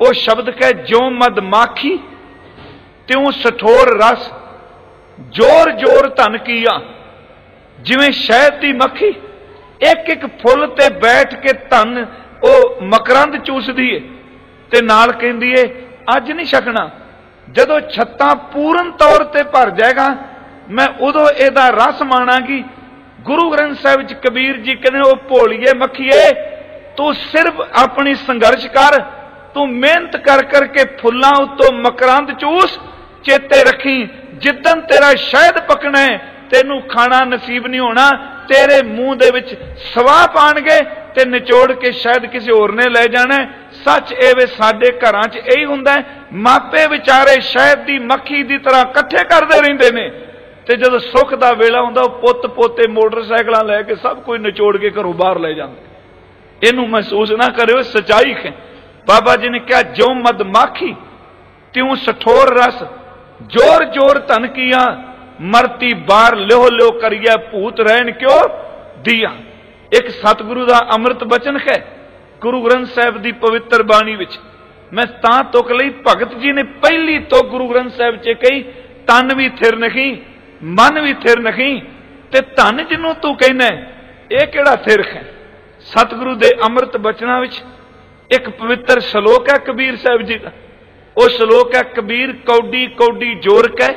ਉਹ ਸ਼ਬਦ ਕਹੇ ਜੋ ਮਦ ਮਾਖੀ, ਤਿਉ ਸਠੋਰ ਰਸ, ਜੋਰ ਜੋਰ ਧਨ ਕੀਆ। ਜਿਵੇਂ ਸ਼ਹਿਦ ਦੀ ਮੱਖੀ, ਇੱਕ ਇੱਕ ਫੁੱਲ ਤੇ ਬੈਠ ਕੇ ਧਨ ਉਹ ਮਕਰੰਦ ਚੂਸਦੀ ਏ ਤੇ ਨਾਲ ਕਹਿੰਦੀ ਏ ਅੱਜ ਨਹੀਂ ਛਕਣਾ। ਜਦੋਂ ਛੱਤਾਂ ਪੂਰਨ ਤੌਰ ਤੇ ਭਰ ਜਾਏਗਾ, ਮੈਂ ਉਦੋਂ ਇਹਦਾ ਰਸ ਮਾਣਾਂਗੀ। ਗੁਰੂ ਗ੍ਰੰਥ ਸਾਹਿਬ ਵਿੱਚ ਕਬੀਰ ਜੀ ਕਹਿੰਦੇ, ਉਹ ਭੋਲੀਏ ਮੱਖੀਏ, ਤੂੰ ਸਿਰਫ ਆਪਣੀ ਸੰਘਰਸ਼ ਕਰ, ਤੂੰ ਮਿਹਨਤ ਕਰ ਕਰਕੇ ਫੁੱਲਾਂ ਉੱਤੋਂ ਮਕਰੰਦ ਚੂਸ, ਚੇਤੇ ਰੱਖੀ ਜਿੱਦਨ ਤੇਰਾ ਸ਼ਹਿਦ ਪਕਣਾ ਹੈ, ਤੈਨੂੰ ਖਾਣਾ ਨਸੀਬ ਨਹੀਂ ਹੋਣਾ, ਤੇਰੇ ਮੂੰਹ ਦੇ ਵਿੱਚ ਸਵਾਹ ਪਾਣਗੇ, ਤੇ ਨਿਚੋੜ ਕੇ ਸ਼ਾਇਦ ਕਿਸੇ ਹੋਰ ਨੇ ਲੈ ਜਾਣਾ ਸੱਚ ਇਹ ਵੇ ਸਾਡੇ ਘਰਾਂ 'ਚ ਇਹੀ ਹੁੰਦਾ ਮਾਪੇ ਵਿਚਾਰੇ ਸ਼ਹਿਦ ਦੀ ਮੱਖੀ ਦੀ ਤਰ੍ਹਾਂ ਇਕੱਠੇ ਕਰਦੇ ਰਹਿੰਦੇ ਨੇ। ਤੇ ਜਦੋਂ ਸੁੱਖ ਦਾ ਵੇਲਾ ਹੁੰਦਾ, ਉਹ ਪੁੱਤ ਪੋਤੇ ਮੋਟਰਸਾਈਕਲਾਂ ਲੈ ਕੇ ਸਭ ਕੋਈ ਨਿਚੋੜ ਕੇ ਘਰੋਂ ਬਾਹਰ ਲੈ ਜਾਂਦੇ ਇਹਨੂੰ ਮਹਿਸੂਸ ਨਾ ਕਰਿਓ ਸਚਾਈ ਹੈ। ਬਾਬਾ ਜੀ ਨੇ ਕਿਹਾ, ਜੋ ਮਦਮਾਖੀ ਤਿਉ ਸਠੋਰ ਰਸ, ਜੋਰ ਜੋਰ ਧਨ ਕੀਆ, ਮਰਤੀ ਬਾਰ ਲਿਓ ਲਿਓ ਕਰੀਏ ਭੂਤ ਰਹਿਣ ਕਿਉ ਦੀਆ? ਇੱਕ ਸਤਿਗੁਰੂ ਦਾ ਅੰਮ੍ਰਿਤ ਬਚਨ ਹੈ। ਗੁਰੂ ਗ੍ਰੰਥ ਸਾਹਿਬ ਦੀ ਪਵਿੱਤਰ ਬਾਣੀ ਵਿੱਚ। ਮੈਂ ਤਾਂ ਤੁਕ ਲਈ ਭਗਤ ਜੀ ਨੇ ਪਹਿਲੀ ਤੋਂ ਗੁਰੂ ਗ੍ਰੰਥ ਸਾਹਿਬ 'ਚ ਕਹੀ, ਤਨ ਵੀ ਥਿਰ ਨਹੀਂ, ਮਨ ਵੀ ਥਿਰ ਨਹੀਂ, ਤੇ ਧਨ ਜਿਹਨੂੰ ਤੂੰ ਕਹਿੰਦਾ ਇਹ ਕਿਹੜਾ ਥਿਰ ਹੈ? ਸਤਿਗੁਰੂ ਦੇ ਅੰਮ੍ਰਿਤ ਬਚਨਾਂ ਵਿੱਚ ਇੱਕ ਪਵਿੱਤਰ ਸ਼ਲੋਕ ਹੈ ਕਬੀਰ ਸਾਹਿਬ ਜੀ ਦਾ। ਉਹ ਸ਼ਲੋਕ ਹੈ, ਕਬੀਰ ਕੌਡੀ ਕੌਡੀ ਜੋਰ ਕੈ,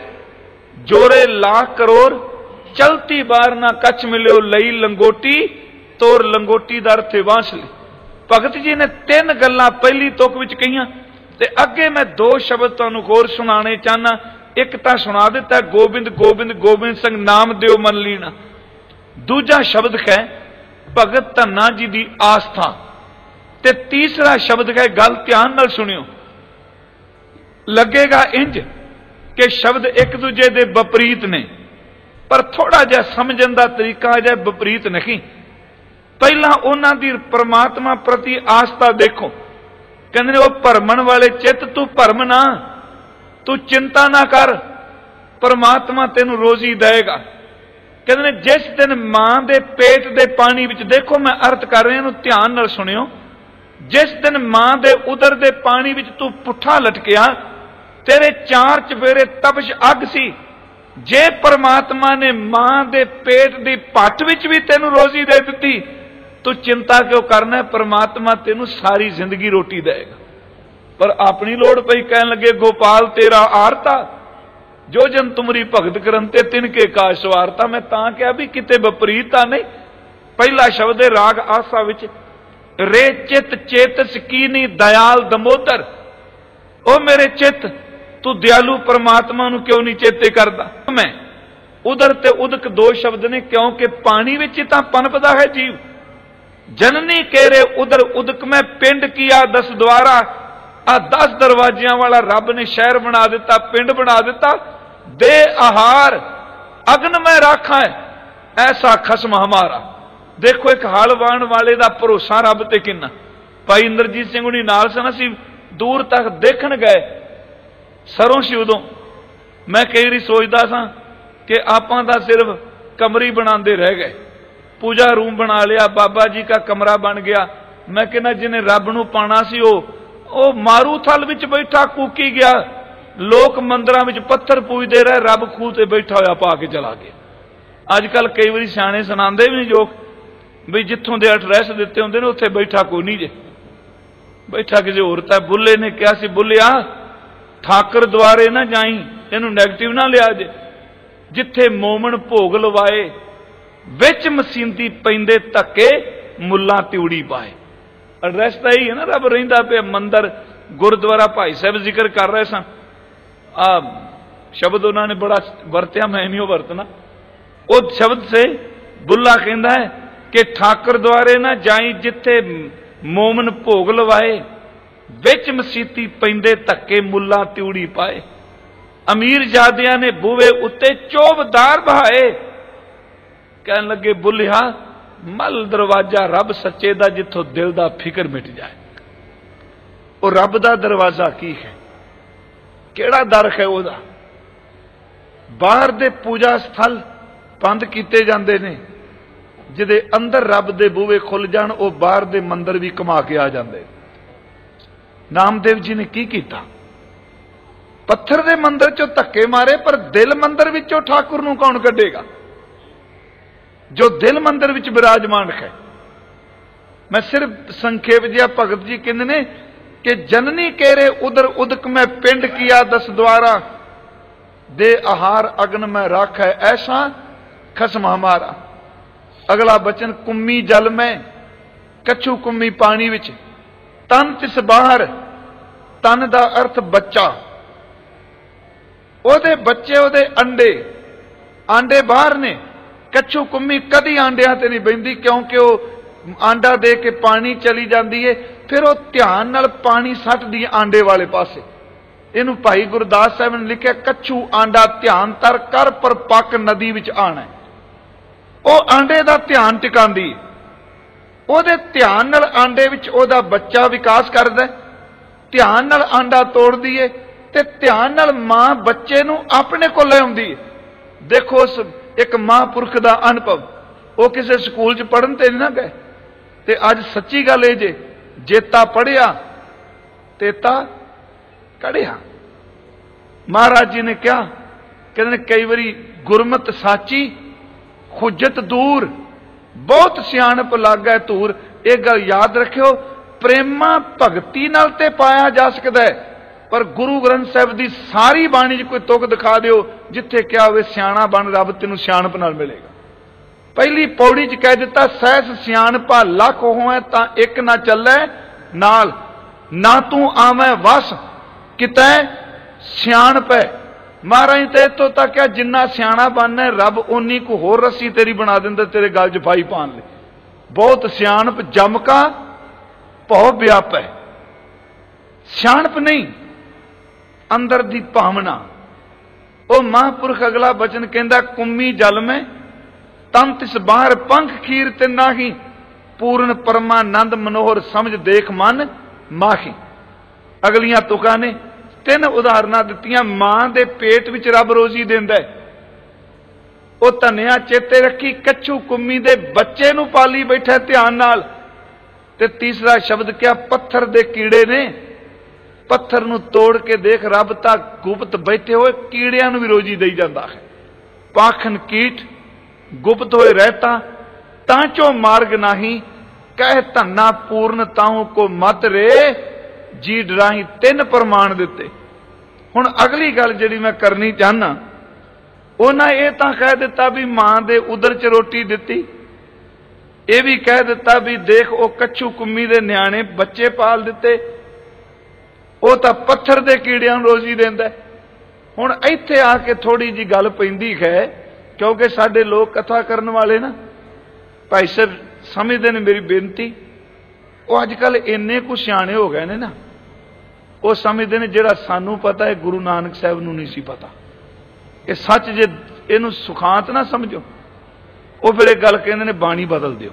ਜੋਰੇ ਲੱਖ ਕਰੋੜ, ਚਲਤੀ ਬਾਰ ਨਾ ਕੱਚ ਮਿਲਿਓ ਲਈ ਲੰਗੋਟੀ, ਤੋਰ ਲੰਗੋਟੀ ਦਾ ਅਰਥ ਵਾਂਸਲੀ ਭਗਤ ਜੀ ਨੇ ਤਿੰਨ ਗੱਲਾਂ ਪਹਿਲੀ ਤੁਕ ਵਿੱਚ ਕਹੀਆਂ ਤੇ ਅੱਗੇ ਮੈਂ ਦੋ ਸ਼ਬਦ ਤੁਹਾਨੂੰ ਹੋਰ ਸੁਣਾਣੇ ਚਾਹਨਾ ਇੱਕ ਤਾਂ ਸੁਣਾ ਦਿੱਤਾ, ਗੋਬਿੰਦ ਗੋਬਿੰਦ ਗੋਬਿੰਦ ਸਿੰਘ, ਨਾਮ ਦਿਓ ਮਨ ਲੀਣਾ ਦੂਜਾ ਸ਼ਬਦ ਹੈ ਭਗਤ ਧੰਨਾ ਜੀ ਦੀ ਆਸਥਾ। ਤੇ ਤੀਸਰਾ ਸ਼ਬਦ ਹੈ ਗੱਲ ਧਿਆਨ ਨਾਲ ਸੁਣਿਓ। ਲੱਗੇਗਾ ਇੰਜ ਕਿ ਸ਼ਬਦ ਇੱਕ ਦੂਜੇ ਦੇ ਵਿਪਰੀਤ ਨੇ। ਪਰ ਥੋੜਾ ਜਿਹਾ ਸਮਝਣ ਦਾ ਤਰੀਕਾ ਜਿਹਾ ਵਿਪਰੀਤ ਨਹੀਂ। ਪਹਿਲਾਂ ਉਹਨਾਂ ਦੀ ਪ੍ਰਮਾਤਮਾ ਪ੍ਰਤੀ ਆਸਥਾ ਦੇਖੋ। ਕਹਿੰਦੇ ਨੇ, ਉਹ ਭਰਮਣ ਵਾਲੇ ਚਿੱਤ ਤੂੰ ਭਰਮ ਨਾ। ਤੂੰ ਚਿੰਤਾ ਨਾ ਕਰ। ਪਰਮਾਤਮਾ ਤੈਨੂੰ ਰੋਜ਼ੀ ਦੇਵੇਗਾ। ਕਹਿੰਦੇ ਨੇ, ਜਿਸ ਦਿਨ ਮਾਂ ਦੇ ਪੇਟ ਦੇ ਪਾਣੀ ਵਿੱਚ ਦੇਖੋ, ਮੈਂ ਅਰਥ ਕਰ ਰਿਹਾ ਨੂੰ ਧਿਆਨ ਨਾਲ ਸੁਣਿਓ। ਜਿਸ ਦਿਨ ਮਾਂ ਦੇ ਉਦਰ ਦੇ ਪਾਣੀ ਵਿੱਚ ਤੂੰ ਪੁੱਠਾ ਲਟਕਿਆ, ਤੇਰੇ ਚਾਰ ਚਫੇਰੇ ਤਪਸ਼ ਅੱਗ ਸੀ। ਜੇ ਪਰਮਾਤਮਾ ਨੇ ਮਾਂ ਦੇ ਪੇਟ ਦੀ ਪੱਟ ਵਿੱਚ ਵੀ ਤੈਨੂੰ ਰੋਜ਼ੀ ਦੇ ਦਿੱਤੀ ਤੂੰ ਚਿੰਤਾ ਕਿਉਂ ਕਰਨਾ ਪਰਮਾਤਮਾ ਤੈਨੂੰ ਸਾਰੀ ਜ਼ਿੰਦਗੀ ਰੋਟੀ ਦੇਗਾ ਪਰ ਆਪਣੀ ਲੋੜ ਪਈ ਕਹਿਣ ਲੱਗੇ, ਗੋਪਾਲ, ਤੇਰਾ ਆਰਤਾ। ਜੋ ਜਨ ਤੁਮਰੀ ਭਗਤ ਕਰਨ ਤੇ ਤਿਨ ਕੇ ਕਾਸ਼ ਸਵਾਰਤਾ। ਮੈਂ ਤਾਂ ਕਿਹਾ ਵੀ ਕਿਤੇ ਵਿਪਰੀਤ ਆ ਨਹੀਂ। ਪਹਿਲਾ ਸ਼ਬਦ ਹੈ ਰਾਗ ਆਸਾ ਵਿੱਚ, ਰੇ ਚਿਤ ਚੇਤਸ ਕੀਨੀ ਦਇਆਲ ਦਮੋਦਰ। ਉਹ ਮੇਰੇ ਚਿੱਤ, ਤੂੰ ਦਿਆਲੂ ਪਰਮਾਤਮਾ ਨੂੰ ਕਿਉਂ ਨਹੀਂ ਚੇਤੇ ਕਰਦਾ? ਮੈਂ, ਉਧਰ ਤੇ ਉਦਕ ਦੋ ਸ਼ਬਦ ਨੇ, ਕਿਉਂਕਿ ਪਾਣੀ ਵਿੱਚ ਤਾਂ ਪਨਪਦਾ ਹੈ ਜੀਵ। ਜਨਨੀ ਕੇਰੇ ਉਧਰ ਉਦਕ ਮੈਂ ਪਿੰਡ ਕੀਆ ਦਸ ਦੁਆਰਾ। ਆ 10 ਦਰਵਾਜ਼ਿਆਂ ਵਾਲਾ ਰੱਬ ਨੇ ਸ਼ਹਿਰ ਬਣਾ ਦਿੱਤਾ, ਪਿੰਡ ਬਣਾ ਦਿੱਤਾ। ਦੇ ਆਹਾਰ, ਅਗਨ ਮੈਂ ਰਾਖਾਂ, ਐਸਾ ਖਸਮ ਹਮਾਰਾ। ਦੇਖੋ ਇੱਕ ਹਲ ਵਾਣ ਵਾਲੇ ਦਾ ਭਰੋਸਾ ਰੱਬ ਤੇ ਕਿੰਨਾ। ਭਾਈ ਇੰਦਰਜੀਤ ਸਿੰਘ ਹੁਣੀ ਨਾਲ ਸਨ, ਅਸੀਂ ਦੂਰ ਤੱਕ ਦੇਖਣ ਗਏ। ਸਰੋਂ ਸੀ ਉਦੋਂ। ਮੈਂ ਕਈ ਵਾਰੀ ਸੋਚਦਾ ਸਾਂ ਕਿ ਆਪਾਂ ਤਾਂ ਸਿਰਫ ਕਮਰੀ ਬਣਾਉਂਦੇ ਰਹਿ ਗਏ। ਪੂਜਾ ਰੂਮ ਬਣਾ ਲਿਆ, ਬਾਬਾ ਜੀ ਦਾ ਕਮਰਾ ਬਣ ਗਿਆ। ਮੈਂ ਕਹਿੰਦਾ ਜਿਹਨੇ ਰੱਬ ਨੂੰ ਪਾਣਾ ਸੀ ਉਹ ਉਹ ਮਾਰੂ ਥਲ ਵਿੱਚ ਬੈਠਾ, ਕੂਕੀ ਗਿਆ। ਲੋਕ ਮੰਦਰਾਂ ਵਿੱਚ ਪੱਥਰ ਪੂਜਦੇ ਰਹੇ, ਰੱਬ ਖੂਹ ਤੇ ਬੈਠਾ ਹੋਇਆ ਪਾ ਕੇ ਚਲਾ ਗਿਆ। ਅੱਜ ਕੱਲ ਕਈ ਵਾਰੀ ਸਿਆਣੇ ਸੁਣਾਉਂਦੇ ਵੀ ਨਹੀਂ ਜੋਕ ਵੀ ਜਿੱਥੋਂ ਦੇ ਐਡਰੈਸ ਦਿੱਤੇ ਹੁੰਦੇ ਨੇ, ਉੱਥੇ ਬੈਠਾ ਕੋਈ ਨਹੀਂ ਜੇ। ਬੈਠਾ ਕਿਸੇ ਹੋਰ ਤਾਂ, ਬੁੱਲੇ ਨੇ ਕਿਹਾ ਸੀ, ਬੁੱਲਿਆ, ਠਾਕਰ ਦੁਆਰੇ ਨਾ ਜਾਈ, ਇਹਨੂੰ 네ਗੇਟਿਵ ਨਾ ਲਿਆ ਜੇ। ਜਿੱਥੇ ਮੋਮਨ ਭੋਗ ਲਵਾਏ ਵਿੱਚ ਮਸੀਂਦੀ ਪੈਂਦੇ ਧੱਕੇ ਮੁੱਲਾ ਤਿਉੜੀ ਪਾਏ ਐਡਰੈਸ ਤਾਂ ਹੀ ਹੈ ਨਾ, ਰੱਬ ਰਹਿੰਦਾ ਪਿਆ, ਮੰਦਰ, ਗੁਰਦੁਆਰਾ ਭਾਈ ਸਾਹਿਬ ਜ਼ਿਕਰ ਕਰ ਰਹੇ ਸਾਂ। ਆ ਸ਼ਬਦ ਉਹਨਾਂ ਨੇ ਬੜਾ ਵਰਤਿਆ, ਮੈਂ ਨਹੀਂ ਉਹ ਵਰਤਣਾ। ਉਹ ਸ਼ਬਦ ਸੇ ਬੁੱਲਾ ਕਹਿੰਦਾ ਹੈ ਕਿ ਠਾਕਰ ਦੁਆਰੇ ਨਾ ਜਾਈ ਜਿੱਥੇ ਮੋਮਨ ਭੋਗ ਲਵਾਏ, ਵਿੱਚ ਮਸੀਤੀ ਪੈਂਦੇ ਧੱਕੇ ਮੁੱਲਾ ਤਿਉੜੀ ਪਾਏ ਅਮੀਰ ਜਾਦਿਆਂ ਨੇ ਬੂਵੇ ਉੱਤੇ ਚੋਬਦਾਰ ਬਹਾਏ। ਕਹਿਣ ਲੱਗੇ ਬੁੱਲਿਆ ਮਲ ਦਰਵਾਜ਼ਾ ਰੱਬ ਸੱਚੇ ਦਾ ਜਿੱਥੋਂ ਦਿਲ ਦਾ ਫਿਕਰ ਮਿਟ ਜਾਏ। ਉਹ ਰੱਬ ਦਾ ਦਰਵਾਜ਼ਾ ਕੀ ਹੈ? ਕਿਹੜਾ ਦਰ ਹੈ ਉਹਦਾ? ਬਾਹਰ ਦੇ ਪੂਜਾ ਸਥਲ ਬੰਦ ਕੀਤੇ ਜਾਂਦੇ ਨੇ, ਜਿਹਦੇ ਅੰਦਰ ਰੱਬ ਦੇ ਬੂਵੇ ਖੁੱਲ ਜਾਣ, ਉਹ ਬਾਹਰ ਦੇ ਮੰਦਰ ਵੀ ਕਮਾ ਕੇ ਆ ਜਾਂਦੇ ਨਾਮਦੇਵ ਜੀ ਨੇ ਕੀ ਕੀਤਾ? ਪੱਥਰ ਦੇ ਮੰਦਰ ਚੋਂ ਧੱਕੇ ਮਾਰੇ, ਪਰ ਦਿਲ ਮੰਦਰ ਵਿੱਚੋਂ ਠਾਕੁਰ ਨੂੰ ਕੌਣ ਕੱਢੇਗਾ? ਜੋ ਦਿਲ ਮੰਦਰ ਵਿੱਚ ਬਿਰਾਜਮਾਨ ਹੈ ਮੈਂ ਸਿਰਫ ਸੰਖੇਪ ਜਿਹਾ ਭਗਤ ਜੀ ਕਹਿੰਦੇ ਨੇ ਕਿ ਜਨਨੀ ਕੇਰੇ ਉਦਰ ਉਦਕ ਮੈਂ ਪਿੰਡ ਕੀਆ ਦਸ ਦਵਾਰਾ ਦੇ ਆਹਾਰ ਅਗਨ ਮੈਂ ਰੱਖੈ ਐਸਾ ਖਸਮ ਹਮਾਰਾ ਅਗਲਾ ਬਚਨ ਕੁੰਮੀ ਜਲ ਮੈਂ ਕਛੂ ਕੁੰਮੀ ਪਾਣੀ ਵਿੱਚ ਤਨ ਤਿਸ ਬਾਹਰ ਤਨ ਦਾ ਅਰਥ ਬੱਚਾ ਉਹਦੇ ਬੱਚੇ ਉਹਦੇ ਅੰਡੇ ਆਂਡੇ ਬਾਹਰ ਨੇ ਕੱਚੂ ਕੁੰਮੀ ਕਦੀ ਆਂਡਿਆਂ ਤੇ ਨਹੀਂ ਬੈਂਦੀ ਕਿਉਂਕਿ ਉਹ ਆਂਡਾ ਦੇ ਕੇ ਪਾਣੀ ਚਲੀ ਜਾਂਦੀ ਏ, ਫਿਰ ਉਹ ਧਿਆਨ ਨਾਲ ਪਾਣੀ ਸੱਟਦੀ ਆਂਡੇ ਵਾਲੇ ਪਾਸੇ। ਇਹਨੂੰ ਭਾਈ ਗੁਰਦਾਸ ਸਾਹਿਬ ਨੇ ਲਿਖਿਆ ਕੱਚੂ ਆਂਡਾ ਧਿਆਨ ਤਰ ਕਰ, ਪਰ ਪੱਕ ਨਦੀ ਵਿੱਚ ਆਣਾ ਉਹ ਆਂਡੇ ਦਾ ਧਿਆਨ ਟਿਕਾਉਂਦੀ ਉਹਦੇ ਧਿਆਨ ਨਾਲ ਆਂਡੇ ਵਿੱਚ ਉਹਦਾ ਬੱਚਾ ਵਿਕਾਸ ਕਰਦਾ ਧਿਆਨ ਨਾਲ ਆਂਡਾ ਤੋੜਦੀ ਏ ਤੇ ਧਿਆਨ ਨਾਲ ਮਾਂ ਬੱਚੇ ਨੂੰ ਆਪਣੇ ਕੋਲ ਲੈ ਆਉਂਦੀ ਏ। ਦੇਖੋ ਉਸ ਇੱਕ ਮਹਾਂਪੁਰਖ ਦਾ ਅਨੁਭਵ। ਉਹ ਕਿਸੇ ਸਕੂਲ 'ਚ ਪੜਨ ਤੇ ਨਹੀਂ ਨਾ ਗਏ। ਤੇ ਅੱਜ ਸੱਚੀ ਗੱਲ ਇਹ ਜੇ, ਜੇਤਾ ਪੜਿਆ ਤੇਤਾ ਕੜਿਆ ਮਹਾਰਾਜ ਜੀ ਨੇ ਕਿਹਾ, ਕਹਿੰਦੇ ਕਈ ਵਾਰੀ ਗੁਰਮਤ ਸਾਚੀ, ਖੁਜਤ ਦੂਰ, ਬਹੁਤ ਸਿਆਣਪ ਲੱਗਾ ਧੂਰ। ਇਹ ਗੱਲ ਯਾਦ ਰੱਖਿਓ, ਪ੍ਰੇਮਾ ਭਗਤੀ ਨਾਲ ਤੇ ਪਾਇਆ ਜਾ ਸਕਦਾ ਹੈ। ਪਰ ਗੁਰੂ ਗ੍ਰੰਥ ਸਾਹਿਬ ਦੀ ਸਾਰੀ ਬਾਣੀ 'ਚ ਕੋਈ ਤੁਕ ਦਿਖਾ ਦਿਓ ਜਿੱਥੇ ਕਿਹਾ ਹੋਵੇ ਸਿਆਣਾ ਬਣ ਰੱਬ ਤੈਨੂੰ ਸਿਆਣਪ ਨਾਲ ਮਿਲੇਗਾ ਪਹਿਲੀ ਪੌੜੀ 'ਚ ਕਹਿ ਦਿੱਤਾ ਸਹਿਸ ਸਿਆਣਪਾ ਲੱਖ ਹੋਵੇ ਤਾਂ ਇੱਕ ਨਾ ਚੱਲੇ ਨਾਲ ਨਾ ਤੂੰ ਆਵੇਂ ਵਸ ਕਿਤੇ ਸਿਆਣਪ ਹੈ ਮਹਾਰਾਜ ਤੇ ਇਤੋਂ ਤੱਕ ਕਿ ਜਿੰਨਾ ਸਿਆਣਾ ਬਣਨਾ ਰੱਬ ਉਨੀ ਕੋ ਹੋਰ ਰੱਸੀ ਤੇਰੀ ਬਣਾ ਦਿੰਦਾ ਤੇਰੇ ਗਲ 'ਚ ਫਾਈ ਪਾਣ ਲਈ ਬਹੁਤ ਸਿਆਣਪ ਜਮਕਾ ਭਉ ਵਿਆਪ ਹੈ ਸਿਆਣਪ ਨਹੀਂ ਅੰਦਰ ਦੀ ਭਾਵਨਾ। ਉਹ ਮਹਾਂਪੁਰਖ ਅਗਲਾ ਬਚਨ ਕਹਿੰਦਾ, ਕੁੰਮੀ ਜਲ ਮੈਂ, ਤਨ ਤਿਸ ਬਾਹਰ ਪੰਖ ਖੀਰ ਤੇ ਨਾਹੀ, ਪੂਰਨ ਪਰਮਾਨੰਦ ਮਨੋਹਰ ਸਮਝ ਦੇਖ ਮਨ ਮਾਹੀ। ਅਗਲੀਆਂ ਤੁਕਾਂ ਨੇ ਤਿੰਨ ਉਦਾਹਰਨਾਂ ਦਿੱਤੀਆਂ, ਮਾਂ ਦੇ ਪੇਟ ਵਿੱਚ ਰੱਬ ਰੋਜ਼ੀ ਦਿੰਦਾ ਉਹ ਧੰਨਿਆ ਚੇਤੇ ਰੱਖੀ ਕੱਚੂ ਕੁੰਮੀ ਦੇ ਬੱਚੇ ਨੂੰ ਪਾਲੀ ਬੈਠਾ ਧਿਆਨ ਨਾਲ। ਤੇ ਤੀਸਰਾ ਸ਼ਬਦ ਕਿਹਾ, ਪੱਥਰ ਦੇ ਕੀੜੇ ਨੇ ਪੱਥਰ ਨੂੰ ਤੋੜ ਕੇ ਦੇਖ ਰੱਬ ਤਾਂ ਗੁਪਤ ਬੈਠੇ ਹੋਏ ਕੀੜਿਆਂ ਨੂੰ ਵੀ ਰੋਜੀ ਦੇਈ ਜਾਂਦਾ ਹੈ। ਪਾਖਨ ਕੀਟ, ਗੁਪਤ ਹੋਏ ਰਹਤਾ, ਤਾਂ ਚੋ ਮਾਰਗ ਨਹੀਂ ਕਹਿ ਧੰਨਾ ਪੂਰਨ ਤਾਉ ਕੋ ਮਤ ਰੇ ਜੀ ਡਰਾਹੀ ਤਿੰਨ ਪ੍ਰਮਾਣ ਦਿੱਤੇ। ਹੁਣ ਅਗਲੀ ਗੱਲ ਜਿਹੜੀ ਮੈਂ ਕਰਨੀ ਚਾਹਨਾ ਉਹਨਾਂ ਇਹ ਤਾਂ ਕਹਿ ਦਿੱਤਾ ਵੀ ਮਾਂ ਦੇ ਉਦਰ ਚ ਰੋਟੀ ਦਿੱਤੀ। ਇਹ ਵੀ ਕਹਿ ਦਿੱਤਾ ਵੀ ਦੇਖ ਉਹ ਕੱਛੂ ਕੁੰਮੀ ਦੇ ਨਿਆਣੇ ਬੱਚੇ ਪਾਲ ਦਿੱਤੇ। ਉਹ ਤਾਂ ਪੱਥਰ ਦੇ ਕੀੜਿਆਂ ਨੂੰ ਰੋਜ਼ੀ ਦਿੰਦਾ ਹੁਣ ਇੱਥੇ ਆ ਕੇ ਥੋੜੀ ਜੀ ਗੱਲ ਪੈਂਦੀ ਹੈ ਕਿਉਂਕਿ ਸਾਡੇ ਲੋਕ ਕਥਾ ਕਰਨ ਵਾਲੇ ਨਾ। ਭਾਈ ਸਰ ਸਮਝਦੇ ਨੇ ਮੇਰੀ ਬੇਨਤੀ। ਉਹ ਅੱਜ ਕੱਲ ਇੰਨੇ ਕੁ ਸਿਆਣੇ ਹੋ ਗਏ ਨੇ ਨਾ। ਉਹ ਸਮਝਦੇ ਨੇ ਜਿਹੜਾ ਸਾਨੂੰ ਪਤਾ ਹੈ, ਗੁਰੂ ਨਾਨਕ ਸਾਹਿਬ ਨੂੰ ਨਹੀਂ ਸੀ ਪਤਾ। ਇਹ ਸੱਚ ਜੇ ਇਹਨੂੰ ਸੁਖਾਂਤ ਨਾ ਸਮਝੋ, ਉਹ ਫਿਰ ਇਹ ਗੱਲ ਕਹਿੰਦੇ ਨੇ, ਬਾਣੀ ਬਦਲ ਦਿਓ।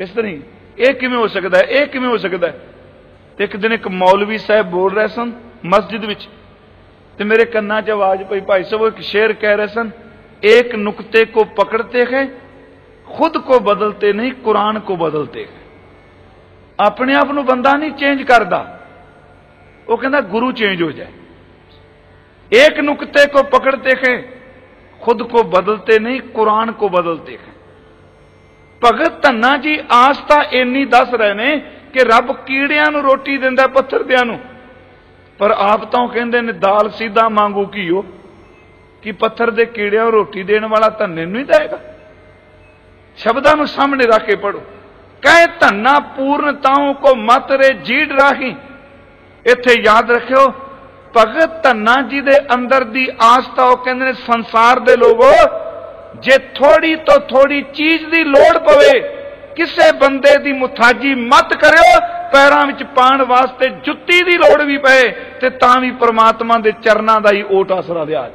ਇਸ ਤਰ੍ਹਾਂ ਹੀ। ਇਹ ਕਿਵੇਂ ਹੋ ਸਕਦਾ ਹੈ? ਇਹ ਕਿਵੇਂ ਹੋ ਸਕਦਾ ਹੈ? ਤੇ ਇੱਕ ਦਿਨ ਇੱਕ ਮੌਲਵੀ ਸਾਹਿਬ ਬੋਲ ਰਹੇ ਸਨ ਮਸਜਿਦ ਵਿੱਚ। ਤੇ ਮੇਰੇ ਕੰਨਾਂ 'ਚ ਆਵਾਜ਼ ਪਈ, ਭਾਈ ਸਾਹਿਬ, ਉਹ ਇੱਕ ਸ਼ੇਰ ਕਹਿ ਰਹੇ ਸਨ, ਇੱਕ ਨੁਕਤੇ ਕੋ ਪਕੜਤੇ ਹੈ, ਖੁਦ ਕੋ ਬਦਲਤੇ ਨਹੀਂ, ਕੁਰਾਨ ਕੋ ਬਦਲਤੇ ਹੈ। ਆਪਣੇ ਆਪ ਨੂੰ ਬੰਦਾ ਨਹੀਂ ਚੇਂਜ ਕਰਦਾ। ਉਹ ਕਹਿੰਦਾ, ਗੁਰੂ ਚੇਂਜ ਹੋ ਜਾਏ। ਇੱਕ ਨੁਕਤੇ ਕੋ ਪਕੜਤੇ ਹੈ, ਖੁਦ ਕੋ ਬਦਲਤੇ ਨਹੀਂ, ਕੁਰਾਨ ਕੋ ਬਦਲਤੇ ਹੈ। ਭਗਤ ਧੰਨਾ ਜੀ, ਆਸ ਤਾਂ ਇੰਨੀ ਦੱਸ ਰਹੇ ਨੇ ਕਿ ਰੱਬ ਕੀੜਿਆਂ ਨੂੰ ਰੋਟੀ ਦਿੰਦਾ ਪੱਥਰ ਦਿਆਂ ਨੂੰ। ਪਰ ਆਪ ਤਾਂ ਉਹ ਕਹਿੰਦੇ ਨੇ, ਦਾਲ ਸਿੱਧਾ ਮੰਗੂ ਕੀਓ ਕਿ ਪੱਥਰ ਦੇ ਕੀੜਿਆਂ ਨੂੰ ਰੋਟੀ ਦੇਣ ਵਾਲਾ ਧੰਨੇ ਨੂੰ ਹੀ ਦੇਗਾ ਸ਼ਬਦਾਂ ਨੂੰ ਸਾਹਮਣੇ ਰੱਖ ਕੇ ਪੜੋ ਕਹੇ ਧੰਨਾ ਪੂਰਨਤਾਉ ਕੋ ਮਤ ਰੇ ਜੀੜ ਰਾਹੀ। ਇੱਥੇ ਯਾਦ ਰੱਖਿਓ, ਭਗਤ ਧੰਨਾ ਜੀ ਦੇ ਅੰਦਰ ਦੀ ਆਸਤਾ ਉਹ ਕਹਿੰਦੇ ਨੇ ਸੰਸਾਰ ਦੇ ਲੋਗੋ, ਜੇ ਥੋੜੀ ਤੋਂ ਥੋੜੀ ਚੀਜ਼ ਦੀ ਲੋੜ ਪਵੇ ਕਿਸੇ ਬੰਦੇ ਦੀ ਮੁਥਾਜੀ ਮਤ ਕਰਿਓ, ਪੈਰਾਂ ਵਿੱਚ ਪਾਣ ਵਾਸਤੇ ਜੁੱਤੀ ਦੀ ਲੋੜ ਵੀ ਪਏ ਤੇ ਤਾਂ ਵੀ ਪ੍ਰਮਾਤਮਾ ਦੇ ਚਰਨਾਂ ਦਾ ਹੀ ਓਟ ਆਸਰਾ ਦਿਆ